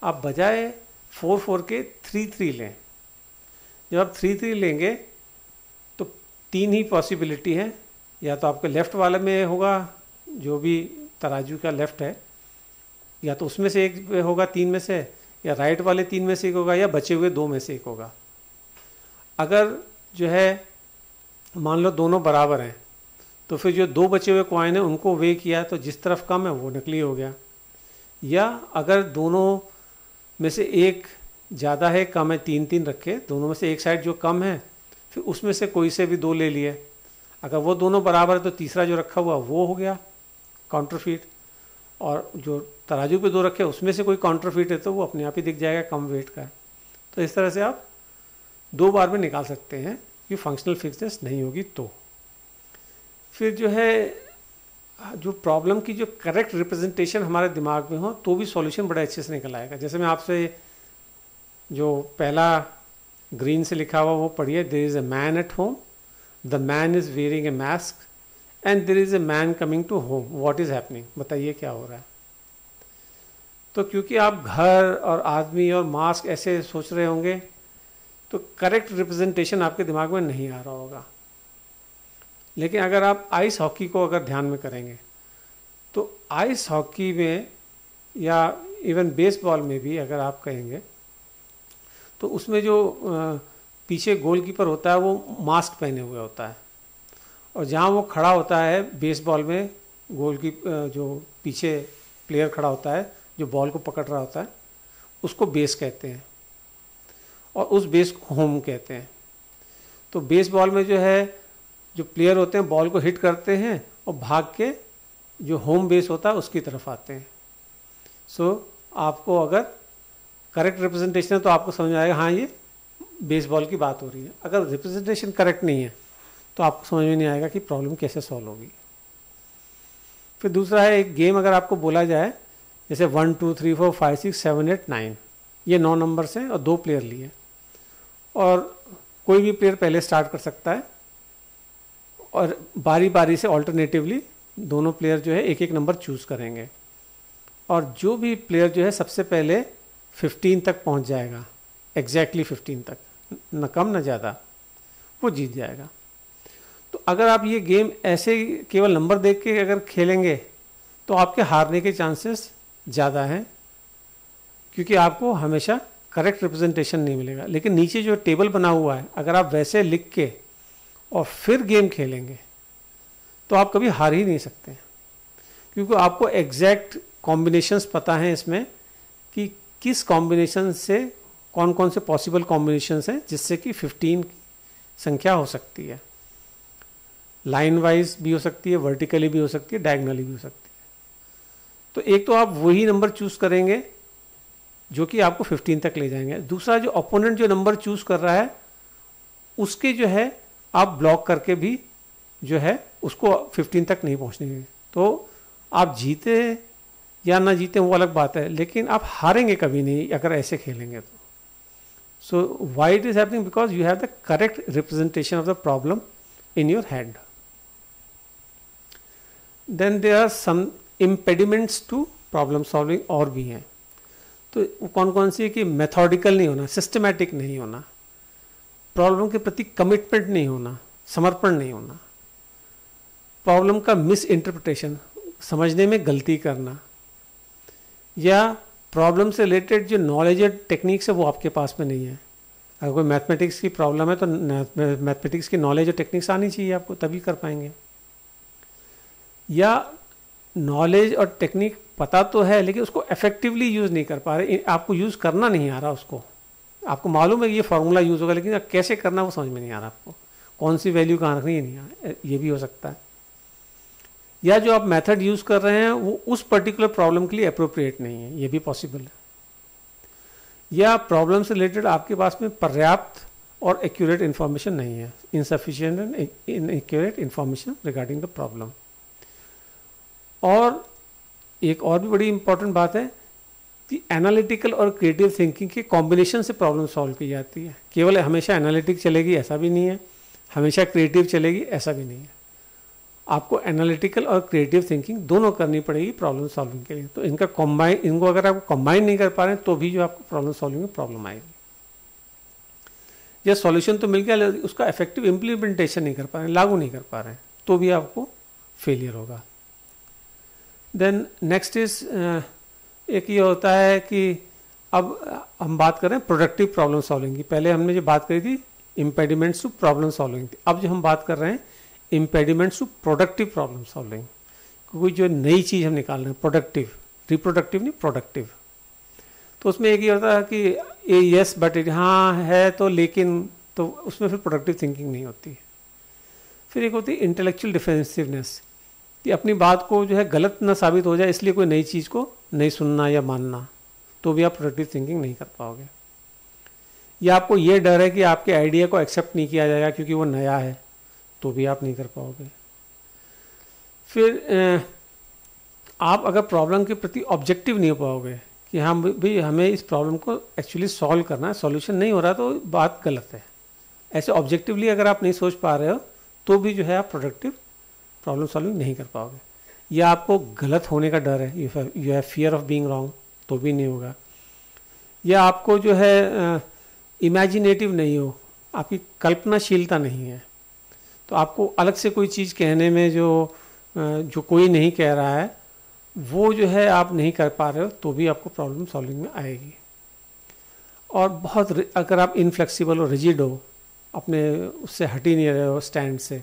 आप बजाय फोर फोर के थ्री थ्री लें। जब आप थ्री थ्री लेंगे तो तीन ही पॉसिबिलिटी हैं। या तो आपके लेफ़्ट वाले में होगा, जो भी तराजू का लेफ़्ट है, या तो उसमें से एक होगा, तीन में से, या राइट वाले तीन में से एक होगा, या बचे हुए दो में से एक होगा। अगर जो है, मान लो दोनों बराबर हैं तो फिर जो दो बचे हुए क्वाइन है, उनको वे किया तो जिस तरफ़ कम है, वो नकली हो गया। या अगर दोनों में से एक ज़्यादा है, कम है, तीन तीन रखे, दोनों में से एक साइड जो कम है, फिर उसमें से कोई से भी दो ले लिए। अगर वो दोनों बराबर है तो तीसरा जो रखा हुआ वो हो गया काउंटरफीट और जो तराजू पे दो रखे उसमें से कोई काउंटरफीट है तो वो अपने आप ही दिख जाएगा कम वेट का। तो इस तरह से आप दो बार में निकाल सकते हैं कि फंक्शनल फिक्सनेस नहीं होगी तो। फिर जो है, जो प्रॉब्लम की जो करेक्ट रिप्रेजेंटेशन हमारे दिमाग में हो तो भी सॉल्यूशन बड़े अच्छे से निकल आएगा। जैसे मैं आपसे जो पहला ग्रीन से लिखा हुआ वो पढ़िए there is a man at home the man is wearing a mask and there is a man coming to home what is happening बताइए क्या हो रहा है? तो क्योंकि आप घर और आदमी और मास्क ऐसे सोच रहे होंगे तो करेक्ट रिप्रेजेंटेशन आपके दिमाग में नहीं आ रहा होगा। लेकिन अगर आप आइस हॉकी को अगर ध्यान में करेंगे तो आइस हॉकी में या इवन बेसबॉल में भी अगर आप कहेंगे तो उसमें जो पीछे गोलकीपर होता है वो मास्क पहने हुए होता है। और जहाँ वो खड़ा होता है बेसबॉल में गोल की जो पीछे प्लेयर खड़ा होता है जो बॉल को पकड़ रहा होता है उसको बेस कहते हैं और उस बेस को होम कहते हैं। तो बेसबॉल में जो है जो प्लेयर होते हैं बॉल को हिट करते हैं और भाग के जो होम बेस होता है उसकी तरफ़ आते हैं। सो so, आपको अगर करेक्ट रिप्रेजेंटेशन है तो आपको समझ आएगा हाँ ये बेसबॉल की बात हो रही है। अगर रिप्रेजेंटेशन करेक्ट नहीं है तो आपको समझ में नहीं आएगा कि प्रॉब्लम कैसे सॉल्व होगी। फिर दूसरा है, एक गेम अगर आपको बोला जाए, जैसे one two three four five six seven eight nine ये नौ नंबर्स हैं और दो प्लेयर लिए। और कोई भी प्लेयर पहले स्टार्ट कर सकता है और बारी बारी से ऑल्टरनेटिवली दोनों प्लेयर जो है एक एक नंबर चूज़ करेंगे। और जो भी प्लेयर जो है, सबसे पहले 15 तक पहुँच जाएगा। एग्जैक्टली फिफ्टीन तक। न कम, न ज़्यादा। वो जीत जाएगा। तो अगर आप ये गेम ऐसे केवल नंबर देख के अगर खेलेंगे तो आपके हारने के चांसेस ज़्यादा हैं, क्योंकि आपको हमेशा करेक्ट रिप्रेजेंटेशन नहीं मिलेगा। लेकिन नीचे जो टेबल बना हुआ है, अगर आप वैसे लिख के और फिर गेम खेलेंगे तो आप कभी हार ही नहीं सकते। क्योंकि आपको एग्जैक्ट कॉम्बिनेशंस पता है इसमें कि किस कॉम्बिनेशन से कौन कौन से पॉसिबल कॉम्बिनेशंस हैं जिससे कि 15 संख्या हो सकती है। लाइन वाइज भी हो सकती है वर्टिकली भी हो सकती है डायगनली भी हो सकती है। तो एक तो आप वही नंबर चूज़ करेंगे जो कि आपको 15 तक ले जाएँगे। दूसरा जो अपोनेंट जो नंबर चूज़ कर रहा है, उसके जो है, आप ब्लॉक करके भी जो है, उसको 15 तक नहीं पहुँचने देंगे। तो आप जीते या ना जीते वो अलग बात है, लेकिन आप हारेंगे कभी नहीं, अगर ऐसे खेलेंगे तो। So why it is happening because you have the correct representation of the problem in your hand then there are some impediments to problem solving और भी हैं। तो कौन कौन सी कि मेथोडिकल नहीं होना सिस्टमैटिक नहीं होना प्रॉब्लम के प्रति कमिटमेंट नहीं होना, समर्पण नहीं होना प्रॉब्लम का मिस इंटरप्रिटेशन समझने में गलती करना, या प्रॉब्लम से रिलेटेड जो नॉलेज या टेक्निक्स है वो आपके पास में नहीं है। अगर कोई मैथमेटिक्स की प्रॉब्लम है तो मैथमेटिक्स की नॉलेज और टेक्निक्स आनी चाहिए आपको, तभी कर पाएँगे। या नॉलेज और टेक्निक पता तो है, लेकिन उसको इफेक्टिवली यूज़ नहीं कर पा रहे आपको यूज़ करना नहीं आ रहा उसको। आपको मालूम है ये फार्मूला यूज़ होगा, लेकिन कैसे करना वो समझ में नहीं आ रहा आपको। कौन सी वैल्यू कहाँ रखनी है? नहीं आ ये भी हो सकता है। या जो आप मेथड यूज़ कर रहे हैं, वो उस पर्टिकुलर प्रॉब्लम के लिए अप्रोप्रिएट नहीं है। ये भी पॉसिबल है। या प्रॉब्लम से रिलेटेड आपके पास में पर्याप्त और एक्यूरेट इंफॉर्मेशन नहीं है। Insufficient and inaccurate information regarding the problem और एक और भी बड़ी इंपॉर्टेंट बात है कि एनालिटिकल और क्रिएटिव थिंकिंग के कॉम्बिनेशन से प्रॉब्लम सॉल्व की जाती है। केवल हमेशा एनालिटिक चलेगी, ऐसा भी नहीं है। हमेशा क्रिएटिव चलेगी, ऐसा भी नहीं है। आपको एनालिटिकल और क्रिएटिव थिंकिंग दोनों करनी पड़ेगी प्रॉब्लम सॉल्विंग के लिए। तो इनका कॉम्बाइन इनको अगर आप कंबाइन नहीं कर पा रहे हैं तो भी जो आपको प्रॉब्लम सॉल्विंग में प्रॉब्लम आएगी। या सॉल्यूशन तो मिल गया उसका इफ़ेक्टिव इम्प्लीमेंटेशन नहीं कर पा रहे लागू नहीं कर पा रहे हैं तो भी आपको फेलियर होगा। देन नेक्स्ट इज़ एक ये होता है कि अब हम बात कर रहे हैं प्रोडक्टिव प्रॉब्लम सॉल्विंग की। पहले हमने जो बात करी थी इम्पेडिमेंट्स टू प्रॉब्लम सॉल्विंग थी अब जो हम बात कर रहे हैं impediments to productive problem solving क्योंकि जो नई चीज़ हम निकाल रहे हैं प्रोडक्टिव रिप्रोडक्टिव नहीं प्रोडक्टिव तो उसमें एक ये होता है कि ये यस बट इट हाँ है तो लेकिन तो उसमें फिर प्रोडक्टिव थिंकिंग नहीं होती फिर एक होती है इंटेलेक्चुअल डिफेंसिवनेस कि अपनी बात को जो है गलत ना साबित हो जाए, इसलिए कोई नई चीज़ को नहीं सुनना या मानना तो भी आप प्रोडक्टिव थिंकिंग नहीं कर पाओगे। या आपको ये डर है कि आपके आइडिया को एक्सेप्ट नहीं किया जाएगा क्योंकि वो नया है। तो भी आप नहीं कर पाओगे। फिर आप अगर प्रॉब्लम के प्रति ऑब्जेक्टिव नहीं हो पाओगे कि हम भी हमें इस प्रॉब्लम को एक्चुअली सॉल्व करना है सॉल्यूशन नहीं हो रहा तो बात गलत है। ऐसे ऑब्जेक्टिवली अगर आप नहीं सोच पा रहे हो तो भी जो है आप प्रोडक्टिव प्रॉब्लम सॉल्विंग नहीं कर पाओगे। या आपको गलत होने का डर है you have fear of being wrong तो भी नहीं होगा। या आपको जो है इमेजिनेटिव नहीं हो, आपकी कल्पनाशीलता नहीं है तो आपको अलग से कोई चीज़ कहने में जो जो कोई नहीं कह रहा है, वो जो है आप नहीं कर पा रहे हो तो भी आपको प्रॉब्लम सॉल्विंग में आएगी। और बहुत अगर आप इनफ्लेक्सिबल हो रिजिड हो, अपने उससे हट ही नहीं रहे हो स्टैंड से,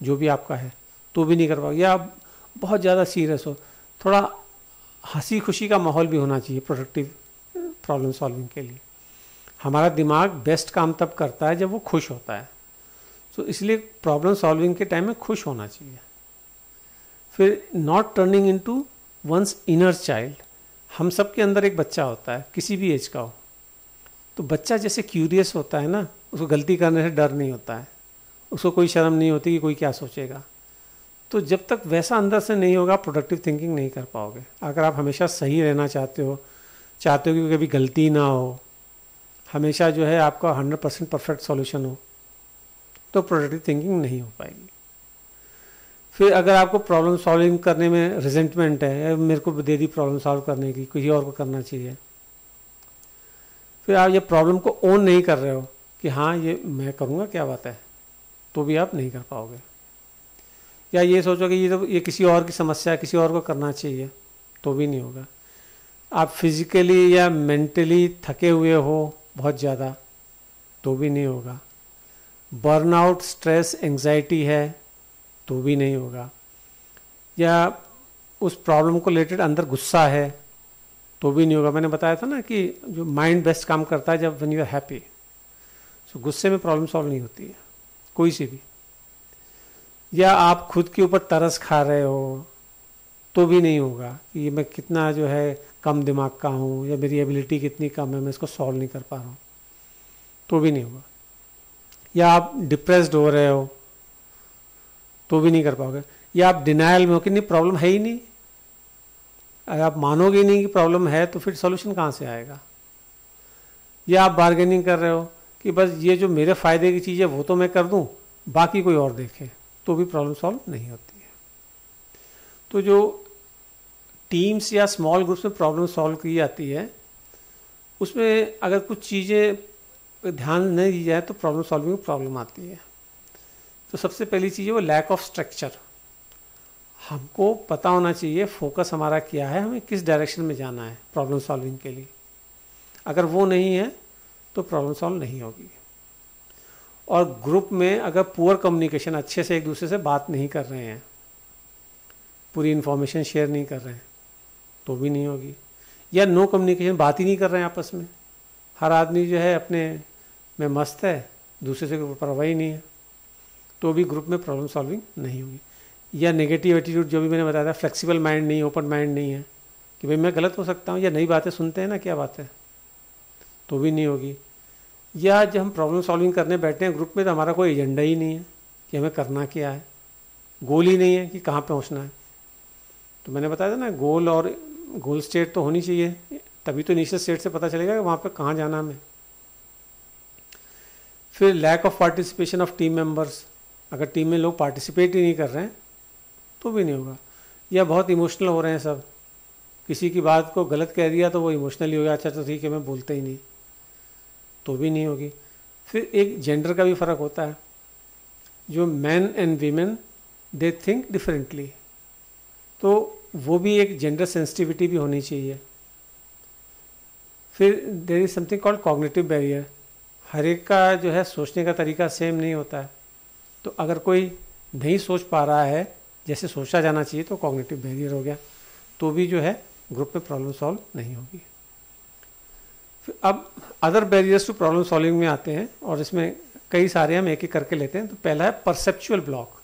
जो भी आपका है तो भी नहीं कर पाओगे। या आप बहुत ज़्यादा सीरियस हो, थोड़ा हँसी खुशी का माहौल भी होना चाहिए प्रोडक्टिव प्रॉब्लम सॉल्विंग के लिए। हमारा दिमाग बेस्ट काम तब करता है जब वो खुश होता है। तो इसलिए प्रॉब्लम सॉल्विंग के टाइम में खुश होना चाहिए। फिर not turning into one's inner child हम सब के अंदर एक बच्चा होता है, किसी भी एज का हो। तो बच्चा जैसे क्यूरियस होता है ना, उसको गलती करने से डर नहीं होता है। उसको कोई शर्म नहीं होती कि कोई क्या सोचेगा। तो जब तक वैसा अंदर से नहीं होगा प्रोडक्टिव थिंकिंग नहीं कर पाओगे। अगर आप हमेशा सही रहना चाहते हो चाहते हो कि कभी गलती ना हो, हमेशा जो है आपका हंड्रेड परसेंट परफेक्ट सॉल्यूशन हो। तो प्रोडक्टिव थिंकिंग नहीं हो पाएगी। फिर अगर आपको प्रॉब्लम सॉल्विंग करने में रिजेंटमेंट है मेरे को दे दी प्रॉब्लम सॉल्व करने की किसी और को करना चाहिए। फिर आप ये प्रॉब्लम को ओन नहीं कर रहे हो कि हाँ ये मैं करूँगा, क्या बात है? तो भी आप नहीं कर पाओगे। या ये सोचो कि ये तो ये किसी और की समस्या है, किसी और को करना चाहिए तो भी नहीं होगा। आप फिजिकली या मेंटली थके हुए हो बहुत ज़्यादा तो भी नहीं होगा। बर्नआउट, स्ट्रेस एंजाइटी है तो भी नहीं होगा। या उस प्रॉब्लम को रिलेटेड अंदर गुस्सा है तो भी नहीं होगा। मैंने बताया था ना कि जो माइंड बेस्ट काम करता है जब when you are happy so गुस्से में प्रॉब्लम सॉल्व नहीं होती है, कोई सी भी। या आप खुद के ऊपर तरस खा रहे हो तो भी नहीं होगा कि मैं कितना जो है कम दिमाग का हूँ, या मेरी एबिलिटी कितनी कम है, मैं इसको सॉल्व नहीं कर पा रहा हूँ। तो भी नहीं होगा। या आप डिप्रेस्ड हो रहे हो तो भी नहीं कर पाओगे। या आप डिनाइल में हो कि नहीं प्रॉब्लम है ही नहीं। अगर आप मानोगे नहीं कि प्रॉब्लम है तो फिर सॉल्यूशन कहाँ से आएगा? या आप बार्गेनिंग कर रहे हो कि बस ये जो मेरे फ़ायदे की चीज़ है, वो तो मैं कर दूँ, बाकी कोई और देखे तो भी प्रॉब्लम सॉल्व नहीं होती है। तो जो टीम्स या स्मॉल ग्रुप्स में प्रॉब्लम सॉल्व की जाती है, उसमें अगर कुछ चीज़ें ध्यान नहीं दी जाए तो प्रॉब्लम सॉल्विंग प्रॉब्लम आती है। तो सबसे पहली चीज़ है वो लैक ऑफ़ स्ट्रक्चर हमको पता होना चाहिए फोकस हमारा क्या है, हमें किस डायरेक्शन में जाना है प्रॉब्लम सॉल्विंग के लिए। अगर वो नहीं है तो प्रॉब्लम सॉल्व नहीं होगी। और ग्रुप में अगर पुअर कम्युनिकेशन अच्छे से एक दूसरे से बात नहीं कर रहे हैं, पूरी इन्फॉर्मेशन शेयर नहीं कर रहे हैं तो भी नहीं होगी। या नो कम्युनिकेशन बात ही नहीं कर रहे हैं आपस में। हर आदमी जो है अपने में मस्त है, दूसरे से कोई परवाह ही नहीं है। तो भी ग्रुप में प्रॉब्लम सॉल्विंग नहीं होगी। या नेगेटिव एटीट्यूड जो भी मैंने बताया था फ्लेक्सिबल माइंड नहीं ओपन माइंड नहीं है, कि भाई मैं गलत हो सकता हूँ या नई बातें सुनते हैं ना, क्या बात है? तो भी नहीं होगी। या जब हम प्रॉब्लम सॉल्विंग करने बैठे हैं ग्रुप में तो हमारा कोई एजेंडा ही नहीं है कि हमें करना क्या है। गोल ही नहीं है कि कहाँ पहुँचना है। तो मैंने बताया था ना गोल और गोल स्टेट तो होनी चाहिए। तभी तो इनिशियल स्टेट से पता चलेगा कि वहाँ पर कहाँ जाना हमें। फिर lack of participation of team members अगर टीम में लोग पार्टिसिपेट ही नहीं कर रहे हैं तो भी नहीं होगा। या बहुत इमोशनल हो रहे हैं सब। किसी की बात को गलत कह दिया तो वो इमोशनली हो गया अच्छा तो ठीक है, मैं बोलते ही नहीं। तो भी नहीं होगी। फिर एक जेंडर का भी फ़र्क होता है। जो man and women they think differently तो वो भी एक जेंडर सेंसिटिविटी भी होनी चाहिए। फिर there is something called cognitive barrier हर एक का जो है सोचने का तरीका सेम नहीं होता है। तो अगर कोई नहीं सोच पा रहा है, जैसे सोचा जाना चाहिए तो कॉग्नेटिव बैरियर हो गया तो भी जो है ग्रुप में प्रॉब्लम सॉल्व नहीं होगी। फिर अब other barriers to problem solving में आते हैं और इसमें कई सारे हम एक एक करके लेते हैं। तो पहला है परसेप्चुअल ब्लॉक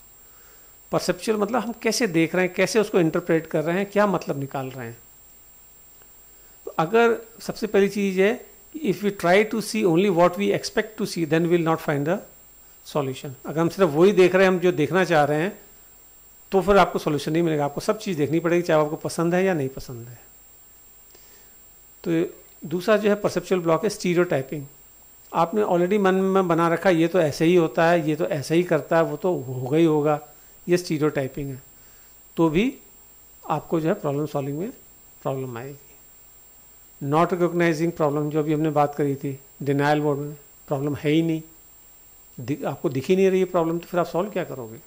परसेप्चुअल मतलब हम कैसे देख रहे हैं, कैसे उसको इंटरप्रेट कर रहे हैं, क्या मतलब निकाल रहे हैं। तो अगर सबसे पहली चीज़ है if you try to see only what we expect to see then will not find the solution अगर हम सिर्फ़ वही देख रहे हैं, हम जो देखना चाह रहे हैं तो फिर आपको सॉल्यूशन नहीं मिलेगा। आपको सब चीज़ देखनी पड़ेगी, चाहे आपको पसंद है या नहीं पसंद है। तो दूसरा जो है परसेप्चुअल ब्लॉक है स्टीरियो टाइपिंग आपने ऑलरेडी मन में बना रखा, ये तो ऐसे ही होता है, ये तो ऐसे ही करता है, वो तो होगा ही होगा। ये स्टीरियो टाइपिंग है। तो भी आपको जो है प्रॉब्लम सॉल्विंग में प्रॉब्लम आएगी। नॉट रिकोगनाइजिंग प्रॉब्लम जो अभी हमने बात करी थी डिनाइल मोड में प्रॉब्लम है ही नहीं। दि, आपको दिख ही नहीं रही है प्रॉब्लम तो फिर आप सॉल्व क्या करोगे?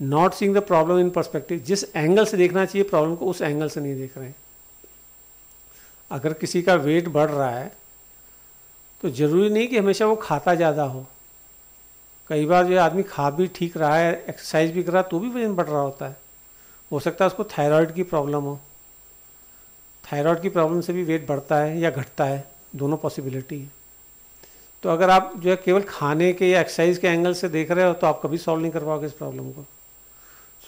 Not seeing the problem in perspective जिस एंगल से देखना चाहिए प्रॉब्लम को उस एंगल से नहीं देख रहे हैं। अगर किसी का वेट बढ़ रहा है तो ज़रूरी नहीं कि हमेशा वो खाता ज़्यादा हो। कई बार जो आदमी खा भी ठीक रहा है एक्सरसाइज भी कर रहा है तो भी वज़न बढ़ रहा होता है। हो सकता है उसको थायराइड की प्रॉब्लम हो। थायराइड की प्रॉब्लम से भी वेट बढ़ता है या घटता है, दोनों पॉसिबिलिटी है। तो अगर आप जो है केवल खाने के या एक्सरसाइज के एंगल से देख रहे हो तो आप कभी सॉल्व नहीं कर पाओगे इस प्रॉब्लम को।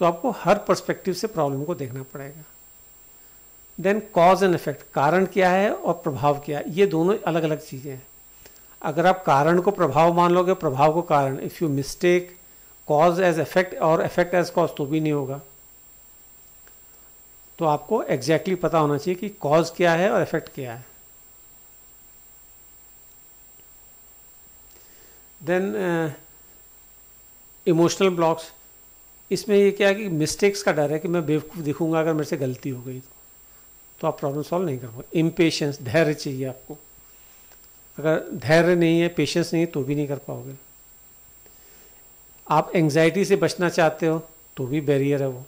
सो आपको हर पर्सपेक्टिव से प्रॉब्लम को देखना पड़ेगा। देन कॉज एंड इफ़ेक्ट कारण क्या है और प्रभाव क्या है, ये दोनों अलग अलग चीज़ें हैं। अगर आप कारण को प्रभाव मान लोगे, प्रभाव को कारण। If you mistake cause as effect और इफ़ेक्ट एज कॉज तो भी नहीं होगा। तो आपको एग्जैक्टली exactly पता होना चाहिए कि कॉज क्या है और इफ़ेक्ट क्या है। देन इमोशनल ब्लॉक्स इसमें ये क्या है कि मिस्टेक्स का डर है कि मैं बेवकूफ़ दिखूँगा अगर मेरे से गलती हो गई तो। तो आप प्रॉब्लम सॉल्व नहीं कर पाओगे इम्पेशंस धैर्य चाहिए आपको। अगर धैर्य नहीं है पेशेंस नहीं है तो भी नहीं कर पाओगे। आप एंजाइटी से बचना चाहते हो तो भी बैरियर है वो।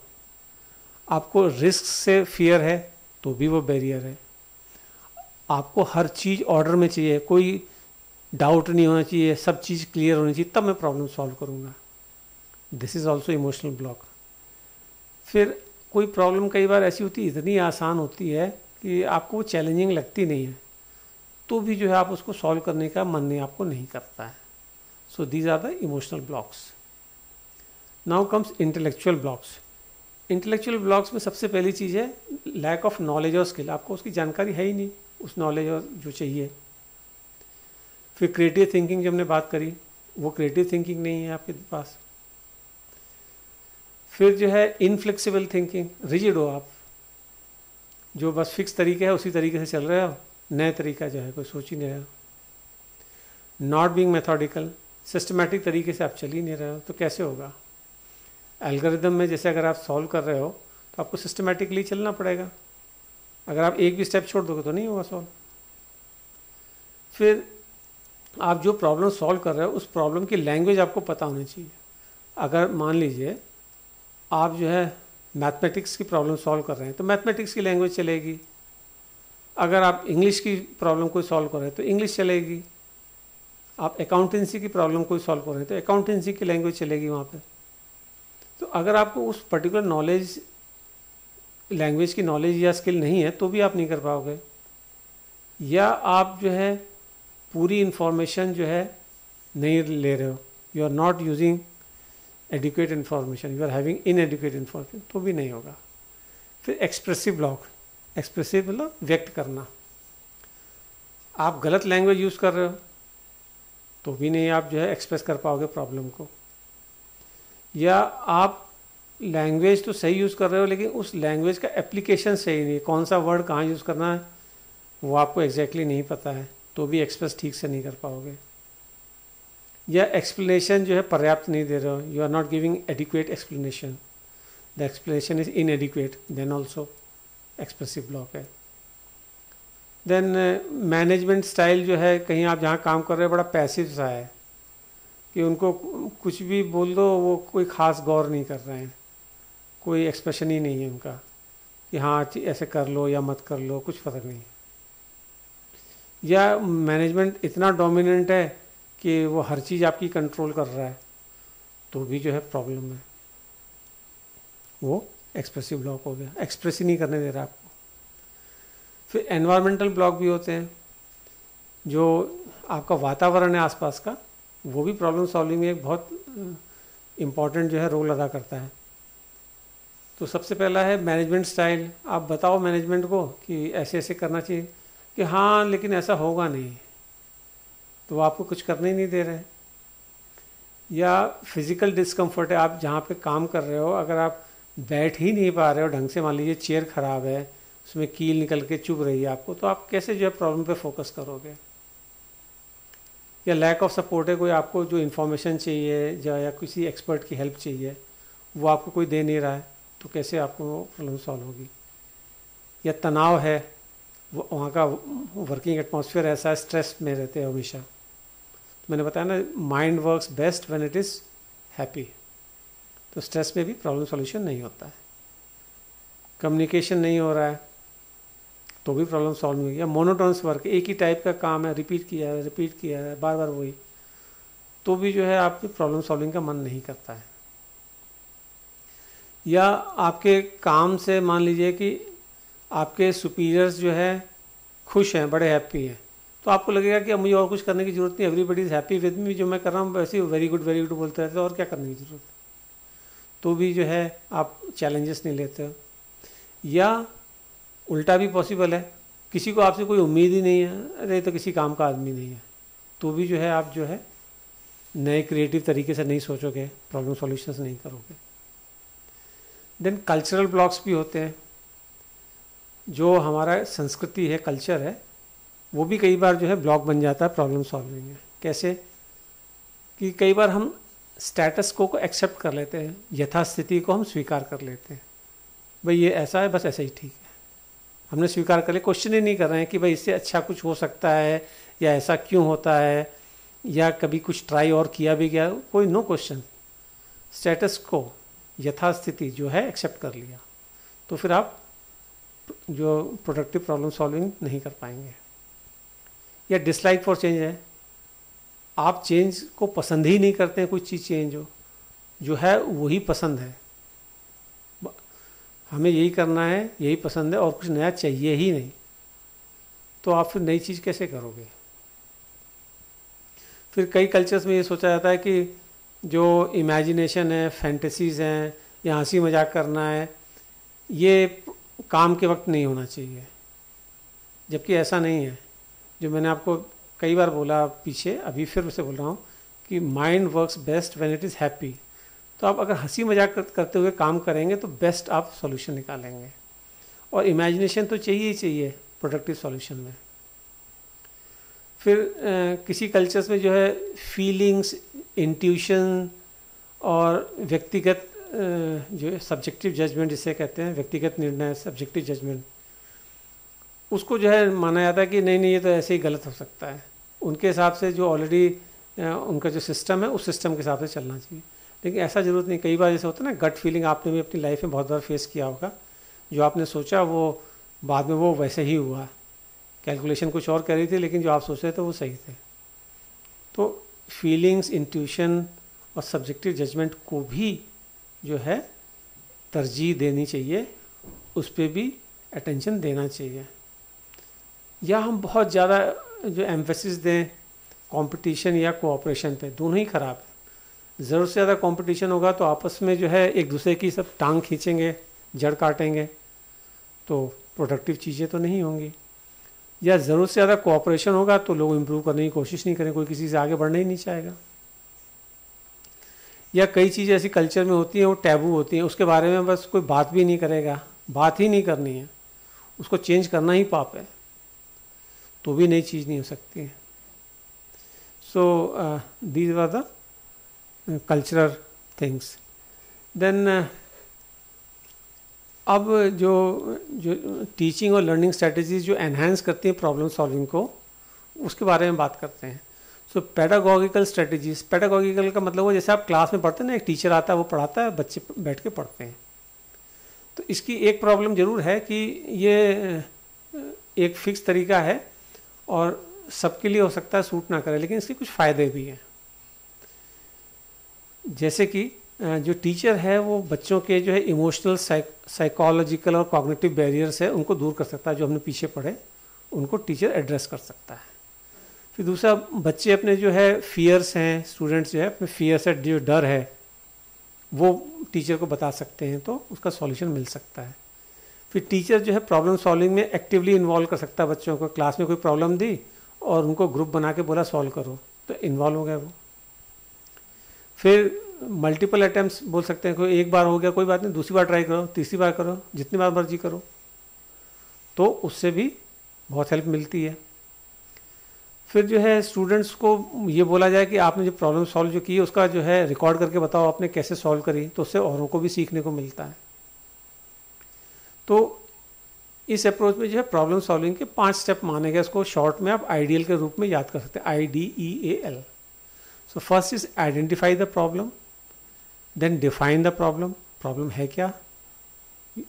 आपको रिस्क से फियर है तो भी वो बैरियर है। आपको हर चीज़ ऑर्डर में चाहिए, कोई डाउट नहीं होना चाहिए, सब चीज़ क्लियर होनी चाहिए, तब मैं प्रॉब्लम सॉल्व करूँगा। This is also emotional block फिर कोई प्रॉब्लम कई बार ऐसी होती है, इतनी आसान होती है कि आपको वो चैलेंजिंग लगती नहीं है। तो भी जो है आप उसको सॉल्व करने का मन नहीं, आपको नहीं करता है। So these are the emotional blocks now comes intellectual blocks intellectual blocks में सबसे पहली चीज़ है लैक ऑफ़ नॉलेज और स्किल आपको उसकी जानकारी है ही नहीं, उस नॉलेज और जो चाहिए। फिर क्रिएटिव थिंकिंग जो हमने बात करी, वो क्रिएटिव थिंकिंग नहीं है आपके पास। फिर जो है इनफ्लेक्सिबल थिंकिंग रिजिड हो आप। जो बस फिक्स तरीके है, उसी तरीके से चल रहे हो। नए तरीका जो है, कोई सोच ही नहीं रहे नॉट बींग मेथोडिकल सिस्टमेटिक तरीके से आप चल ही नहीं रहे हो तो कैसे होगा? एल्गोरिदम में जैसे अगर आप सॉल्व कर रहे हो तो आपको सिस्टमेटिकली चलना पड़ेगा। अगर आप एक भी स्टेप छोड़ दोगे तो नहीं होगा सॉल्व फिर आप जो प्रॉब्लम सॉल्व कर रहे हो, उस प्रॉब्लम की लैंग्वेज आपको पता होनी चाहिए। अगर मान लीजिए, आप जो है मैथमेटिक्स की प्रॉब्लम सॉल्व कर रहे हैं तो मैथमेटिक्स की लैंग्वेज चलेगी। अगर आप इंग्लिश की प्रॉब्लम कोई सॉल्व कर रहे हैं तो इंग्लिश चलेगी। आप अकाउंटेंसी की प्रॉब्लम कोई सॉल्व कर रहे हैं तो अकाउंटेंसी की लैंग्वेज चलेगी वहाँ पे। तो अगर आपको उस पर्टिकुलर नॉलेज लैंग्वेज की नॉलेज या स्किल नहीं है तो भी आप नहीं कर पाओगे। या आप जो है, पूरी इंफॉर्मेशन जो है, नहीं ले रहे हो। You are not using adequate information you are having inadequate information तो भी नहीं होगा। फिर एक्सप्रेसिव ब्लॉक एक्सप्रेसिव मतलब व्यक्त करना। आप गलत लैंग्वेज यूज़ कर रहे हो तो भी नहीं आप जो है एक्सप्रेस कर पाओगे प्रॉब्लम को। या आप लैंग्वेज तो सही यूज़ कर रहे हो, लेकिन उस लैंग्वेज का एप्लीकेशन सही नहीं कौन सा वर्ड कहाँ यूज़ करना है, वो आपको एग्जैक्टली exactly नहीं पता है। तो भी एक्सप्रेस ठीक से नहीं कर पाओगे। या एक्सप्लेनेशन जो है पर्याप्त नहीं दे रहे हो। You are not giving adequate explanation the explanation is inadequate then also expressive block है देन मैनेजमेंट स्टाइल जो है, कहीं आप जहाँ काम कर रहे हो, बड़ा पैसिव सा है। कि उनको कुछ भी बोल दो, वो कोई ख़ास गौर नहीं कर रहे हैं। कोई एक्सप्रेशन ही नहीं है उनका कि हाँ ऐसे कर लो या मत कर लो, कुछ फ़र्क नहीं या मैनेजमेंट इतना डोमिनेंट है कि वो हर चीज़ आपकी कंट्रोल कर रहा है तो भी जो है प्रॉब्लम है। वो एक्सप्रेसिव ब्लॉक हो गया। एक्सप्रेस ही नहीं करने दे रहा आपको। फिर एनवायरमेंटल ब्लॉक भी होते हैं, जो आपका वातावरण है आसपास का वो भी प्रॉब्लम सॉल्विंग में एक बहुत इंपॉर्टेंट जो है रोल अदा करता है। तो सबसे पहला है मैनेजमेंट स्टाइल आप बताओ मैनेजमेंट को कि ऐसे ऐसे करना चाहिए कि हाँ लेकिन ऐसा होगा नहीं। तो आपको कुछ करने ही नहीं दे रहे या फ़िज़िकल डिस्कम्फर्ट है, आप जहाँ पे काम कर रहे हो, अगर आप बैठ ही नहीं पा रहे हो ढंग से, मान लीजिए चेयर ख़राब है, उसमें कील निकल के चुभ रही है आपको तो आप कैसे जो है प्रॉब्लम पे फोकस करोगे? या लैक ऑफ़ सपोर्ट है कोई आपको जो इन्फॉर्मेशन चाहिए या, किसी एक्सपर्ट की हेल्प चाहिए वो आपको कोई दे नहीं रहा है तो कैसे आपको प्रॉब्लम सॉल्व होगी? या तनाव है वहाँ का वर्किंग एटमॉस्फेयर ऐसा है स्ट्रेस में रहते हैं हमेशा। तो मैंने बताया ना mind works best when it is happy तो स्ट्रेस में भी प्रॉब्लम सॉल्यूशन नहीं होता है। कम्युनिकेशन नहीं हो रहा है। तो भी प्रॉब्लम सॉल्व नहीं हुई। या मोनोटोनस वर्क एक ही टाइप का काम है रिपीट किया है रिपीट किया है बार बार वही। तो भी जो है आपकी प्रॉब्लम सॉल्विंग का मन नहीं करता है। या आपके काम से मान लीजिए कि आपके सुपीरियर्स जो है खुश हैं, बड़े हैप्पी हैं तो आपको लगेगा कि अब मुझे और कुछ करने की ज़रूरत नहीं everybody is happy with me जो मैं कर रहा हूँ, वैसे वेरी गुड वेरी गुड बोलते रहते और क्या करने की ज़रूरत? तो भी जो है आप चैलेंजेस नहीं लेते हो। या उल्टा भी पॉसिबल है। किसी को आपसे कोई उम्मीद ही नहीं है। अरे तो किसी काम का आदमी नहीं है। तो भी जो है, आप जो है, नए क्रिएटिव तरीके से नहीं सोचोगे प्रॉब्लम सॉल्यूशंस नहीं करोगे। देन कल्चरल ब्लॉक्स भी होते हैं। जो हमारा संस्कृति है कल्चर है, वो भी कई बार जो है ब्लॉक बन जाता है प्रॉब्लम सॉल्विंग में। कैसे? कि कई बार हम स्टेटस को को एक्सेप्ट कर लेते हैं। यथास्थिति को हम स्वीकार कर लेते हैं। भाई, ये ऐसा है, बस ऐसा ही ठीक हमने स्वीकार कर लिया, क्वेश्चन ही नहीं कर रहे हैं कि भाई इससे अच्छा कुछ हो सकता है या ऐसा क्यों होता है या कभी कुछ ट्राई और किया भी गया, कोई नो क्वेश्चन। स्टेटस को यथास्थिति जो है एक्सेप्ट कर लिया तो फिर आप जो प्रोडक्टिव प्रॉब्लम सॉल्विंग नहीं कर पाएँगे। या डिसलाइक फॉर चेंज है। आप चेंज को पसंद ही नहीं करते हैं, कोई चीज़ चेंज हो, जो है वही पसंद है। हमें यही करना है, यही पसंद है और कुछ नया चाहिए ही नहीं। तो आप फिर नई चीज़ कैसे करोगे? फिर कई कल्चर्स में ये सोचा जाता है कि जो इमेजिनेशन है फैंटेसीज़ हैं, या हँसी मज़ाक करना है, ये काम के वक्त नहीं होना चाहिए। जबकि ऐसा नहीं है। जो मैंने आपको कई बार बोला पीछे, अभी फिर से बोल रहा हूँ कि mind works best when it is happy तो आप अगर हँसी मज़ाक करते हुए काम करेंगे तो बेस्ट आप सॉल्यूशन निकालेंगे। और इमेजिनेशन तो चाहिए ही चाहिए प्रोडक्टिव सॉल्यूशन में। फिर आ, किसी कल्चर्स में जो है फीलिंग्स इंट्यूशन और व्यक्तिगत जो सब्जेक्टिव जजमेंट जिसे कहते हैं व्यक्तिगत निर्णय सब्जेक्टिव जजमेंट उसको जो है माना जाता है कि नहीं नहीं ये तो ऐसे ही गलत हो सकता है। उनके हिसाब से जो ऑलरेडी उनका जो सिस्टम है उस सिस्टम के हिसाब से चलना चाहिए। लेकिन ऐसा ज़रूरत नहीं। कई बार जैसे होता है ना गट फीलिंग आपने भी अपनी लाइफ में बहुत बार फेस किया होगा। जो आपने सोचा वो बाद में वो वैसे ही हुआ। कैलकुलेशन कुछ और कर रही थी, लेकिन जो आप सोच रहे थे वो सही थे। तो फीलिंग्स इंट्यूशन और सब्जेक्टिव जजमेंट को भी जो है तरजीह देनी चाहिए, उस पर भी अटेंशन देना चाहिए। या हम बहुत ज़्यादा जो एम्फेसिस दें कंपटीशन या कोऑपरेशन पे, दोनों ही ख़राब है। ज़रूरत से ज़्यादा कंपटीशन होगा तो आपस में जो है एक दूसरे की सब टांग खींचेंगे, जड़ काटेंगे तो प्रोडक्टिव चीज़ें तो नहीं होंगी। या ज़रूरत से ज़्यादा कोऑपरेशन होगा तो लोग इम्प्रूव करने की कोशिश नहीं करें, कोई किसी से आगे बढ़ना ही नहीं चाहेगा। या कई चीज़ें ऐसी कल्चर में होती हैं, वो टैबू होती हैं, उसके बारे में बस कोई बात भी नहीं करेगा, बात ही नहीं करनी है, उसको चेंज करना ही पाप है तो भी नई चीज़ नहीं हो सकती है। So these are the cultural things then अब जो जो टीचिंग और लर्निंग स्ट्रेटजीज जो एनहेंस करती हैं प्रॉब्लम सॉल्विंग को, उसके बारे में बात करते हैं। सो पेडागोगिकल स्ट्रेटजीज पेडागोगिकल का मतलब वो जैसे आप क्लास में पढ़ते हैं ना, एक टीचर आता है, वो पढ़ाता है, बच्चे बैठ के पढ़ते हैं। तो इसकी एक प्रॉब्लम ज़रूर है कि ये, एक फिक्स तरीका है और सबके लिए हो सकता है सूट ना करे, लेकिन इसके कुछ फ़ायदे भी हैं। जैसे कि जो टीचर है, वो बच्चों के जो है इमोशनल साइकोलॉजिकल और कॉग्निटिव बैरियर्स है, उनको दूर कर सकता है, जो हमने पीछे पढ़े, उनको टीचर एड्रेस कर सकता है। फिर दूसरा, बच्चे अपने जो है फियर्स हैं स्टूडेंट्स जो है, अपने फियर है जो डर है, वो टीचर को बता सकते हैं तो उसका सॉल्यूशन मिल सकता है। फिर टीचर जो है प्रॉब्लम सॉल्विंग में एक्टिवली इन्वॉल्व कर सकता है बच्चों को क्लास में कोई प्रॉब्लम दी, और उनको ग्रुप बना के बोला सॉल्व करो। तो इन्वॉल्व हो गया वो। फिर मल्टीपल अटैम्प्ट बोल सकते हैं, कोई एक बार हो गया, कोई बात नहीं, दूसरी बार ट्राई करो, तीसरी बार करो, जितनी बार मर्ज़ी करो। तो उससे भी बहुत हेल्प मिलती है। फिर जो है स्टूडेंट्स को ये बोला जाए कि आपने जो प्रॉब्लम सॉल्व जो की, उसका जो है रिकॉर्ड करके बताओ आपने कैसे सॉल्व करी तो उससे औरों को भी सीखने को मिलता है। तो इस अप्रोच में जो है प्रॉब्लम सॉल्विंग के पाँच स्टेप माने गए, इसको शॉर्ट में आप आइडियल के रूप में याद कर सकते हैं I D E A L so first is identify the problem then define the problem problem है क्या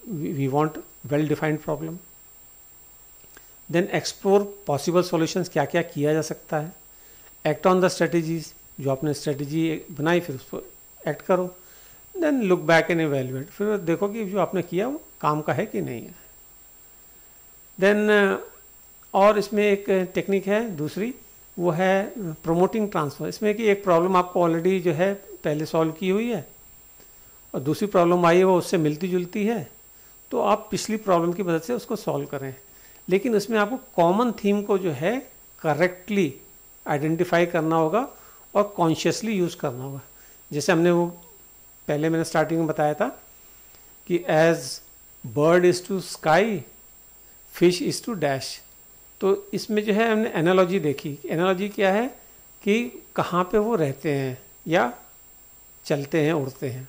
we want well defined problem then explore possible solutions क्या क्या किया जा सकता है एक्ट ऑन द स्ट्रेटजीज जो आपने स्ट्रेटजी बनाई फिर उस पर एक्ट करो then look back and evaluate फिर देखो कि जो आपने किया वो काम का है कि नहीं है देन और इसमें एक टेक्निक है दूसरी वो है प्रोमोटिंग ट्रांसफ़र इसमें कि एक प्रॉब्लम आपको ऑलरेडी जो है, पहले सॉल्व की हुई है, और दूसरी प्रॉब्लम आई है, वो उससे मिलती जुलती है तो आप पिछली प्रॉब्लम की मदद से उसको सॉल्व करें। लेकिन उसमें आपको कॉमन थीम को जो है करेक्टली आइडेंटिफाई करना होगा और कॉन्शियसली यूज़ करना होगा। जैसे हमने वो पहले मैंने स्टार्टिंग में बताया था कि as bird is to sky fish is to dash तो इसमें जो है हमने एनालॉजी देखी। एनालॉजी क्या है? कि कहाँ पे वो रहते हैं या चलते हैं, उड़ते हैं।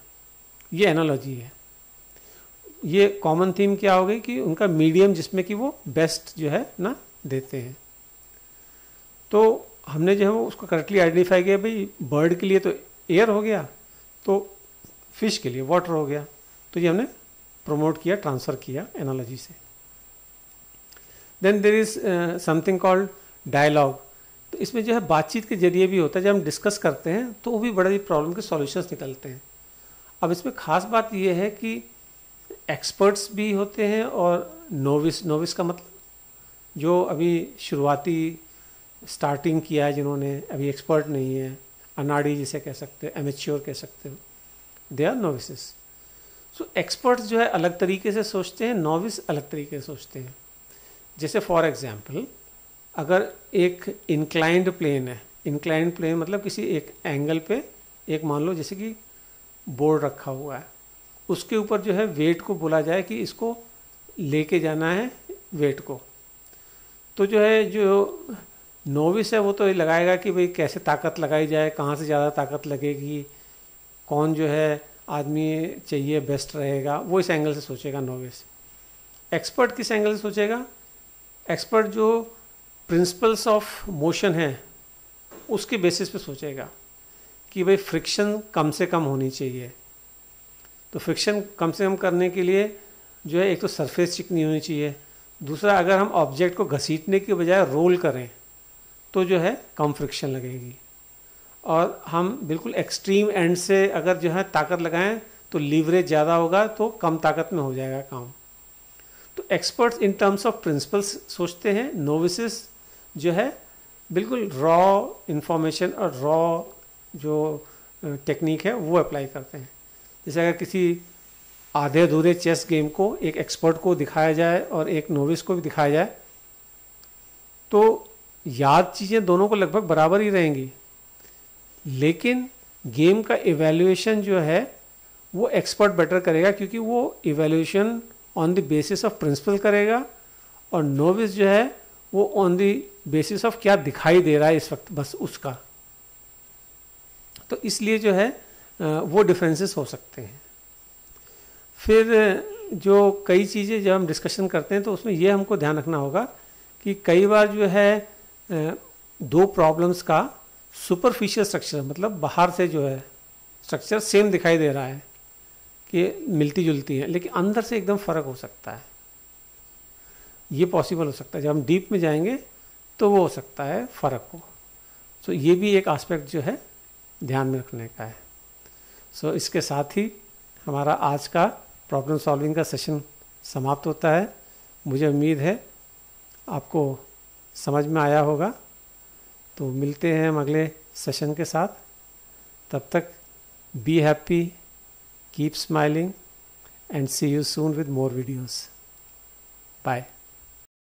ये एनालॉजी है। ये कॉमन थीम क्या हो गई कि उनका मीडियम जिसमें कि वो बेस्ट जो है ना देते हैं। तो हमने जो है वो उसको करेक्टली आइडेंटिफाई किया, भाई बर्ड के लिए तो एयर हो गया तो फ़िश के लिए वाटर हो गया। तो ये हमने प्रमोट किया ट्रांसफ़र किया एनालॉजी से। Then there is something called dialogue तो इसमें जो है बातचीत के ज़रिए भी होता है। जब हम डिस्कस करते हैं तो वो भी बड़ी प्रॉब्लम के सॉल्यूशंस निकलते हैं। अब इसमें खास बात यह है कि एक्सपर्ट्स भी होते हैं और नोविस नोविस का मतलब जो अभी शुरुआती स्टार्टिंग किया है जिन्होंने, अभी एक्सपर्ट नहीं है, अनाड़ी जिसे कह सकते हो एमेच्योर कह सकते हो they are novice so experts जो है अलग तरीके से सोचते हैं नोविस अलग तरीके से सोचते हैं। जैसे फॉर एग्ज़ाम्पल अगर एक इंक्लाइंड प्लेन है इंक्लाइंड प्लेन मतलब किसी एक एंगल पे, एक मान लो जैसे कि बोर्ड रखा हुआ है, उसके ऊपर जो है वेट को बोला जाए कि इसको लेके जाना है वेट को। तो जो है जो नोविस है वो तो ये लगाएगा कि भाई कैसे ताकत लगाई जाए, कहाँ से ज़्यादा ताकत लगेगी, कौन जो है आदमी चाहिए बेस्ट रहेगा, वो इस एंगल से सोचेगा नोविस एक्सपर्ट किस एंगल से सोचेगा? एक्सपर्ट जो प्रिंसिपल्स ऑफ़ मोशन है, उसके बेसिस पे सोचेगा कि भाई फ्रिक्शन कम से कम होनी चाहिए। तो फ्रिक्शन कम से कम करने के लिए जो है, एक तो सरफेस चिकनी होनी चाहिए। दूसरा, अगर हम ऑब्जेक्ट को घसीटने के बजाय रोल करें तो जो है कम फ्रिक्शन लगेगी। और हम बिल्कुल एक्सट्रीम एंड से अगर जो है ताकत लगाएँ तो लीवरेज ज़्यादा होगा तो कम ताकत में हो जाएगा काम। तो experts in terms of principles सोचते हैं नोविस जो है, बिल्कुल रॉ इंफॉर्मेशन और रॉ जो टेक्निक है, वो अप्लाई करते हैं। जैसे अगर किसी आधे अधूरे चेस गेम को एक एक्सपर्ट को दिखाया जाए और एक नोविस को भी दिखाया जाए तो याद चीज़ें दोनों को लगभग बराबर ही रहेंगी। लेकिन गेम का इवेल्युएशन जो है, वो एक्सपर्ट बेटर करेगा क्योंकि वो evaluation on the basis of principle करेगा और नोविस जो है, वो ऑन द बेसिस ऑफ़ क्या दिखाई दे रहा है इस वक्त, बस उसका। तो इसलिए जो है वो डिफरेंसेस हो सकते हैं। फिर, जो कई चीज़ें जब हम डिस्कशन करते हैं तो उसमें ये हमको ध्यान रखना होगा कि कई बार जो है दो प्रॉब्लम्स का सुपरफिशियल स्ट्रक्चर मतलब बाहर से जो है स्ट्रक्चर सेम दिखाई दे रहा है। कि मिलती जुलती हैं लेकिन अंदर से एकदम फ़र्क हो सकता है। ये पॉसिबल हो सकता है। जब हम डीप में जाएँगे तो वो हो सकता है फ़र्क हो। सो so, ये भी एक आस्पेक्ट जो है ध्यान में रखने का है। सो so, इसके साथ ही हमारा आज का प्रॉब्लम सॉल्विंग का सेशन समाप्त होता है। मुझे उम्मीद है आपको समझ में आया होगा। तो मिलते हैं हम अगले सेशन के साथ। तब तक be happy Keep smiling and see you soon with more videos. Bye.